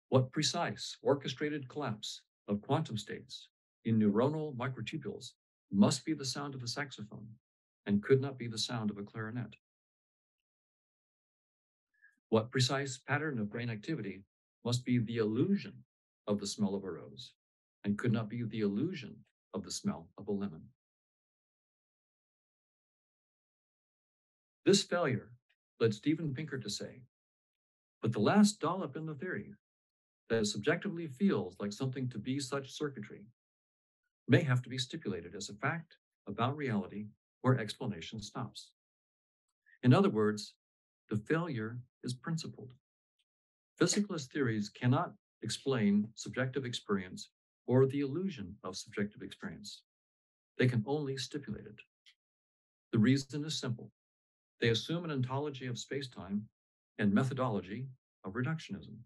What precise orchestrated collapse of quantum states in neuronal microtubules must be the sound of a saxophone and could not be the sound of a clarinet? What precise pattern of brain activity must be the illusion of the smell of a rose and could not be the illusion of the smell of a lemon? This failure led Steven Pinker to say, but the last dollop in the theory that subjectively feels like something to be such circuitry may have to be stipulated as a fact about reality where explanation stops. In other words, the failure is principled. Physicalist theories cannot explain subjective experience or the illusion of subjective experience. They can only stipulate it. The reason is simple. They assume an ontology of spacetime and methodology of reductionism.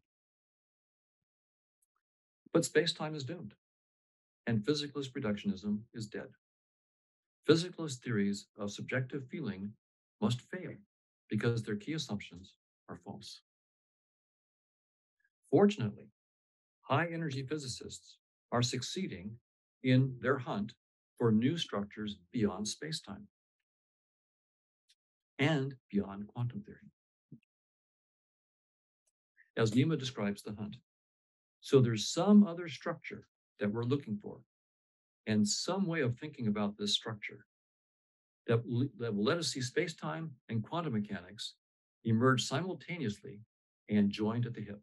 But spacetime is doomed, and physicalist reductionism is dead. Physicalist theories of subjective feeling must fail because their key assumptions are false. Fortunately, high energy physicists are succeeding in their hunt for new structures beyond spacetime and beyond quantum theory. As Nima describes the hunt. So there's some other structure that we're looking for and some way of thinking about this structure that, that will let us see space-time and quantum mechanics emerge simultaneously and joined at the hip.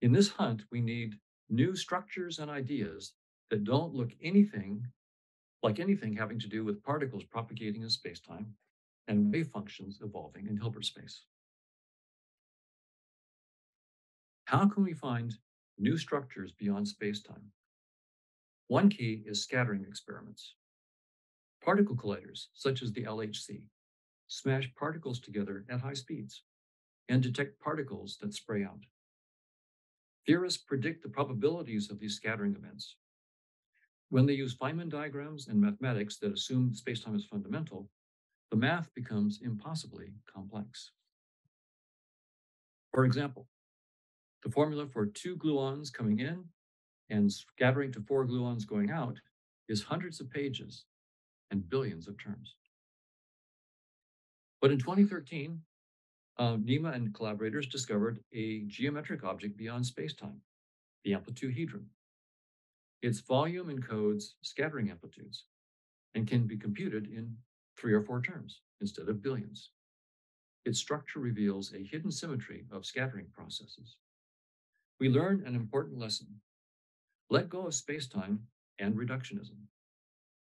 In this hunt, we need new structures and ideas that don't look anything like anything having to do with particles propagating in spacetime and wave functions evolving in Hilbert space. How can we find new structures beyond spacetime? One key is scattering experiments. Particle colliders, such as the LHC, smash particles together at high speeds and detect particles that spray out. Theorists predict the probabilities of these scattering events. When they use Feynman diagrams and mathematics that assume spacetime is fundamental, the math becomes impossibly complex. For example, the formula for two gluons coming in and scattering to four gluons going out is hundreds of pages and billions of terms. But in 2013, uh, Nima and collaborators discovered a geometric object beyond spacetime, the amplituhedron. Its volume encodes scattering amplitudes and can be computed in three or four terms instead of billions. Its structure reveals a hidden symmetry of scattering processes. We learn an important lesson. Let go of spacetime and reductionism.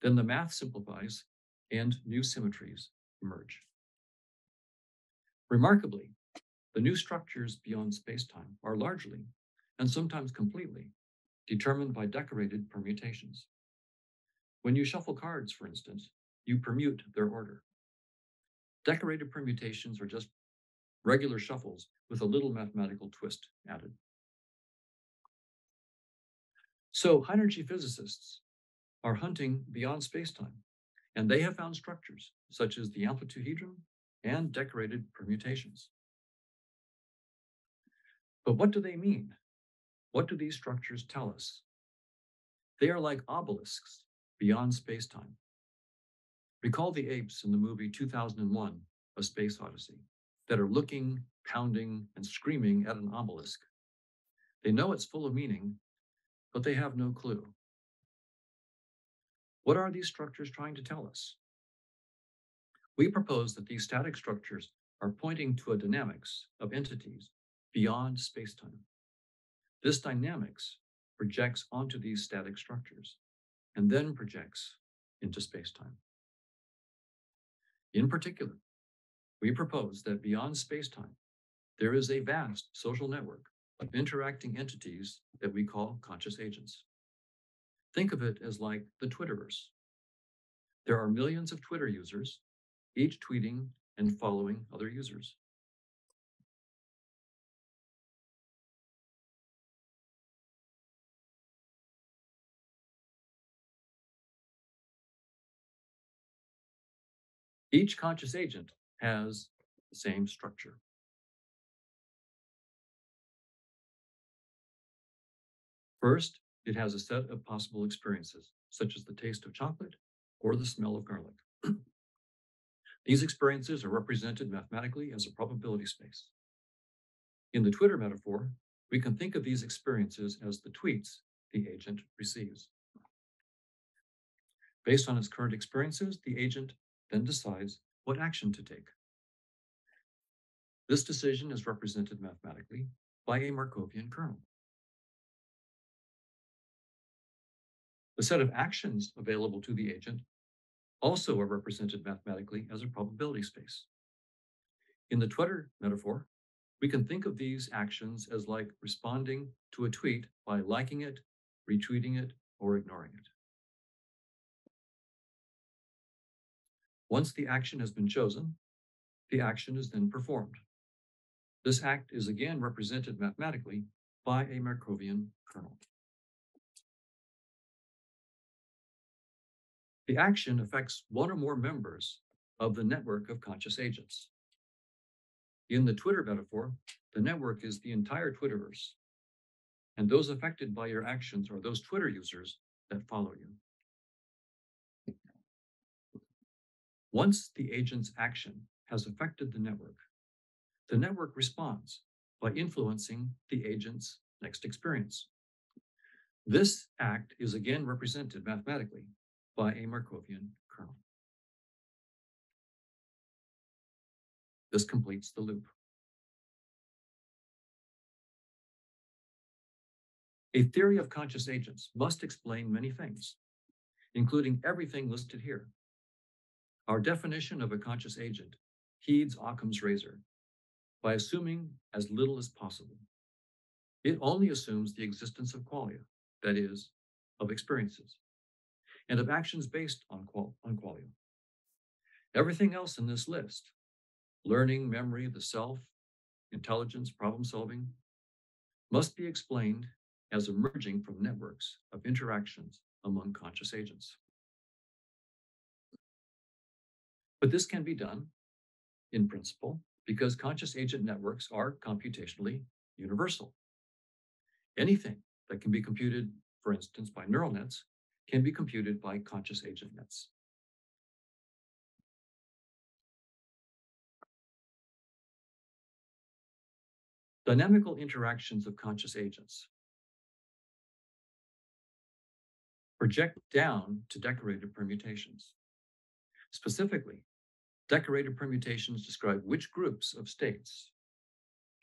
Then the math simplifies and new symmetries emerge. Remarkably, the new structures beyond spacetime are largely, and sometimes completely, determined by decorated permutations. When you shuffle cards, for instance, you permute their order. Decorated permutations are just regular shuffles with a little mathematical twist added. So high energy physicists are hunting beyond spacetime, and they have found structures such as the amplituhedron and decorated permutations. But what do they mean? What do these structures tell us? They are like obelisks beyond spacetime. Recall the apes in the movie 2001 A Space Odyssey that are looking, pounding, and screaming at an obelisk. They know it's full of meaning, but they have no clue. What are these structures trying to tell us? We propose that these static structures are pointing to a dynamics of entities beyond spacetime. This dynamics projects onto these static structures and then projects into spacetime. In particular, we propose that beyond spacetime, there is a vast social network of interacting entities that we call conscious agents. Think of it as like the Twitterverse. There are millions of Twitter users each tweeting and following other users. Each conscious agent has the same structure. First, it has a set of possible experiences, such as the taste of chocolate or the smell of garlic. These experiences are represented mathematically as a probability space. In the Twitter metaphor, we can think of these experiences as the tweets the agent receives. Based on its current experiences, the agent then decides what action to take. This decision is represented mathematically by a Markovian kernel. The set of actions available to the agent also are represented mathematically as a probability space. In the Twitter metaphor, we can think of these actions as like responding to a tweet by liking it, retweeting it, or ignoring it. Once the action has been chosen, the action is then performed. This act is again represented mathematically by a Markovian kernel. The action affects one or more members of the network of conscious agents. In the Twitter metaphor, the network is the entire Twitterverse, and those affected by your actions are those Twitter users that follow you. Once the agent's action has affected the network, the network responds by influencing the agent's next experience. This act is again represented mathematically by a Markovian kernel. This completes the loop. A theory of conscious agents must explain many things, including everything listed here. Our definition of a conscious agent heeds Occam's razor by assuming as little as possible. It only assumes the existence of qualia, that is, of experiences and of actions based on, qual- on qualia. Everything else in this list learning, memory, the self, intelligence, problem solving must be explained as emerging from networks of interactions among conscious agents. But this can be done in principle because conscious agent networks are computationally universal. Anything that can be computed, for instance, by neural nets can be computed by conscious agent nets. Dynamical interactions of conscious agents project down to decorated permutations. Specifically, decorated permutations describe which groups of states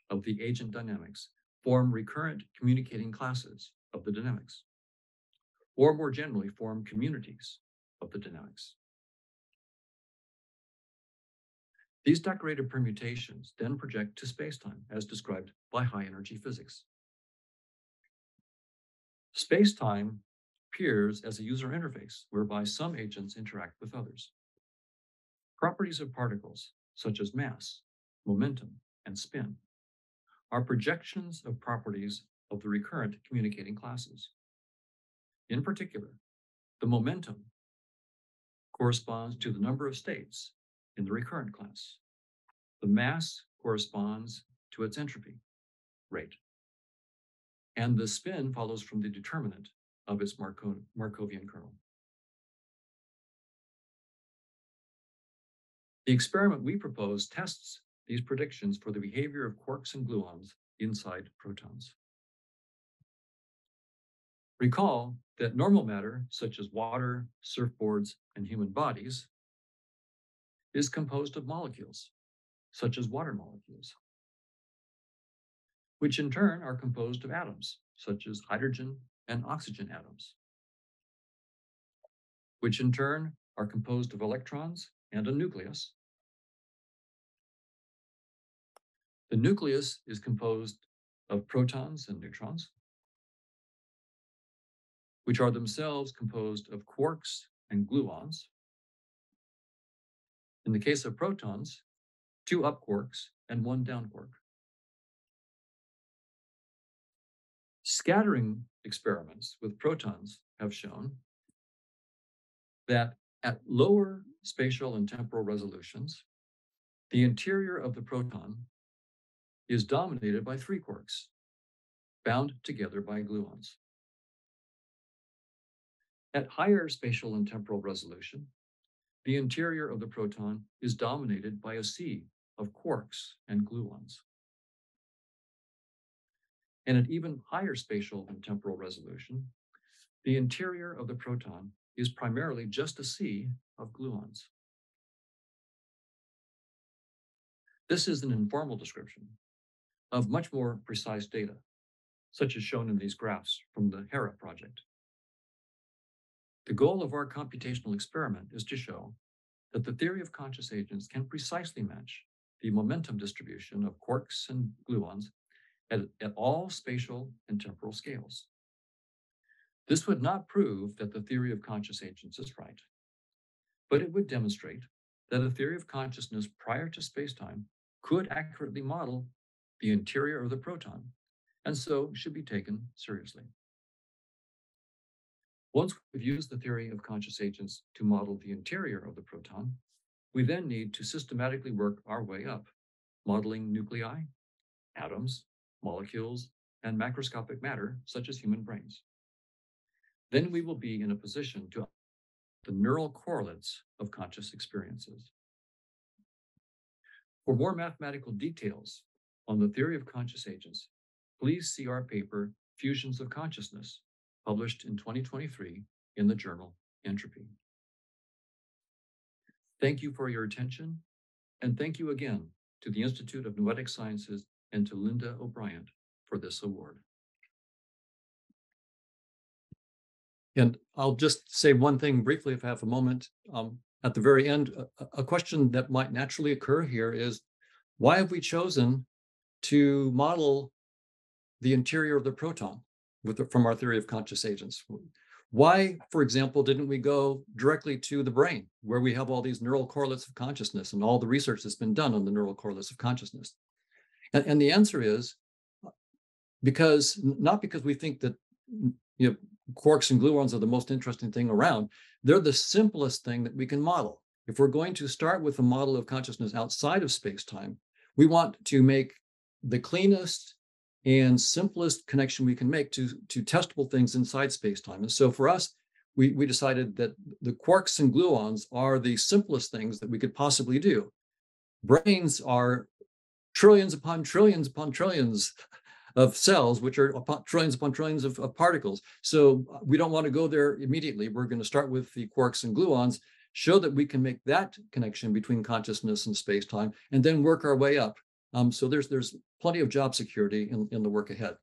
of the agent dynamics form recurrent communicating classes of the dynamics, or more generally, form communities of the dynamics. These decorated permutations then project to spacetime as described by high energy physics. Spacetime appears as a user interface whereby some agents interact with others. Properties of particles, such as mass, momentum, and spin, are projections of properties of the recurrent communicating classes. In particular, the momentum corresponds to the number of states in the recurrent class. The mass corresponds to its entropy rate. And the spin follows from the determinant of its Marco Markovian kernel. The experiment we propose tests these predictions for the behavior of quarks and gluons inside protons. Recall that normal matter, such as water, surfboards, and human bodies, is composed of molecules, such as water molecules, which in turn are composed of atoms, such as hydrogen and oxygen atoms, which in turn are composed of electrons and a nucleus. The nucleus is composed of protons and neutrons, which are themselves composed of quarks and gluons. In the case of protons, two up quarks and one down quark. Scattering experiments with protons have shown that at lower spatial and temporal resolutions, the interior of the proton is dominated by three quarks, bound together by gluons. At higher spatial and temporal resolution, the interior of the proton is dominated by a sea of quarks and gluons. And at even higher spatial and temporal resolution, the interior of the proton is primarily just a sea of gluons. This is an informal description of much more precise data, such as shown in these graphs from the HERA project. The goal of our computational experiment is to show that the theory of conscious agents can precisely match the momentum distribution of quarks and gluons at, at all spatial and temporal scales. This would not prove that the theory of conscious agents is right, but it would demonstrate that a theory of consciousness prior to spacetime could accurately model the interior of the proton, and so should be taken seriously. Once we've used the theory of conscious agents to model the interior of the proton, we then need to systematically work our way up, modeling nuclei, atoms, molecules, and macroscopic matter, such as human brains. Then we will be in a position to the neural correlates of conscious experiences. For more mathematical details on the theory of conscious agents, please see our paper, Fusions of Consciousness, published in 2023 in the journal Entropy. Thank you for your attention, and thank you again to the Institute of Noetic Sciences and to Linda O'Bryant for this award. And I'll just say one thing briefly if I have a moment. Um, at the very end, a, a, question that might naturally occur here is why have we chosen to model the interior of the proton with from our theory of conscious agents. Why, for example, didn't we go directly to the brain where we have all these neural correlates of consciousness and all the research that's been done on the neural correlates of consciousness? And, and the answer is because not because we think that you know quarks and gluons are the most interesting thing around, they're the simplest thing that we can model. If we're going to start with a model of consciousness outside of space-time, we want to make the cleanest and simplest connection we can make to, to testable things inside space-time. And so for us, we, we decided that the quarks and gluons are the simplest things that we could possibly do. Brains are trillions upon trillions upon trillions of cells, which are upon, trillions upon trillions of, of particles. So uh, we don't want to go there immediately. We're going to start with the quarks and gluons, show that we can make that connection between consciousness and space-time, and then work our way up. Um, so there's there's plenty of job security in, in the work ahead.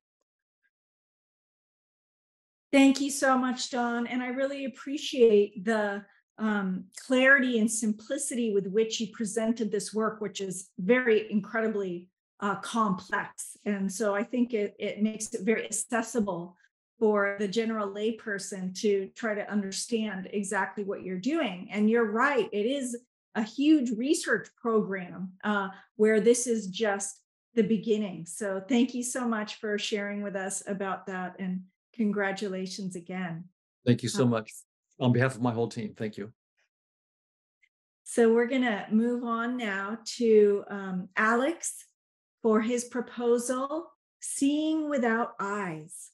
Thank you so much, Don. And I really appreciate the um, clarity and simplicity with which you presented this work, which is very incredibly uh, complex. And so I think it, it makes it very accessible for the general layperson to try to understand exactly what you're doing. And you're right, it is a huge research program uh, where this is just the beginning. So thank you so much for sharing with us about that. And Congratulations again. Thank you so Um, much. On behalf of my whole team, thank you. So we're going to move on now to um, Alex for his proposal, Seeing Without Eyes.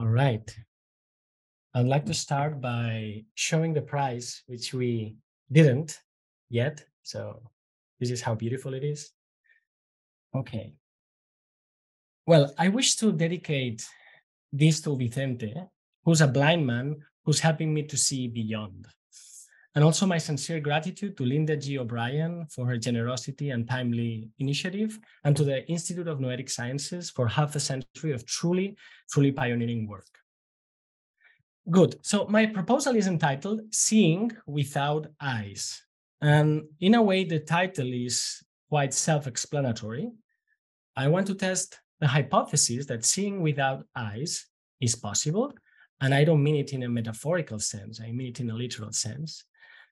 All right. I'd like to start by showing the prize, which we didn't yet. So this is how beautiful it is. Okay. Well, I wish to dedicate this to Vicente, who's a blind man who's helping me to see beyond. And also my sincere gratitude to Linda G. O'Bryant for her generosity and timely initiative, and to the Institute of Noetic Sciences for half a century of truly, truly pioneering work. Good. So my proposal is entitled Seeing Without Eyes. And in a way, the title is quite self-explanatory. I want to test the hypothesis that seeing without eyes is possible. And I don't mean it in a metaphorical sense, I mean it in a literal sense.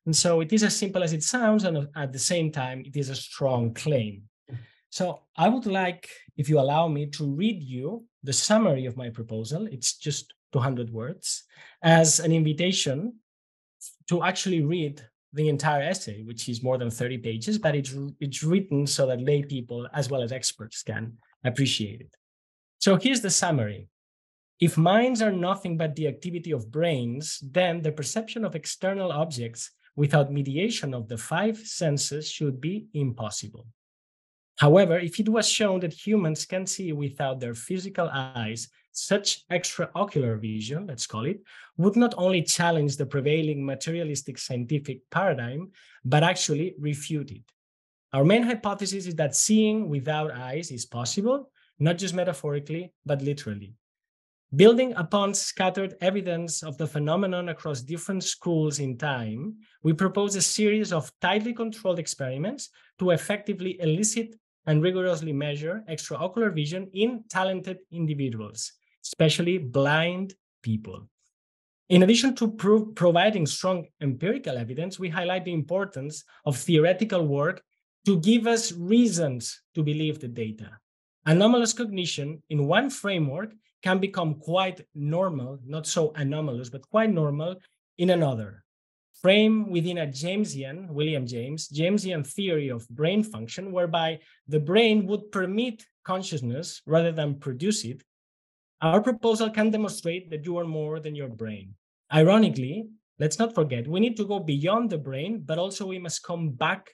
And so it is as simple as it sounds, and at the same time, it is a strong claim. So I would like, if you allow me, to read you the summary of my proposal. It's just 200 words as an invitation to actually read the entire essay, which is more than 30 pages, but it's, it's written so that lay people as well as experts can appreciate it. So here's the summary. If minds are nothing but the activity of brains, then the perception of external objects without mediation of the five senses should be impossible. However, if it was shown that humans can see without their physical eyes, such extraocular vision, let's call it, would not only challenge the prevailing materialistic scientific paradigm, but actually refute it. Our main hypothesis is that seeing without eyes is possible, not just metaphorically, but literally. Building upon scattered evidence of the phenomenon across different schools in time, we propose a series of tightly controlled experiments to effectively elicit and rigorously measure extraocular vision in talented individuals, especially blind people. In addition to providing strong empirical evidence, we highlight the importance of theoretical work to give us reasons to believe the data. Anomalous cognition in one framework can become quite normal, not so anomalous, but quite normal in another. Frame within a Jamesian, William James, Jamesian theory of brain function, whereby the brain would permit consciousness rather than produce it, our proposal can demonstrate that you are more than your brain. Ironically, let's not forget, we need to go beyond the brain, but also we must come back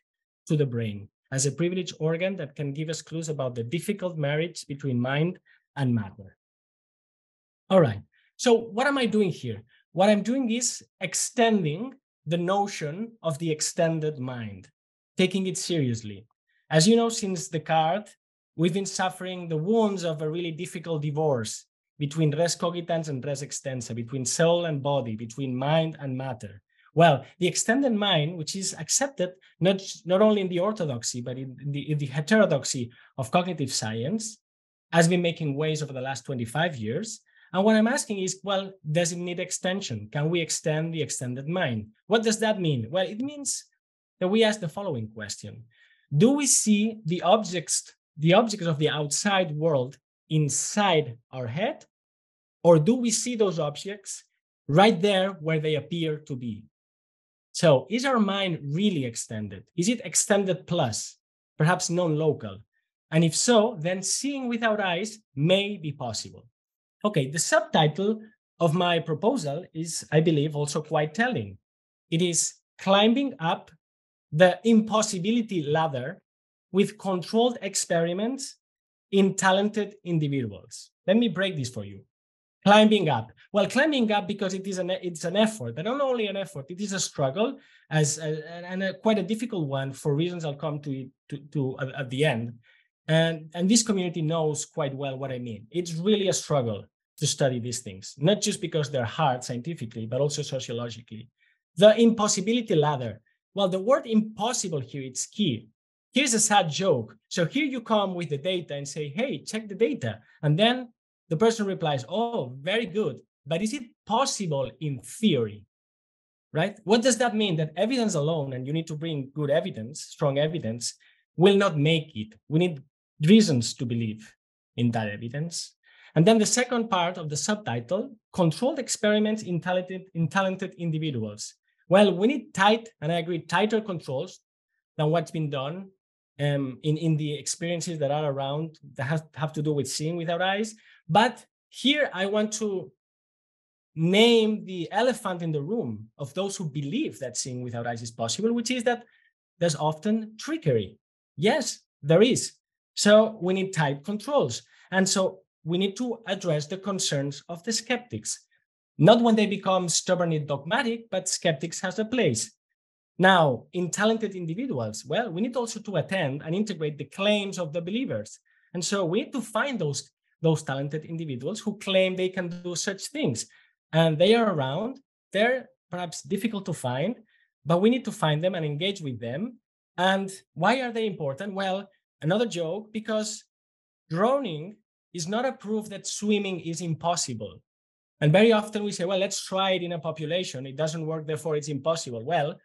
to the brain as a privileged organ that can give us clues about the difficult marriage between mind and matter. All right, so what am I doing here? What I'm doing is extending the notion of the extended mind, taking it seriously. As you know, since Descartes, we've been suffering the wounds of a really difficult divorce between res cogitans and res extensa, between soul and body, between mind and matter. Well, the extended mind, which is accepted not, not only in the orthodoxy, but in the, in the heterodoxy of cognitive science, has been making waves over the last 25 years. And what I'm asking is, well, does it need extension? Can we extend the extended mind? What does that mean? Well, it means that we ask the following question. Do we see the objects, the objects of the outside world inside our head? Or do we see those objects right there where they appear to be? So is our mind really extended? Is it extended plus, perhaps non-local? And if so, then seeing without eyes may be possible. Okay, the subtitle of my proposal is, I believe, also quite telling. It is climbing up the impossibility ladder with controlled experiments in talented individuals. Let me break this for you. Climbing up. Well, climbing up because it is an it's an effort, but not only an effort, it is a struggle as a, and a, quite a difficult one for reasons I'll come to to, to at the end. And and this community knows quite well what I mean. It's really a struggle to study these things, not just because they're hard scientifically, but also sociologically. The impossibility ladder. Well, the word impossible here, it's key. Here's a sad joke. So here you come with the data and say, hey, check the data. And then the person replies, oh, very good. But is it possible in theory? Right? What does that mean? That evidence alone, and you need to bring good evidence, strong evidence, will not make it. We need reasons to believe in that evidence. And then the second part of the subtitle, controlled experiments in talented, in talented individuals. Well, we need tight, and I agree, tighter controls than what's been done um, in, in the experiences that are around that have, have to do with seeing without eyes. But here I want to name the elephant in the room of those who believe that seeing without eyes is possible, which is that there's often trickery. Yes, there is. So we need tight controls. And so we need to address the concerns of the skeptics, not when they become stubbornly dogmatic, but skeptics has a place. Now, in talented individuals, well, we need also to attend and integrate the claims of the believers. And so we need to find those, those talented individuals who claim they can do such things. And they are around. They're perhaps difficult to find, but we need to find them and engage with them. And why are they important? Well, another joke, because drowning is not a proof that swimming is impossible. And very often we say, well, let's try it in a population. It doesn't work, therefore it's impossible. Well,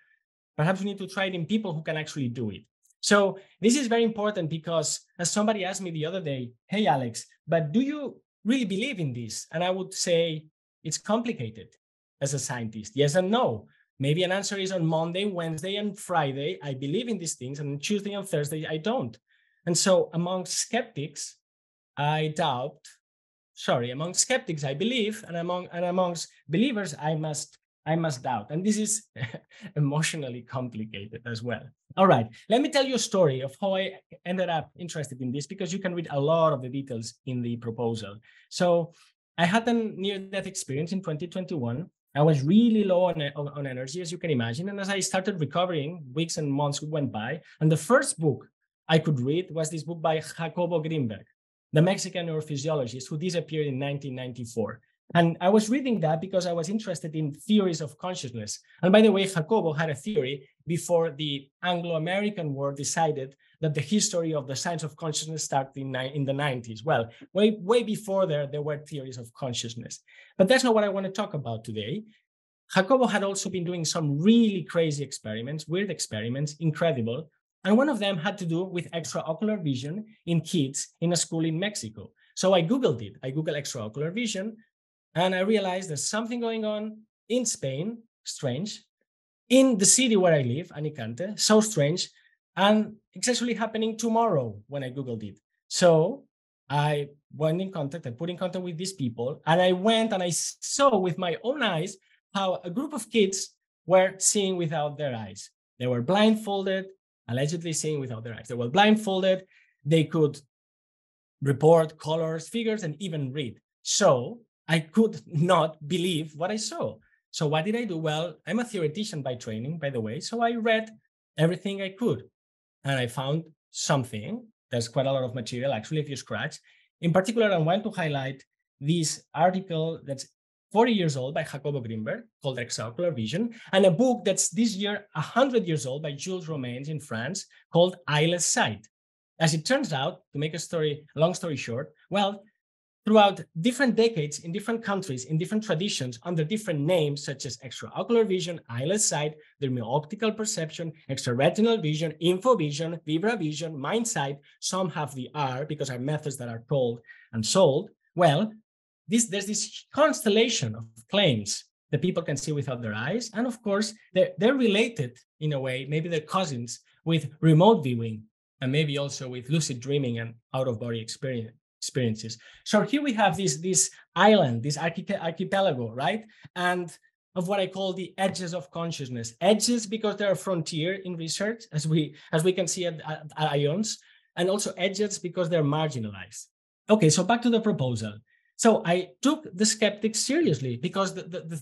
Perhaps we need to try it in people who can actually do it. So this is very important because as somebody asked me the other day, hey, Alex, but do you really believe in this? And I would say it's complicated as a scientist. Yes and no. Maybe an answer is on Monday, Wednesday, and Friday, I believe in these things, and Tuesday and Thursday, I don't. And so among skeptics, I doubt, sorry, among skeptics, I believe, and among and amongst believers, I must I must doubt. And this is emotionally complicated as well. All right, let me tell you a story of how I ended up interested in this because you can read a lot of the details in the proposal. So I had a near death experience in 2021. I was really low on, on energy, as you can imagine. And as I started recovering, weeks and months went by. And the first book I could read was this book by Jacobo Grinberg, the Mexican neurophysiologist who disappeared in 1994. And I was reading that because I was interested in theories of consciousness. And by the way, Jacobo had a theory before the Anglo-American war decided that the history of the science of consciousness started in, in the 90s. Well, way, way before there, there were theories of consciousness. But that's not what I want to talk about today. Jacobo had also been doing some really crazy experiments, weird experiments, incredible. And one of them had to do with extraocular vision in kids in a school in Mexico. So I Googled it. I Googled extraocular vision, and I realized there's something going on in Spain, strange, in the city where I live, Alicante, so strange. And it's actually happening tomorrow when I Googled it. So I went in contact, I put in contact with these people, and I went and I saw with my own eyes how a group of kids were seeing without their eyes. They were blindfolded, allegedly seeing without their eyes. They were blindfolded, they could report colors, figures, and even read. So I could not believe what I saw. So what did I do? Well, I'm a theoretician by training, by the way. So I read everything I could. And I found something. There's quite a lot of material, actually, if you scratch. In particular, I want to highlight this article that's 40 years old by Jacobo Grinberg called Extraocular Vision, and a book that's this year 100 years old by Jules Romains in France called Eyeless Sight. As it turns out, to make a story, a long story short, well, throughout different decades in different countries, in different traditions, under different names such as extraocular vision, eyeless sight, optical perception, extraretinal vision, infovision, vibra vision, mind sight. Some have the R because are methods that are told and sold. Well, this, there's this constellation of claims that people can see without their eyes. And of course, they're, they're related in a way, maybe they're cousins with remote viewing and maybe also with lucid dreaming and out of body experience experiences. So here we have this, this island, this archipelago, right? And of what I call the edges of consciousness. Edges because they're a frontier in research, as we as we can see at, at, at IONS, and also edges because they're marginalized. Okay, so back to the proposal. So I took the skeptics seriously because the, the, the,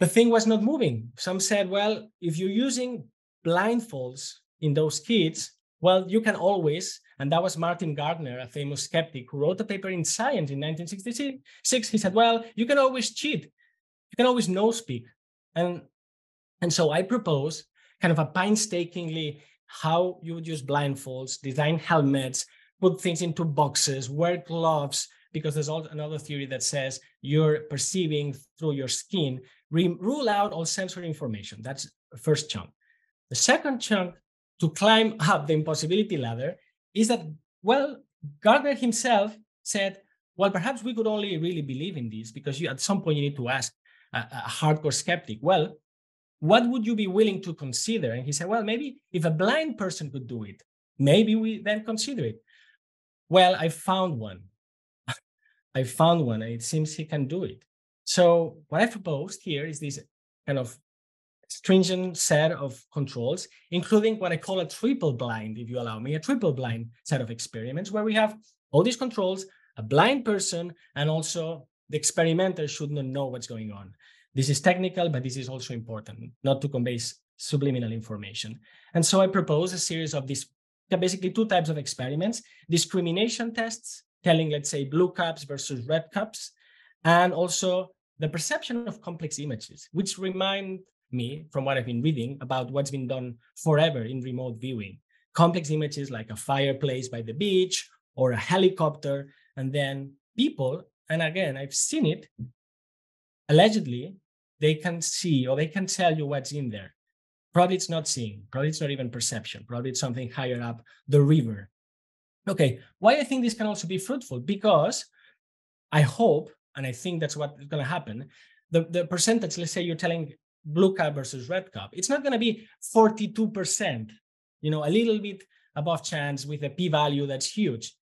the thing was not moving. Some said, well, if you're using blindfolds in those kids, well, you can always, and that was Martin Gardner, a famous skeptic who wrote a paper in Science in 1966. He said, well, you can always cheat. You can always no speak. And, and so I propose kind of a painstakingly how you would use blindfolds, design helmets, put things into boxes, wear gloves, because there's also another theory that says you're perceiving through your skin, Re- rule out all sensory information. That's the first chunk. The second chunk to climb up the impossibility ladder is that, well, Gardner himself said, well, perhaps we could only really believe in this because you, at some point you need to ask a, a hardcore skeptic, well, what would you be willing to consider? And he said, well, maybe if a blind person could do it, maybe we then consider it. Well, I found one. I found one, and it seems he can do it. So what I proposed here is this kind of stringent set of controls, including what I call a triple blind, if you allow me, a triple blind set of experiments where we have all these controls, a blind person, and also the experimenter should not know what's going on. This is technical, but this is also important, not to convey subliminal information. And so I propose a series of these, basically two types of experiments, discrimination tests, telling, let's say, blue cups versus red cups, and also the perception of complex images, which remind me from what I've been reading about what's been done forever in remote viewing. Complex images like a fireplace by the beach or a helicopter, and then people, and again, I've seen it, allegedly, they can see or they can tell you what's in there. Probably it's not seeing, probably it's not even perception, probably it's something higher up the river. Okay, why I think this can also be fruitful? Because I hope, and I think that's what's going to happen, the, the percentage, let's say you're telling blue cup versus red cup, it's not going to be 42%, you know, a little bit above chance with a p value that's huge.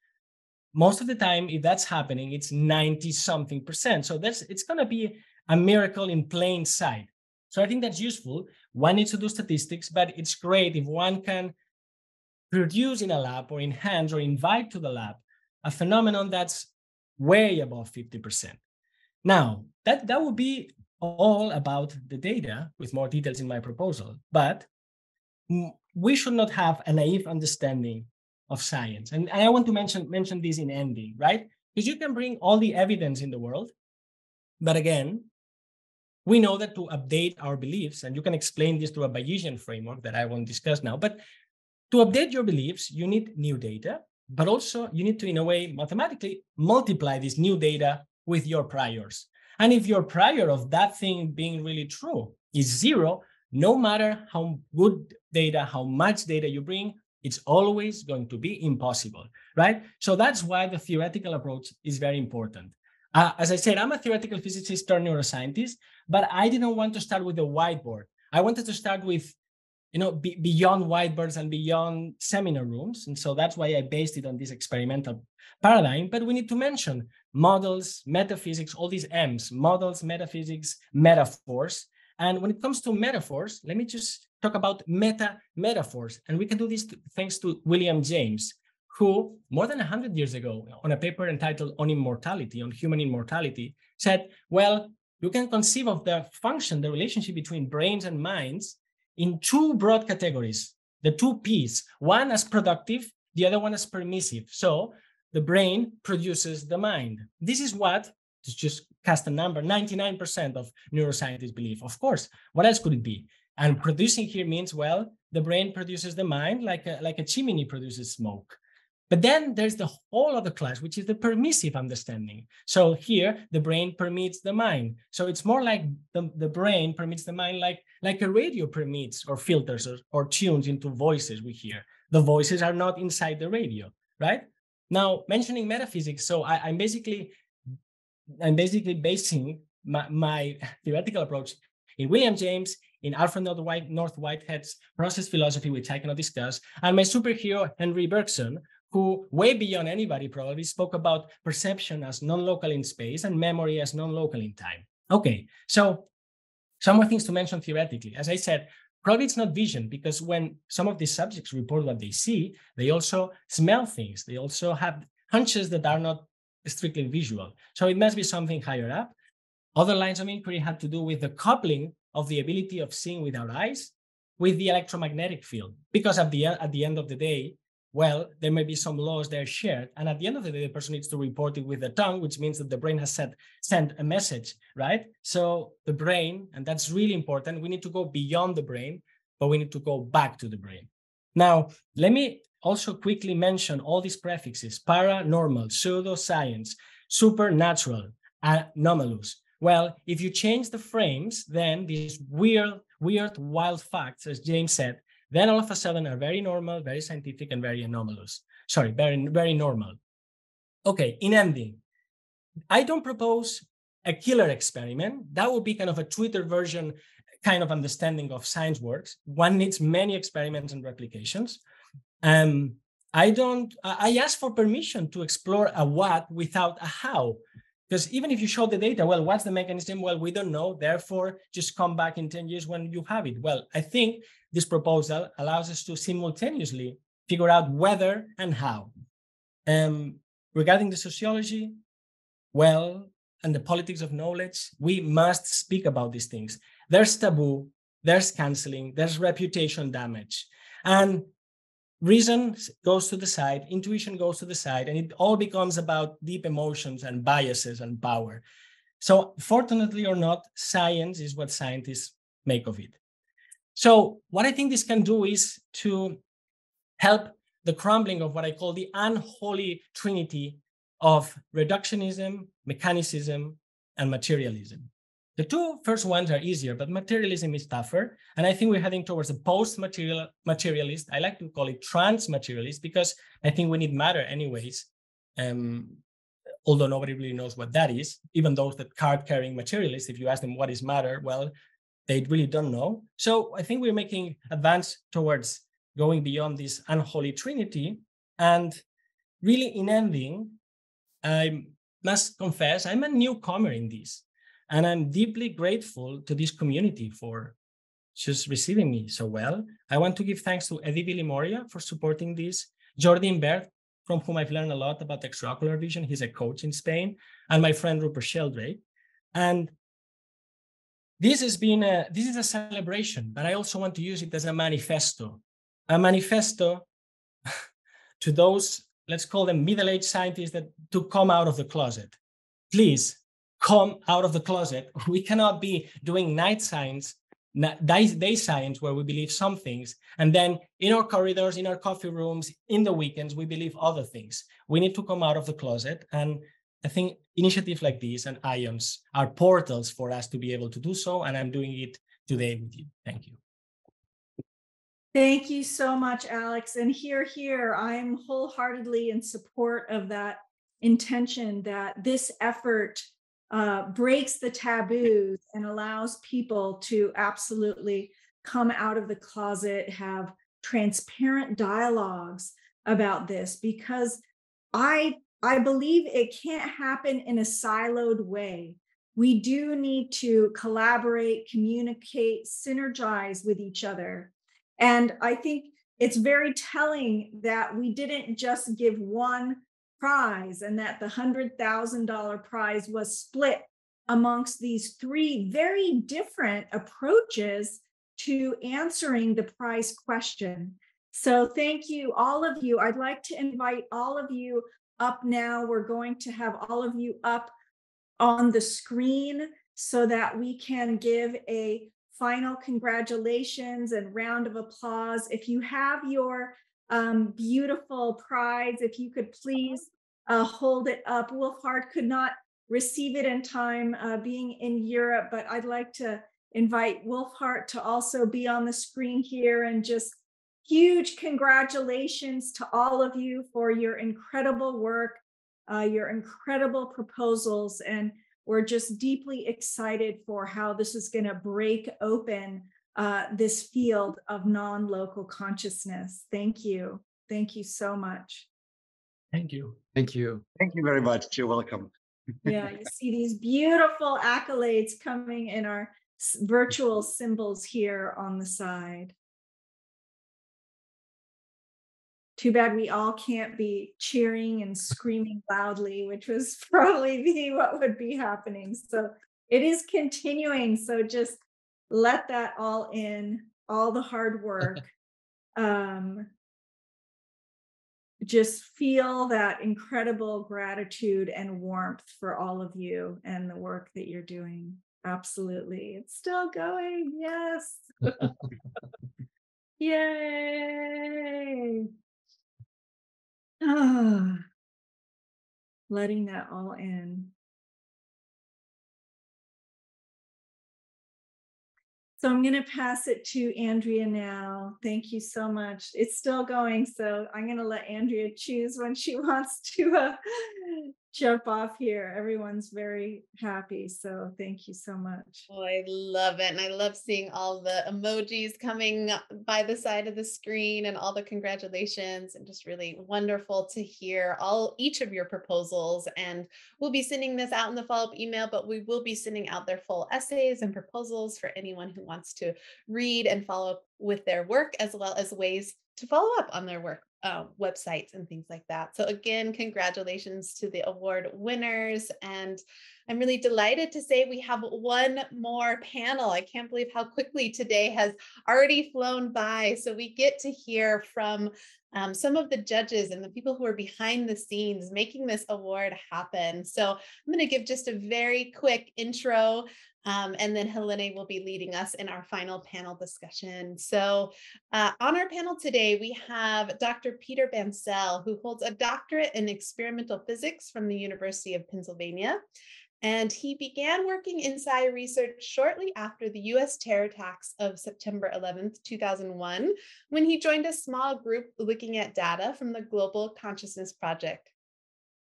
Most of the time, if that's happening, it's 90 something percent. So that's it's going to be a miracle in plain sight. So I think that's useful. One needs to do statistics, but it's great if one can produce in a lab or enhance or invite to the lab a phenomenon that's way above 50%. Now, that, that would be all about the data with more details in my proposal. But we should not have a naive understanding of science. And I want to mention, mention this in ending, right? Because you can bring all the evidence in the world. But again, we know that to update our beliefs, and you can explain this through a Bayesian framework that I won't discuss now, but to update your beliefs, you need new data, but also you need to, in a way, mathematically multiply this new data with your priors. And if your prior of that thing being really true is zero, no matter how good data, how much data you bring, it's always going to be impossible, right? So that's why the theoretical approach is very important. Uh, as I said, I'm a theoretical physicist turned neuroscientist, but I didn't want to start with the whiteboard. I wanted to start with, you know, be, beyond whiteboards and beyond seminar rooms. And so that's why I based it on this experimental paradigm. But we need to mention models, metaphysics, all these M's, models, metaphysics, metaphors. And when it comes to metaphors, let me just talk about meta metaphors. And we can do this thanks to William James who more than 100 years ago on a paper entitled on immortality on human immortality said well you can conceive of the function the relationship between brains and minds in two broad categories the two p's one as productive the other one as permissive. So the brain produces the mind. This is what to just cast a number 99% of neuroscientists believe of course. What else could it be? And producing here means well the brain produces the mind like a, like a chimney produces smoke but then there's the whole other class, which is the permissive understanding. So here, the brain permits the mind. So it's more like the, the brain permits the mind like, like a radio permits or filters or, or tunes into voices we hear. The voices are not inside the radio, right? Now, mentioning metaphysics, so I, am basically I'm basically basing my, my theoretical approach in William James, in Alfred North, White, North Whitehead's process philosophy, which I cannot discuss, and my superhero, Henri Bergson, who, way beyond anybody, probably spoke about perception as non local in space and memory as non local in time. Okay, so some more things to mention theoretically. As I said, probably it's not vision because when some of these subjects report what they see, they also smell things. They also have hunches that are not strictly visual. So it must be something higher up. Other lines of inquiry had to do with the coupling of the ability of seeing with our eyes with the electromagnetic field, because at the, at the end of the day, well, there may be some laws that are shared. And at the end of the day, the person needs to report it with the tongue, which means that the brain has sent, sent a message, right? So the brain, and that's really important, we need to go beyond the brain, but we need to go back to the brain. Now, let me also quickly mention all these prefixes, paranormal, pseudoscience, supernatural, anomalous. Well, if you change the frames, then these weird, weird, wild facts, as James said, then all of a sudden are very normal, very scientific, and very anomalous. Sorry, very, very normal. Okay, in ending, I don't propose a killer experiment. That would be kind of a Twitter version kind of understanding of science works. One needs many experiments and replications. Um, I don't, I ask for permission to explore a what without a how. Because even if you show the data, well, what's the mechanism? Well, we don't know. Therefore, just come back in 10 years when you have it. Well, I think this proposal allows us to simultaneously figure out whether and how. Um, regarding the sociology, well, and the politics of knowledge, we must speak about these things. There's taboo, there's canceling, there's reputation damage. And reason goes to the side, intuition goes to the side, and it all becomes about deep emotions and biases and power. So, fortunately or not, science is what scientists make of it. So, what I think this can do is to help the crumbling of what I call the unholy trinity of reductionism, mechanicism, and materialism. The two first ones are easier, but materialism is tougher. And I think we're heading towards a post-material materialist. I like to call it trans-materialist because I think we need matter anyways. Um, although nobody really knows what that is, even those that card-carrying materialists, if you ask them what is matter, well, they really don't know. So I think we're making advance towards going beyond this unholy trinity. And really in ending, I must confess, I'm a newcomer in this. And I'm deeply grateful to this community for just receiving me so well. I want to give thanks to Eddie Villimoria for supporting this, Jordi Imbert, from whom I've learned a lot about extraocular vision. He's a coach in Spain, and my friend Rupert Sheldrake. And this has been a this is a celebration, but I also want to use it as a manifesto. A manifesto to those, let's call them middle-aged scientists that to come out of the closet. Please come out of the closet. We cannot be doing night science, day science, where we believe some things, and then in our corridors, in our coffee rooms, in the weekends, we believe other things. We need to come out of the closet. And I think initiatives like these and IONS are portals for us to be able to do so. And I'm doing it today with you. Thank you. Thank you so much, Alex. And here, here, I'm wholeheartedly in support of that intention that this effort uh, breaks the taboos and allows people to absolutely come out of the closet, have transparent dialogues about this, because I I believe it can't happen in a siloed way. We do need to collaborate, communicate, synergize with each other. And I think it's very telling that we didn't just give one prize and that the $100,000 prize was split amongst these three very different approaches to answering the prize question. So, thank you, all of you. I'd like to invite all of you up now. We're going to have all of you up on the screen so that we can give a final congratulations and round of applause. If you have your um, beautiful prize. If you could please uh, hold it up. Wolfhardt could not receive it in time uh, being in Europe, but I'd like to invite Wolfhardt to also be on the screen here and just huge congratulations to all of you for your incredible work, uh, your incredible proposals, and we're just deeply excited for how this is going to break open uh, this field of non local consciousness. Thank you. Thank you so much. Thank you. Thank you. Thank you very much. You're welcome. yeah, you see these beautiful accolades coming in our virtual symbols here on the side. Too bad we all can't be cheering and screaming loudly, which was probably the, what would be happening. So it is continuing. So just let that all in, all the hard work. um, just feel that incredible gratitude and warmth for all of you and the work that you're doing. Absolutely. It's still going. Yes. Yay. Ah, letting that all in. So I'm going to pass it to Andrea now. Thank you so much. It's still going, so I'm going to let Andrea choose when she wants to uh, jump off here. Everyone's very happy. So thank you so much. Oh, I love it. And I love seeing all the emojis coming by the side of the screen and all the congratulations and just really wonderful to hear all each of your proposals. And we'll be sending this out in the follow-up email, but we will be sending out their full essays and proposals for anyone who wants to read and follow up with their work as well as ways to follow up on their work uh, websites and things like that. So again, congratulations to the award winners. And I'm really delighted to say we have one more panel. I can't believe how quickly today has already flown by. So we get to hear from um, some of the judges and the people who are behind the scenes making this award happen. So I'm going to give just a very quick intro um, and then Helané will be leading us in our final panel discussion. So uh, on our panel today, we have Dr. Peter Bancel, who holds a doctorate in experimental physics from the University of Pennsylvania. And he began working in psi research shortly after the US terror attacks of September 11th, 2001, when he joined a small group looking at data from the Global Consciousness Project.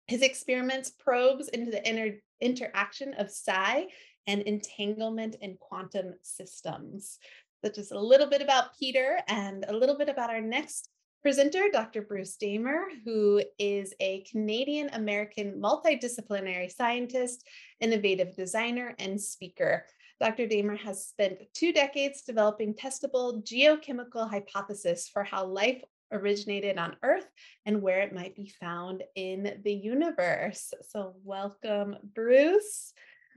His experiments probes into the inter interaction of psi and entanglement in quantum systems. So just a little bit about Peter and a little bit about our next presenter, Dr. Bruce Damer, who is a Canadian American multidisciplinary scientist, innovative designer, and speaker. Dr. Damer has spent two decades developing testable geochemical hypothesis for how life originated on Earth and where it might be found in the universe. So welcome, Bruce.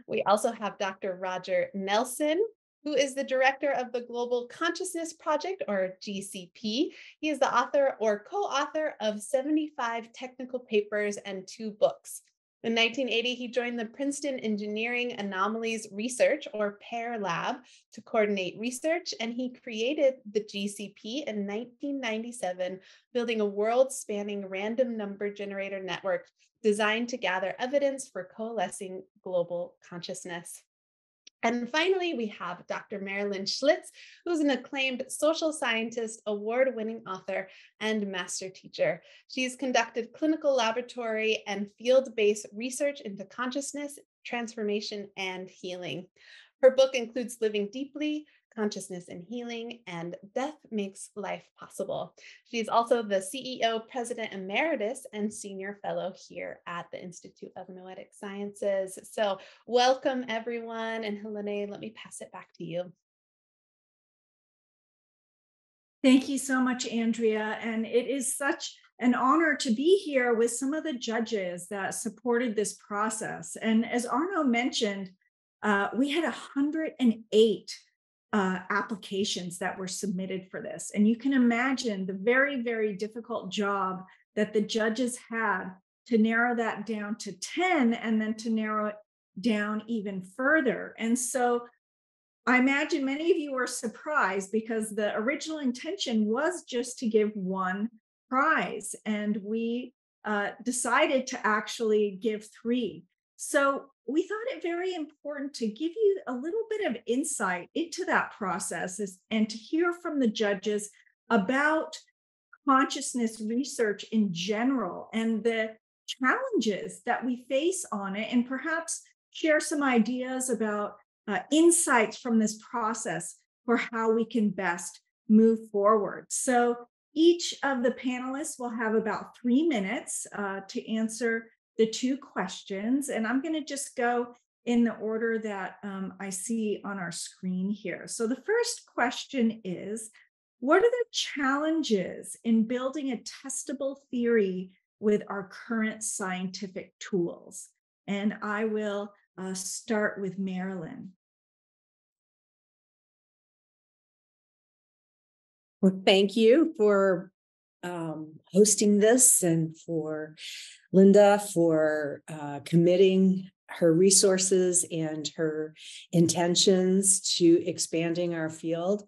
We also have Dr. Roger Nelson, who is the director of the Global Consciousness Project, or GCP. He is the author or co author of 75 technical papers and two books. In 1980, he joined the Princeton Engineering Anomalies Research, or PEAR Lab, to coordinate research, and he created the GCP in 1997, building a world spanning random number generator network designed to gather evidence for coalescing global consciousness. And finally, we have Dr. Marilyn Schlitz, who's an acclaimed social scientist, award winning author, and master teacher. She's conducted clinical laboratory and field based research into consciousness, transformation, and healing. Her book includes Living Deeply, Consciousness and Healing, and Death Makes Life Possible. She's also the CEO, President Emeritus, and Senior Fellow here at the Institute of Noetic Sciences. So, welcome everyone. And Helané, let me pass it back to you. Thank you so much, Andrea. And it is such an honor to be here with some of the judges that supported this process. And as Arnaud mentioned, uh, we had 108 uh, applications that were submitted for this. And you can imagine the very, very difficult job that the judges had to narrow that down to 10 and then to narrow it down even further. And so I imagine many of you were surprised because the original intention was just to give one prize, and we uh, decided to actually give three. So we thought it very important to give you a little bit of insight into that process and to hear from the judges about consciousness research in general and the challenges that we face on it, and perhaps share some ideas about uh, insights from this process for how we can best move forward. So, each of the panelists will have about three minutes uh, to answer the two questions. And I'm going to just go in the order that um, I see on our screen here. So the first question is, what are the challenges in building a testable theory with our current scientific tools? And I will uh, start with Marilyn. Well, thank you for um, hosting this and for Linda for uh, committing her resources and her intentions to expanding our field.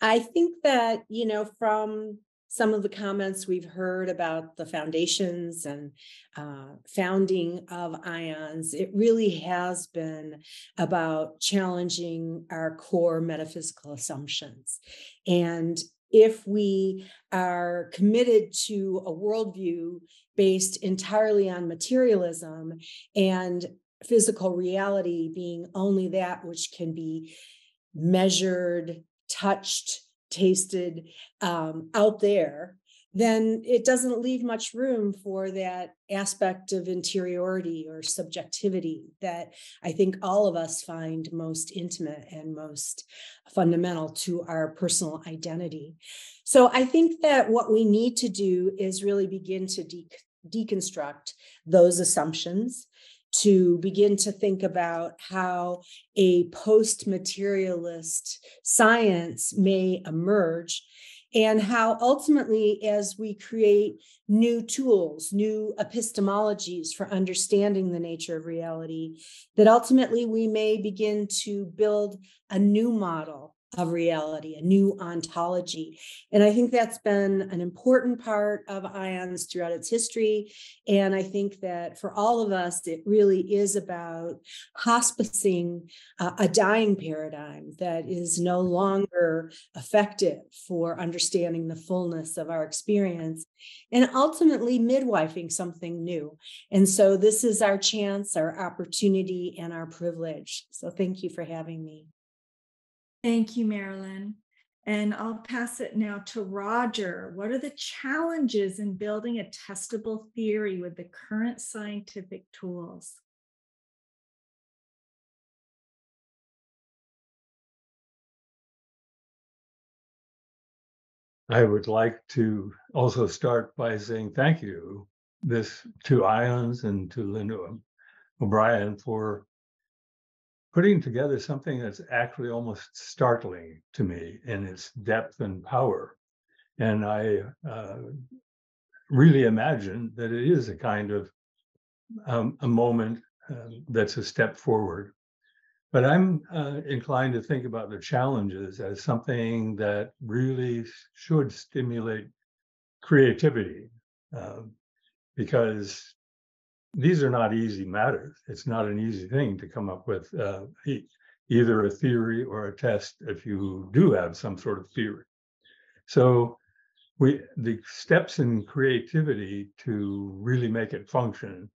I think that, you know, from some of the comments we've heard about the foundations and uh, founding of IONS, it really has been about challenging our core metaphysical assumptions. And if we are committed to a worldview based entirely on materialism and physical reality being only that which can be measured, touched, tasted um, out there, then it doesn't leave much room for that aspect of interiority or subjectivity that I think all of us find most intimate and most fundamental to our personal identity. So I think that what we need to do is really begin to de- deconstruct those assumptions to begin to think about how a post materialist science may emerge and how ultimately, as we create new tools, new epistemologies for understanding the nature of reality, that ultimately we may begin to build a new model of reality, a new ontology. And I think that's been an important part of IONS throughout its history. And I think that for all of us, it really is about hospicing uh, a dying paradigm that is no longer effective for understanding the fullness of our experience and ultimately midwifing something new. And so this is our chance, our opportunity, and our privilege. So thank you for having me. Thank you, Marilyn. And I'll pass it now to Roger. What are the challenges in building a testable theory with the current scientific tools? I would like to also start by saying thank you this to IONS and to Linda O'Bryant for putting together something that's actually almost startling to me in its depth and power. And I uh, really imagine that it is a kind of um, a moment um, that's a step forward. But I'm uh, inclined to think about the challenges as something that really should stimulate creativity, uh, because these are not easy matters. It's not an easy thing to come up with uh, either a theory or a test if you do have some sort of theory. So we the steps in creativity to really make it function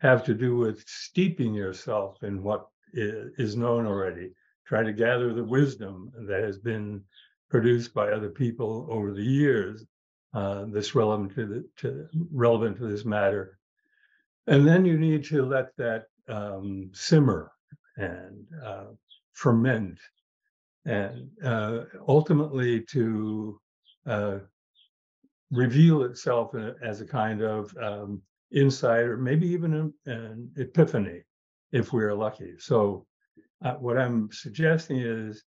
have to do with steeping yourself in what is known already. Try to gather the wisdom that has been produced by other people over the years uh, that's relevant to, the, to relevant to this matter and then you need to let that um, simmer and uh, ferment and uh, ultimately to uh, reveal itself as a kind of um, insight or maybe even an, an epiphany if we're lucky. So, uh, what I'm suggesting is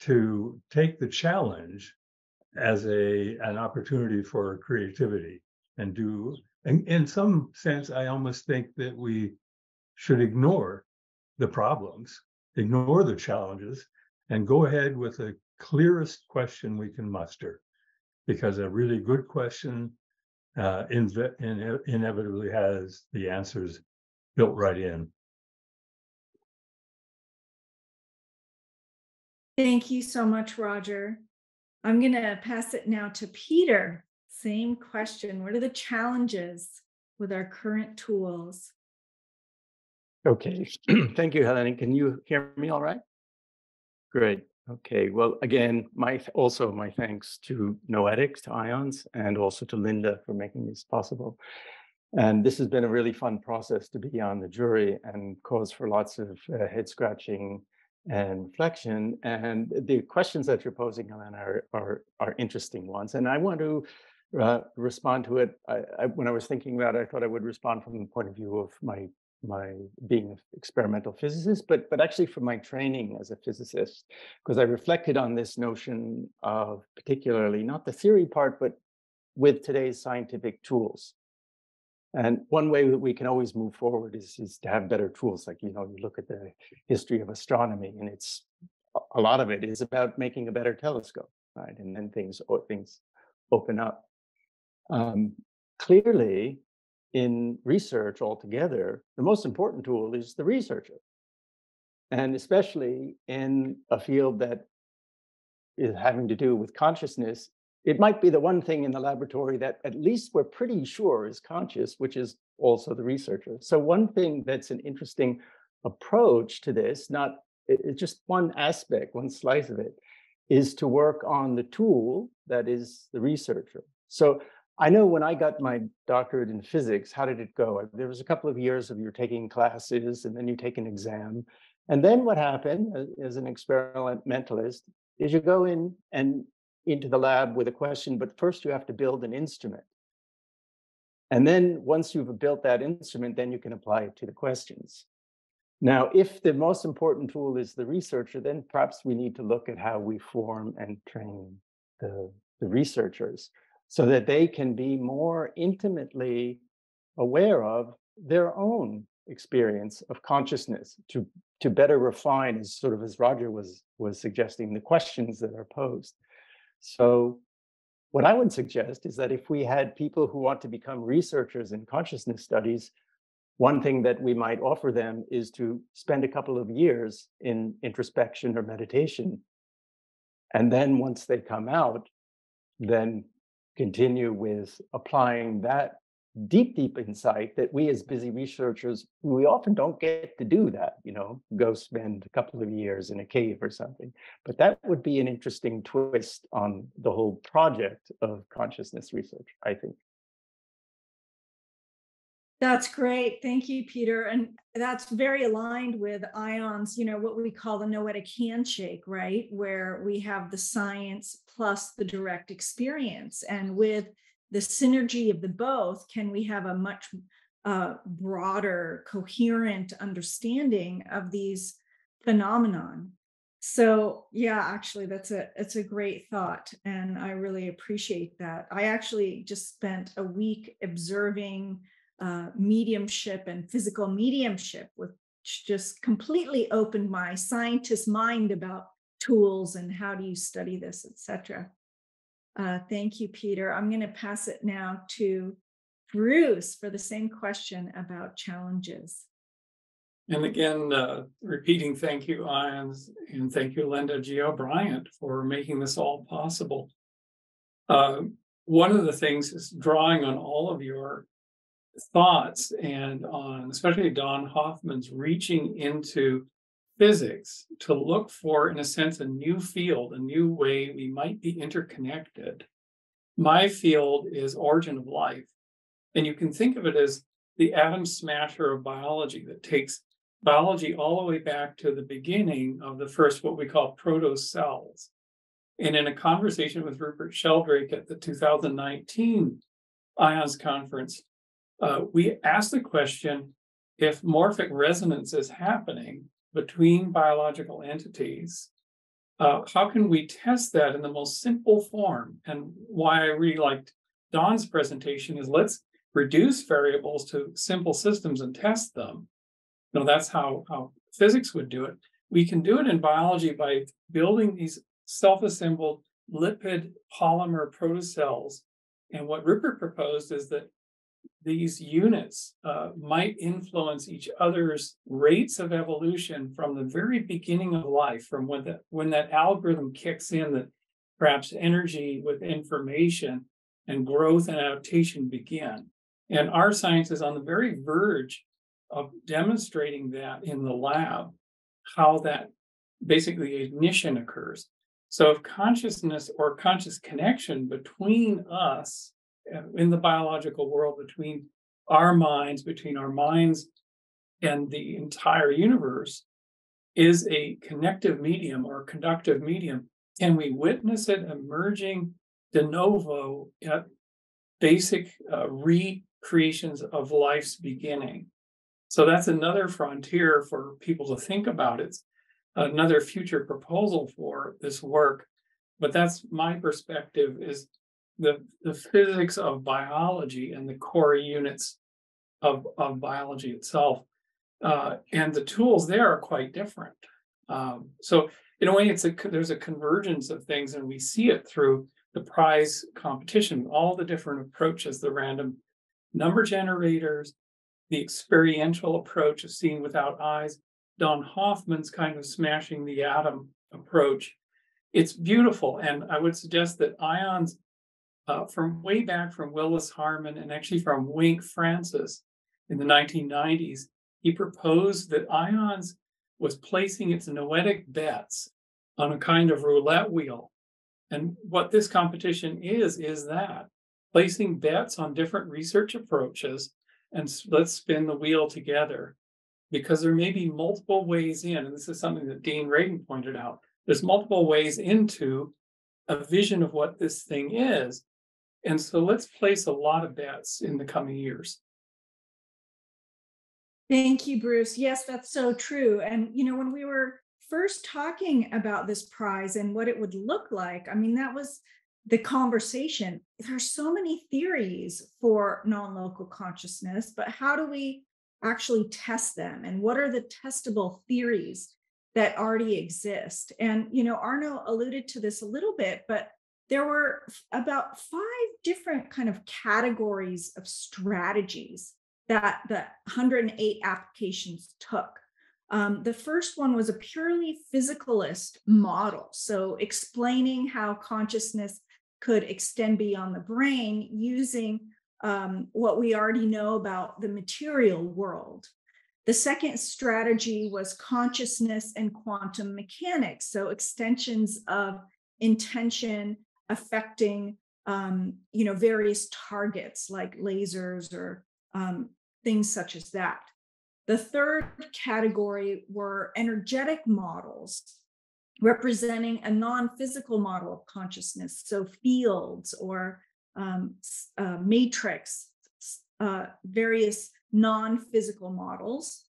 to take the challenge as a an opportunity for creativity and do and in some sense, I almost think that we should ignore the problems, ignore the challenges, and go ahead with the clearest question we can muster. Because a really good question uh, in- inevitably has the answers built right in. Thank you so much, Roger. I'm going to pass it now to Peter same question. What are the challenges with our current tools? Okay. Thank you, Helen. Can you hear me all right? Great. Okay, well, again, my also my thanks to Noetics, to IONS, and also to Linda for making this possible. And this has been a really fun process to be on the jury and cause for lots of uh, head scratching and reflection. And the questions that you're posing, Alan, are, are, are interesting ones. And I want to uh, respond to it. I, I, when I was thinking about it, I thought I would respond from the point of view of my my being an experimental physicist, but but actually from my training as a physicist, because I reflected on this notion of particularly not the theory part, but with today's scientific tools. And one way that we can always move forward is, is to have better tools. Like, you know, you look at the history of astronomy and it's a lot of it is about making a better telescope, right? And then things, things open up. Um, clearly, in research altogether, the most important tool is the researcher. And especially in a field that is having to do with consciousness, it might be the one thing in the laboratory that at least we're pretty sure is conscious, which is also the researcher. So one thing that's an interesting approach to this, not it's just one aspect, one slice of it, is to work on the tool that is the researcher. So I know when I got my doctorate in physics, how did it go? There was a couple of years of you're taking classes and then you take an exam. And then what happened uh, as an experimentalist is you go in and into the lab with a question, but first you have to build an instrument. And then once you've built that instrument, then you can apply it to the questions. Now, if the most important tool is the researcher, then perhaps we need to look at how we form and train the, the researchers so that they can be more intimately aware of their own experience of consciousness to to better refine as sort of as roger was was suggesting the questions that are posed so, what I would suggest is that if we had people who want to become researchers in consciousness studies, one thing that we might offer them is to spend a couple of years in introspection or meditation. And then once they come out, then continue with applying that deep, deep insight that we as busy researchers, we often don't get to do that, you know, go spend a couple of years in a cave or something. But that would be an interesting twist on the whole project of consciousness research, I think. That's great. Thank you, Peter. And that's very aligned with IONS, you know, what we call the noetic handshake, right? Where we have the science plus the direct experience. And with the synergy of the both, can we have a much uh, broader, coherent understanding of these phenomenon? So yeah, actually, that's a it's a great thought, and I really appreciate that. I actually just spent a week observing uh, mediumship and physical mediumship, which just completely opened my scientist mind about tools and how do you study this, etc. Uh, thank you, Peter. I'm going to pass it now to Bruce for the same question about challenges. And again, uh, repeating thank you, IONS, and thank you, Linda G. O'Bryant, for making this all possible. Uh, one of the things is drawing on all of your thoughts and on especially Don Hoffman's reaching into physics to look for, in a sense, a new field, a new way we might be interconnected. My field is origin of life. And you can think of it as the atom smasher of biology that takes biology all the way back to the beginning of the first, what we call proto cells. And in a conversation with Rupert Sheldrake at the 2019 IONS conference, uh, we asked the question if morphic resonance is happening, between biological entities, uh, how can we test that in the most simple form? And why I really liked Don's presentation is let's reduce variables to simple systems and test them. You know, that's how, how physics would do it. We can do it in biology by building these self-assembled lipid polymer protocells. And what Rupert proposed is that these units uh, might influence each other's rates of evolution from the very beginning of life, from when that when that algorithm kicks in that perhaps energy with information and growth and adaptation begin. And our science is on the very verge of demonstrating that in the lab, how that basically ignition occurs. So if consciousness or conscious connection between us in the biological world, between our minds, between our minds and the entire universe is a connective medium or conductive medium, can we witness it emerging de novo at basic uh, recreations of life's beginning? So that's another frontier for people to think about. It's another future proposal for this work. But that's my perspective is the, the physics of biology and the core units of, of biology itself. Uh, and the tools there are quite different. Um, so in a way, it's a there's a convergence of things, and we see it through the prize competition, all the different approaches, the random number generators, the experiential approach of seeing without eyes, Don Hoffman's kind of smashing the atom approach. It's beautiful. And I would suggest that IONS uh, from way back from Willis Harman and actually from Wink Franklin in the 1990s, he proposed that IONS was placing its noetic bets on a kind of roulette wheel. And what this competition is, is that placing bets on different research approaches and let's spin the wheel together because there may be multiple ways in, and this is something that Dean Radin pointed out. There's multiple ways into a vision of what this thing is. And so let's place a lot of bets in the coming years. Thank you, Bruce. Yes, that's so true. And, you know, when we were first talking about this prize and what it would look like, I mean, that was the conversation. There's so many theories for non-local consciousness, but how do we actually test them? And what are the testable theories that already exist? And you know, Arnaud alluded to this a little bit, but there were about five different kind of categories of strategies that the 108 applications took. Um, the first one was a purely physicalist model. So, explaining how consciousness could extend beyond the brain using um, what we already know about the material world. The second strategy was consciousness and quantum mechanics, so extensions of intention affecting um, you know various targets like lasers or um, things such as that. The third category were energetic models representing a non-physical model of consciousness so fields or um, uh, matrix uh, various non-physical models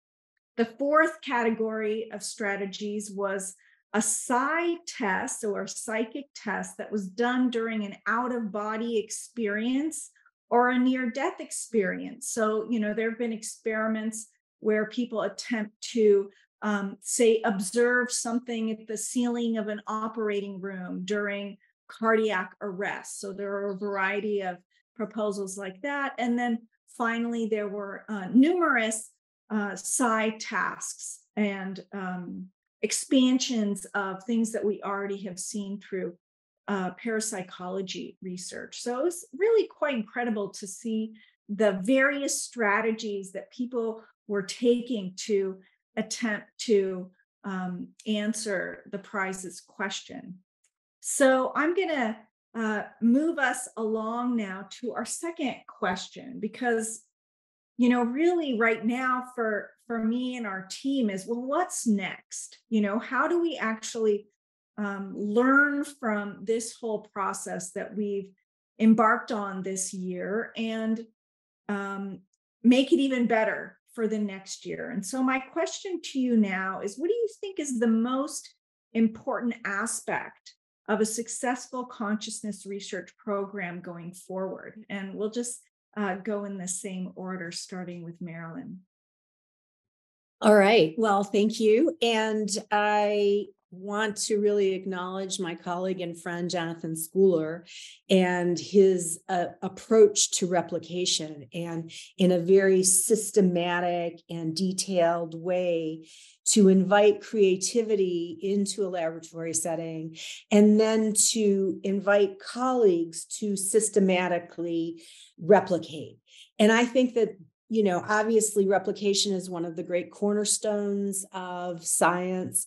the fourth category of strategies was a psi test or a psychic test that was done during an out of body experience or a near death experience so you know there have been experiments where people attempt to um, say, observe something at the ceiling of an operating room during cardiac arrest. So there are a variety of proposals like that. And then finally, there were uh, numerous uh, psi tasks and um, expansions of things that we already have seen through uh, parapsychology research. So it was really quite incredible to see the various strategies that people were taking to attempt to um, answer the prize's question. So I'm going to uh, move us along now to our second question because you know really right now for for me and our team is well what's next you know how do we actually um, learn from this whole process that we've embarked on this year and um, make it even better for the next year. And so, my question to you now is what do you think is the most important aspect of a successful consciousness research program going forward? And we'll just uh, go in the same order, starting with Marilyn. All right. Well, thank you. And I want to really acknowledge my colleague and friend Jonathan Schooler and his uh, approach to replication and in a very systematic and detailed way to invite creativity into a laboratory setting and then to invite colleagues to systematically replicate. And I think that you know, obviously replication is one of the great cornerstones of science.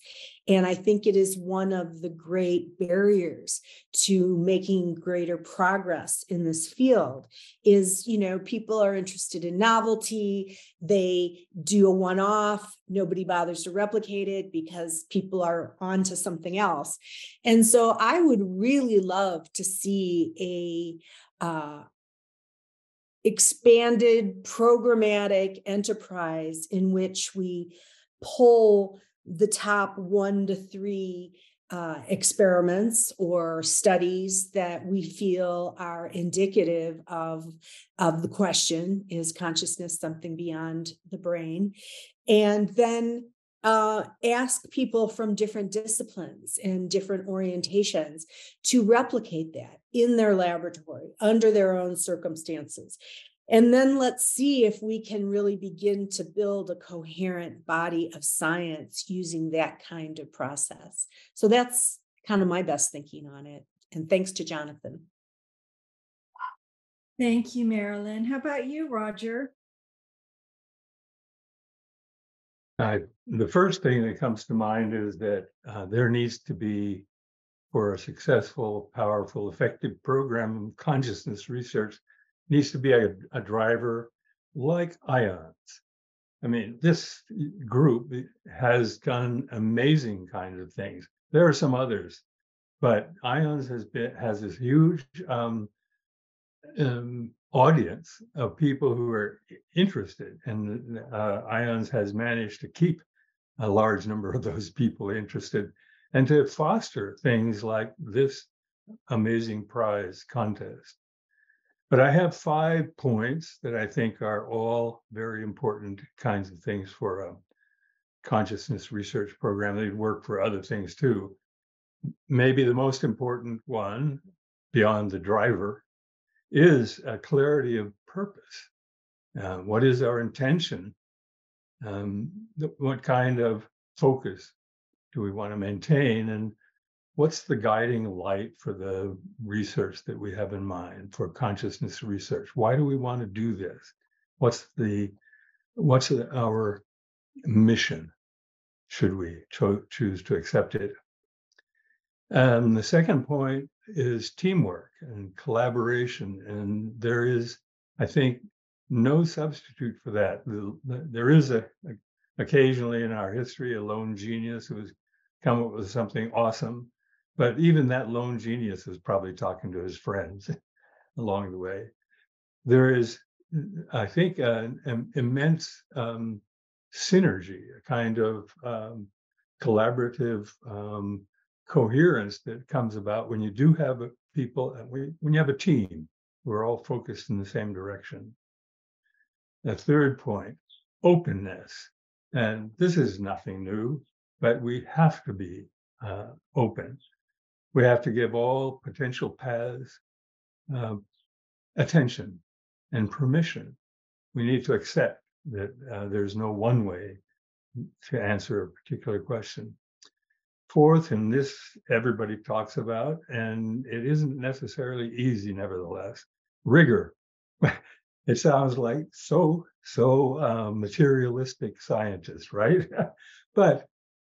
And I think it is one of the great barriers to making greater progress in this field is, you know, people are interested in novelty. They do a one-off, nobody bothers to replicate it because people are onto something else. And so I would really love to see a uh, expanded programmatic enterprise in which we pull the top one to three uh, experiments or studies that we feel are indicative of, of the question is consciousness something beyond the brain? And then uh, ask people from different disciplines and different orientations to replicate that in their laboratory under their own circumstances. And then let's see if we can really begin to build a coherent body of science using that kind of process. So that's kind of my best thinking on it. And thanks to Jonathan. Thank you, Marilyn. How about you, Roger? The first thing that comes to mind is that uh, there needs to be, for a successful, powerful, effective program of consciousness research, needs to be a, a driver like IONS. I mean, this group has done amazing kinds of things. There are some others, but IONS has been has this huge um, um, audience of people who are interested, and uh, IONS has managed to keep a large number of those people interested and to foster things like this amazing prize contest. But I have five points that I think are all very important kinds of things for a consciousness research program. They'd work for other things too. Maybe the most important one, beyond the driver, is a clarity of purpose. Uh, what is our intention? Um, what kind of focus do we want to maintain? And what's the guiding light for the research that we have in mind for consciousness research? Why do we want to do this? What's the what's our mission? Should we cho- choose to accept it? And the second point is teamwork and collaboration. And there is, I think, no substitute for that. There is a, a occasionally in our history a lone genius who has come up with something awesome, but even that lone genius is probably talking to his friends along the way. There is, I think, an, an immense um, synergy, a kind of um, collaborative um, coherence that comes about when you do have people, when you have a team we're all focused in the same direction. The third point, openness. And this is nothing new, but we have to be uh, open. We have to give all potential paths uh, attention and permission. We need to accept that uh, there's no one way to answer a particular question. Fourth, and this everybody talks about, and it isn't necessarily easy, nevertheless, rigor. it sounds like so, so uh, materialistic scientists, right? but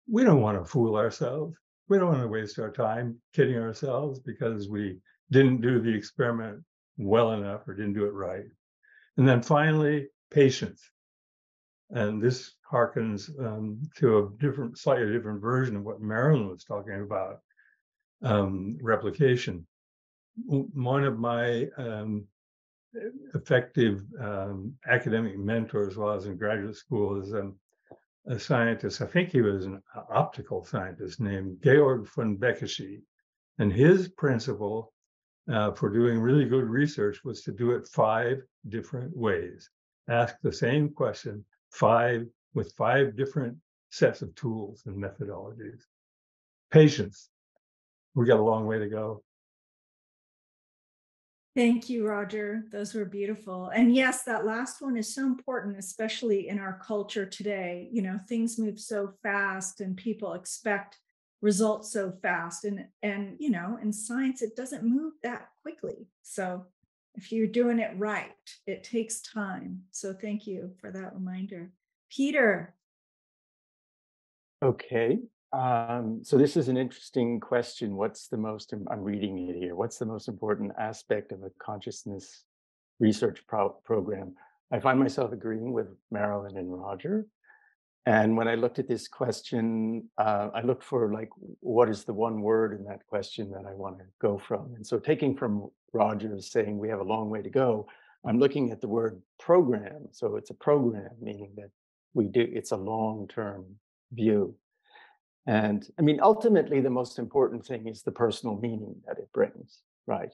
we don't want to fool ourselves. We don't want to waste our time kidding ourselves because we didn't do the experiment well enough or didn't do it right. And then finally, patience. And this harkens um, to a different, slightly different version of what Marilyn was talking about um, replication. One of my um, effective um, academic mentors while I was in graduate school is um, a scientist, I think he was an optical scientist named Georg von Bekesy. And his principle uh, for doing really good research was to do it five different ways. Ask the same question five with five different sets of tools and methodologies. Patience. We got a long way to go. Thank you, Roger. Those were beautiful. And yes, that last one is so important, especially in our culture today. You know, things move so fast and people expect results so fast. And and you know, in science, it doesn't move that quickly. So if you're doing it right. It takes time. So thank you for that reminder. Peter. Okay. Um, so this is an interesting question. What's the most, I'm reading it here, what's the most important aspect of a consciousness research pro program? I find myself agreeing with Marilyn and Roger. And when I looked at this question, uh, I looked for like, what is the one word in that question that I want to go from? And so taking from Rogers saying we have a long way to go, I'm looking at the word program. So it's a program, meaning that we do, it's a long-term view. And I mean, ultimately, the most important thing is the personal meaning that it brings, right?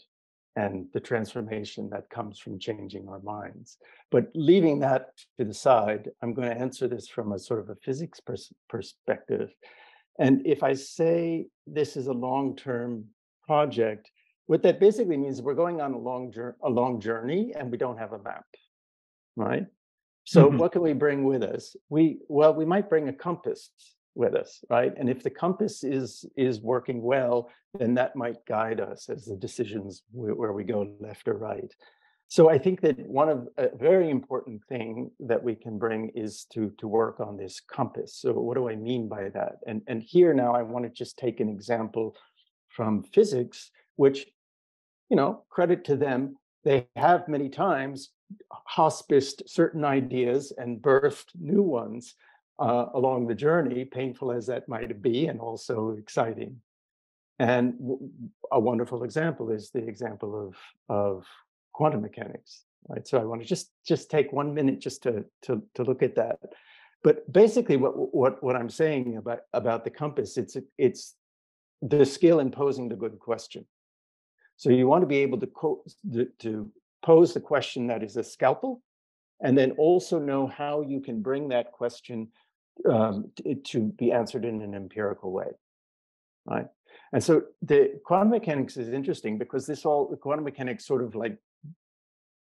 And the transformation that comes from changing our minds. But leaving that to the side, I'm going to answer this from a sort of a physics pers perspective. And if I say this is a long term project, what that basically means is we're going on a long, a long journey and we don't have a map, right? So mm -hmm. what can we bring with us? We well, we might bring a compass with us, right? And if the compass is is working well, then that might guide us as the decisions where we go left or right. So I think that one of a very important thing that we can bring is to to work on this compass. So what do I mean by that? And and here now I want to just take an example from physics, which, you know, credit to them, they have many times hospiced certain ideas and birthed new ones uh, along the journey, painful as that might be, and also exciting. And a wonderful example is the example of, of quantum mechanics, right? So I want to just just take one minute just to, to, to look at that. But basically, what, what, what I'm saying about, about the compass, it's, it's the skill in posing the good question. So you want to be able to, to pose the question that is a scalpel, and then also know how you can bring that question um, to be answered in an empirical way, right? And so the quantum mechanics is interesting because this all the quantum mechanics sort of like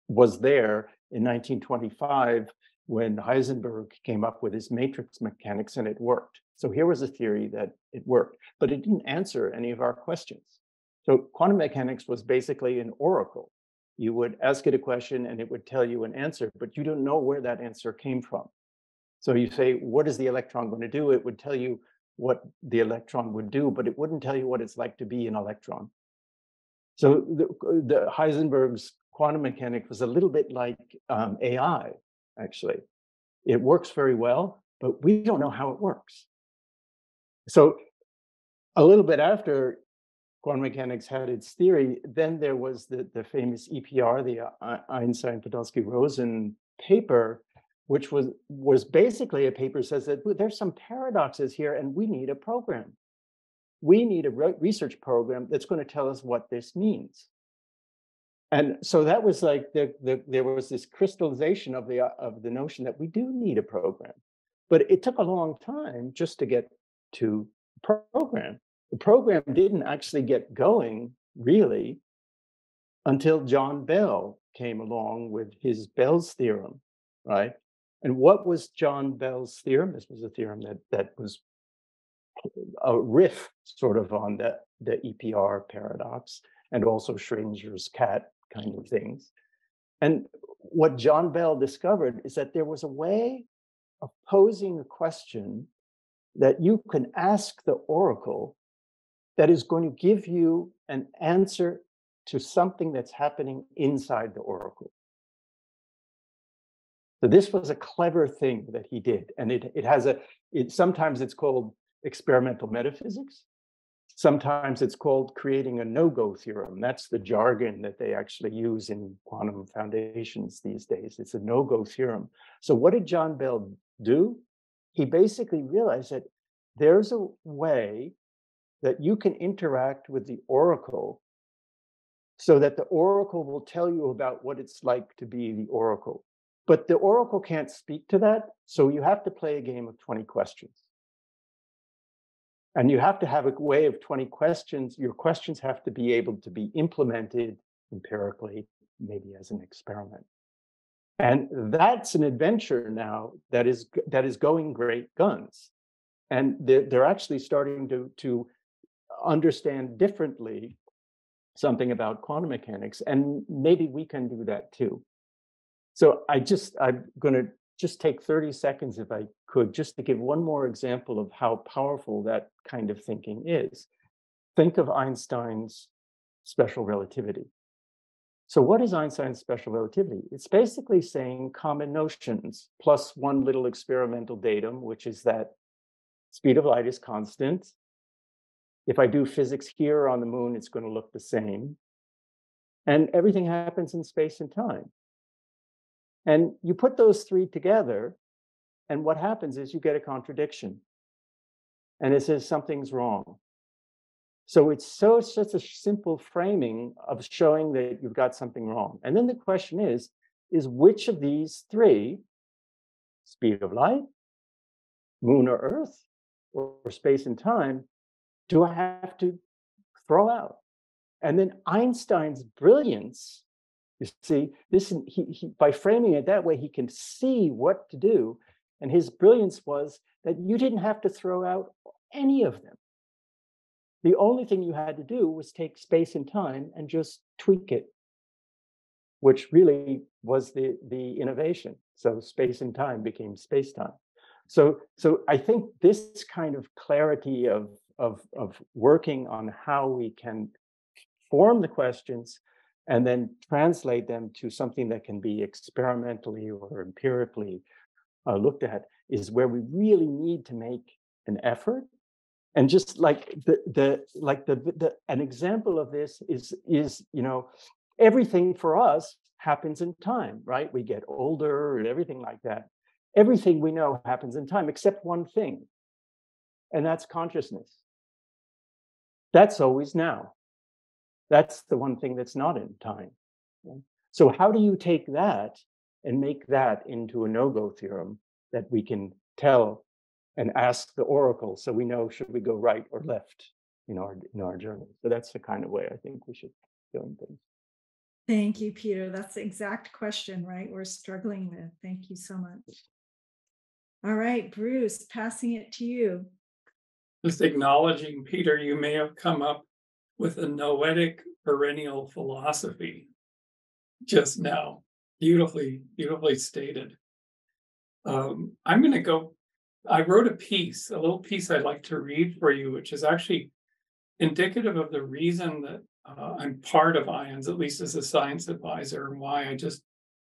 was there in 1925 when Heisenberg came up with his matrix mechanics and it worked. So here was a theory that it worked, but it didn't answer any of our questions. So quantum mechanics was basically an oracle. You would ask it a question and it would tell you an answer, but you don't know where that answer came from. So you say, what is the electron going to do? It would tell you what the electron would do, but it wouldn't tell you what it's like to be an electron. So the, the Heisenberg's quantum mechanics was a little bit like um, AI, actually. It works very well, but we don't know how it works. So a little bit after quantum mechanics had its theory, then there was the, the famous EPR, the uh, Einstein-Podolsky-Rosen paper, which was was basically a paper says that there's some paradoxes here and we need a program. We need a research program that's going to tell us what this means. And so that was like the, the there was this crystallization of the of the notion that we do need a program. But it took a long time just to get to program. The program didn't actually get going really until John Bell came along with his Bell's theorem, right? And what was John Bell's theorem? This was a theorem that that was a riff sort of on the, the EPR paradox and also Schrodinger's cat kind of things. And what John Bell discovered is that there was a way of posing a question that you can ask the oracle that is going to give you an answer to something that's happening inside the oracle. So this was a clever thing that he did. And it, it has a, it, sometimes it's called experimental metaphysics. Sometimes it's called creating a no-go theorem. That's the jargon that they actually use in quantum foundations these days. It's a no-go theorem. So what did John Bell do? He basically realized that there's a way that you can interact with the oracle so that the oracle will tell you about what it's like to be the oracle. But the Oracle can't speak to that. So you have to play a game of 20 questions. And you have to have a way of 20 questions. Your questions have to be able to be implemented empirically, maybe as an experiment. And that's an adventure now that is that is going great guns. And they're, they're actually starting to, to understand differently something about quantum mechanics, and maybe we can do that too. So I just, I'm going to just take 30 seconds, if I could, just to give one more example of how powerful that kind of thinking is. Think of Einstein's special relativity. So what is Einstein's special relativity? It's basically saying common notions plus one little experimental datum, which is that speed of light is constant. If I do physics here on the moon, it's going to look the same. And everything happens in space and time. And you put those three together, and what happens is you get a contradiction. And it says something's wrong. So it's so it's just a simple framing of showing that you've got something wrong. And then the question is, is which of these three, speed of light, moon or earth, or, or space and time, do I have to throw out? And then Einstein's brilliance, you see, this he, he by framing it that way, he can see what to do. And his brilliance was that you didn't have to throw out any of them. The only thing you had to do was take space and time and just tweak it, which really was the, the innovation. So space and time became space time. So, so I think this kind of clarity of, of, of working on how we can form the questions and then translate them to something that can be experimentally or empirically uh, looked at is where we really need to make an effort. And just like the the like the, the an example of this is is you know everything for us happens in time right? We get older and everything like that. Everything we know happens in time except one thing and that's consciousness that's always now that's the one thing that's not in time so how do you take that and make that into a no-go theorem that we can tell and ask the oracle so we know should we go right or left in our in our journey. So that's the kind of way I think we should doing things. Thank you, Peter. That's the exact question, right? We're struggling with. Thank you so much. All right, Bruce, passing it to you. Just acknowledging, Peter, you may have come up with a noetic perennial philosophy just now. Beautifully, beautifully stated. Um, I'm going to go I wrote a piece, a little piece I'd like to read for you, which is actually indicative of the reason that uh, I'm part of IONS, at least as a science advisor, and why I just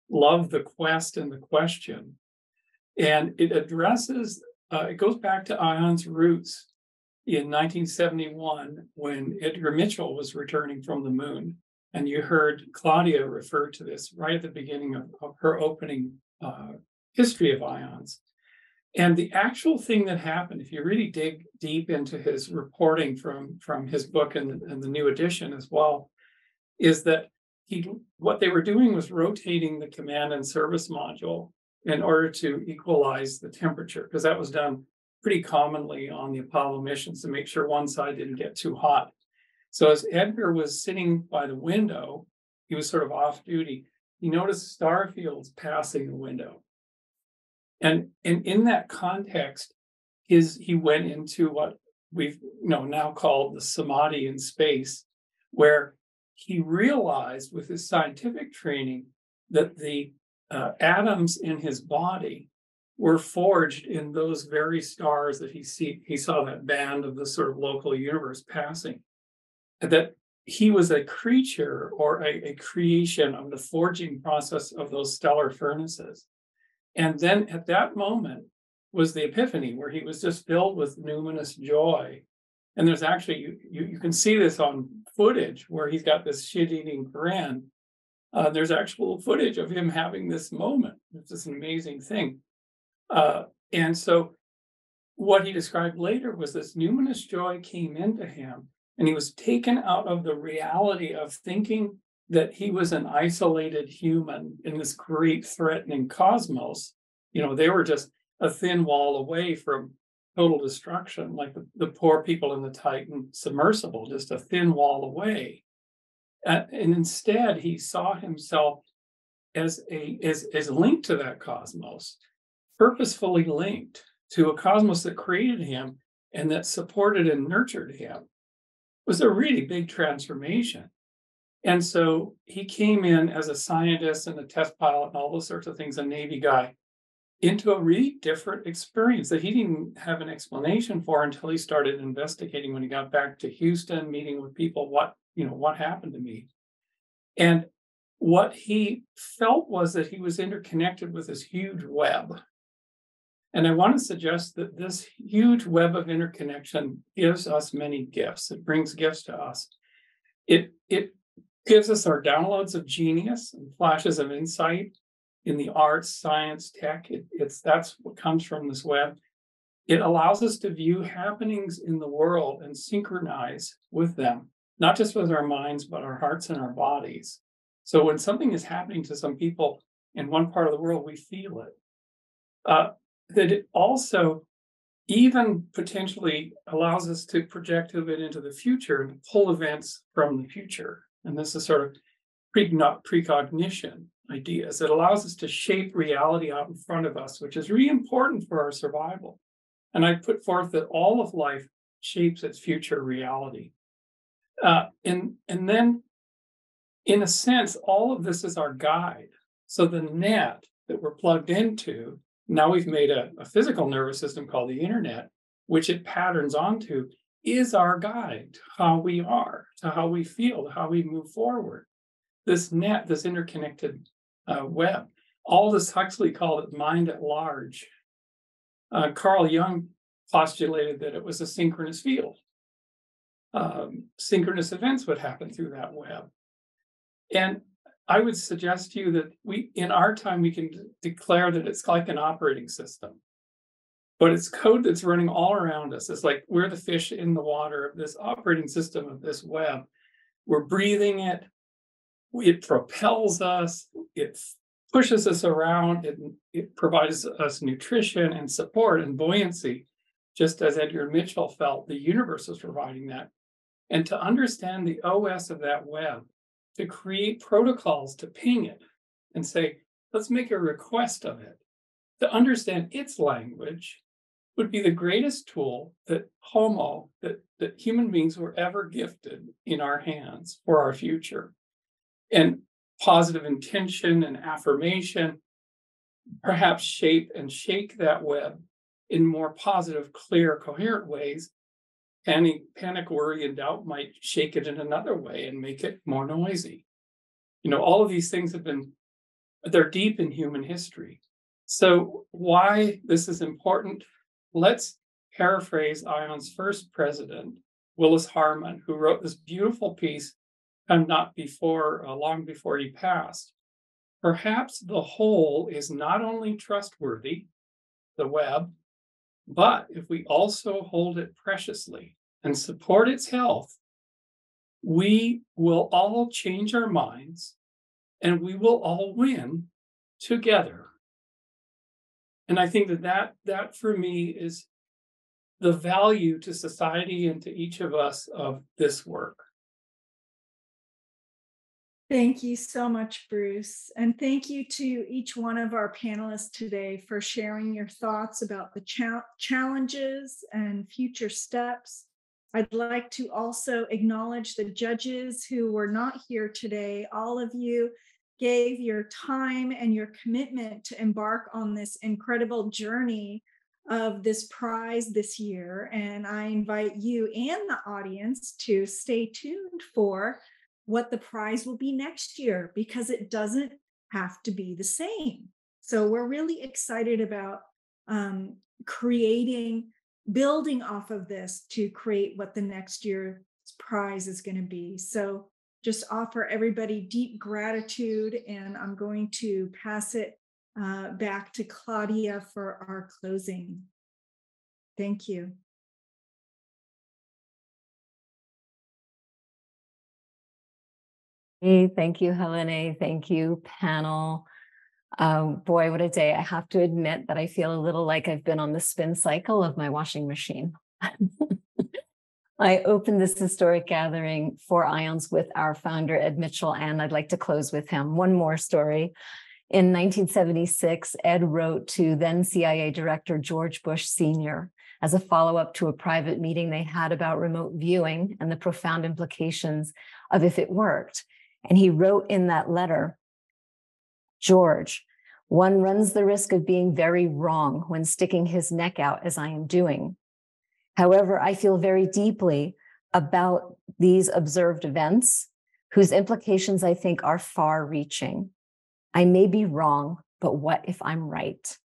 love the quest and the question. And it addresses, uh, it goes back to IONS' roots in 1971 when Edgar Mitchell was returning from the moon. And you heard Claudia refer to this right at the beginning of, of her opening uh, history of IONS. And the actual thing that happened, if you really dig deep into his reporting from, from his book and, and the new edition as well, is that he what they were doing was rotating the command and service module in order to equalize the temperature, because that was done pretty commonly on the Apollo missions to make sure one side didn't get too hot. So as Edgar was sitting by the window, he was sort of off duty. He noticed star fields passing the window. And, and in that context, his he went into what we've you know now called the samadhi in space, where he realized with his scientific training that the uh, atoms in his body were forged in those very stars that he see he saw that band of the sort of local universe passing and that he was a creature or a, a creation of the forging process of those stellar furnaces and then at that moment was the epiphany where he was just filled with numinous joy. And there's actually, you, you, you can see this on footage where he's got this shit eating grin. Uh, there's actual footage of him having this moment. It's just an amazing thing. Uh, and so what he described later was this numinous joy came into him and he was taken out of the reality of thinking that he was an isolated human in this great threatening cosmos. You know, they were just a thin wall away from total destruction, like the, the poor people in the Titan submersible, just a thin wall away. Uh, and instead, he saw himself as a as, as linked to that cosmos, purposefully linked to a cosmos that created him and that supported and nurtured him. Was a really big transformation. And so he came in as a scientist and a test pilot and all those sorts of things, a Navy guy, into a really different experience that he didn't have an explanation for until he started investigating when he got back to Houston, meeting with people, what, you know, what happened to me. And what he felt was that he was interconnected with this huge web. And I want to suggest that this huge web of interconnection gives us many gifts. It brings gifts to us. It, it gives us our downloads of genius and flashes of insight in the arts, science, tech. It, it's that's what comes from this web. It allows us to view happenings in the world and synchronize with them, not just with our minds, but our hearts and our bodies. So when something is happening to some people in one part of the world, we feel it. Uh, that it also even potentially allows us to project a bit into the future and pull events from the future. And this is sort of precognition ideas. It allows us to shape reality out in front of us, which is really important for our survival. And I put forth that all of life shapes its future reality. Uh, and, and then, in a sense, all of this is our guide. So the net that we're plugged into, now we've made a, a physical nervous system called the internet, which it patterns onto, is our guide to how we are, to how we feel, to how we move forward. This net, this interconnected uh, web. Aldous Huxley called it mind at large. Uh, Carl Jung postulated that it was a synchronous field. Um, synchronous events would happen through that web. And I would suggest to you that we, in our time, we can declare that it's like an operating system, but it's code that's running all around us. It's like we're the fish in the water of this operating system of this web. We're breathing it, it propels us, it pushes us around, it, it provides us nutrition and support and buoyancy, just as Edgar Mitchell felt the universe was providing that. And to understand the OS of that web, to create protocols to ping it and say, let's make a request of it, to understand its language would be the greatest tool that Homo, that, that human beings were ever gifted in our hands for our future and positive intention and affirmation perhaps shape and shake that web in more positive, clear, coherent ways. Panic, panic, worry, and doubt might shake it in another way and make it more noisy. You know, all of these things have been, they're deep in human history. So, why this is important, let's paraphrase IONS' first president, Willis Harman, who wrote this beautiful piece and not before, uh, long before he passed. Perhaps the whole is not only trustworthy, the web, but if we also hold it preciously and support its health, we will all change our minds and we will all win together. And I think that that, that for me is the value to society and to each of us of this work. Thank you so much, Bruce. And thank you to each one of our panelists today for sharing your thoughts about the cha- challenges and future steps. I'd like to also acknowledge the judges who were not here today. All of you gave your time and your commitment to embark on this incredible journey of this prize this year. And I invite you and the audience to stay tuned for what the prize will be next year because it doesn't have to be the same. So we're really excited about um, creating, building off of this to create what the next year's prize is going to be. So just offer everybody deep gratitude, and I'm going to pass it uh, back to Claudia for our closing. Thank you. Thank you, Helané. Thank you, panel. Um, boy, what a day. I have to admit that I feel a little like I've been on the spin cycle of my washing machine. I opened this historic gathering for IONS with our founder, Ed Mitchell, and I'd like to close with him. One more story. In 1976, Ed wrote to then CIA Director George Bush Sr. as a follow up to a private meeting they had about remote viewing and the profound implications of if it worked. And he wrote in that letter, George, one runs the risk of being very wrong when sticking his neck out as I am doing. However, I feel very deeply about these observed events whose implications I think are far reaching. I may be wrong, but what if I'm right?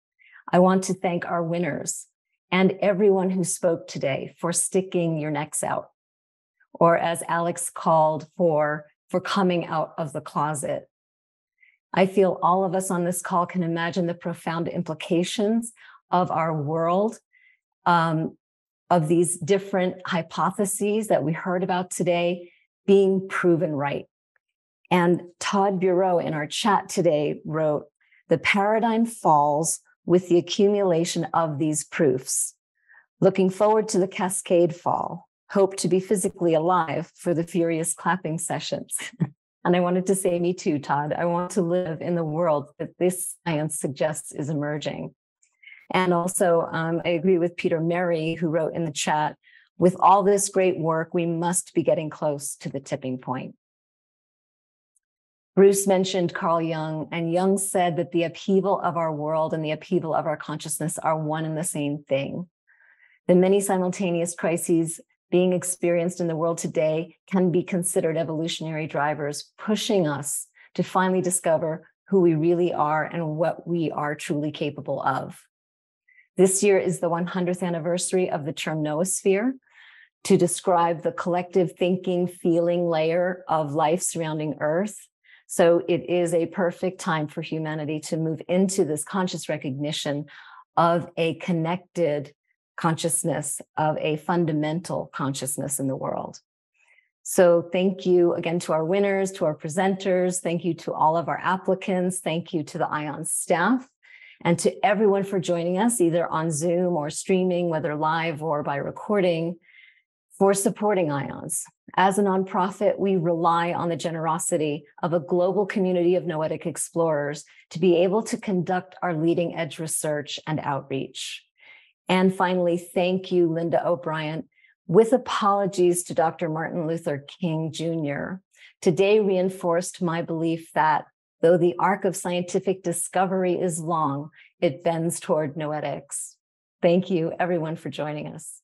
I want to thank our winners and everyone who spoke today for sticking your necks out, or as Alex called for, for coming out of the closet. I feel all of us on this call can imagine the profound implications of our world, um, of these different hypotheses that we heard about today being proven right. And Todd Bureau in our chat today wrote, the paradigm falls with the accumulation of these proofs. Looking forward to the cascade fall, hope to be physically alive for the furious clapping sessions. and I wanted to say, me too, Todd. I want to live in the world that this science suggests is emerging. And also, um, I agree with Peter Mary, who wrote in the chat with all this great work, we must be getting close to the tipping point. Bruce mentioned Carl Jung, and Jung said that the upheaval of our world and the upheaval of our consciousness are one and the same thing. The many simultaneous crises being experienced in the world today can be considered evolutionary drivers, pushing us to finally discover who we really are and what we are truly capable of. This year is the 100th anniversary of the term noosphere to describe the collective thinking, feeling layer of life surrounding Earth so it is a perfect time for humanity to move into this conscious recognition of a connected consciousness, of a fundamental consciousness in the world. So thank you again to our winners, to our presenters. Thank you to all of our applicants. Thank you to the IONS staff and to everyone for joining us either on Zoom or streaming, whether live or by recording for supporting IONS. As a nonprofit, we rely on the generosity of a global community of noetic explorers to be able to conduct our leading edge research and outreach. And finally, thank you, Linda O'Bryant, with apologies to Dr. Martin Luther King Jr. Today reinforced my belief that though the arc of scientific discovery is long, it bends toward noetics. Thank you, everyone, for joining us.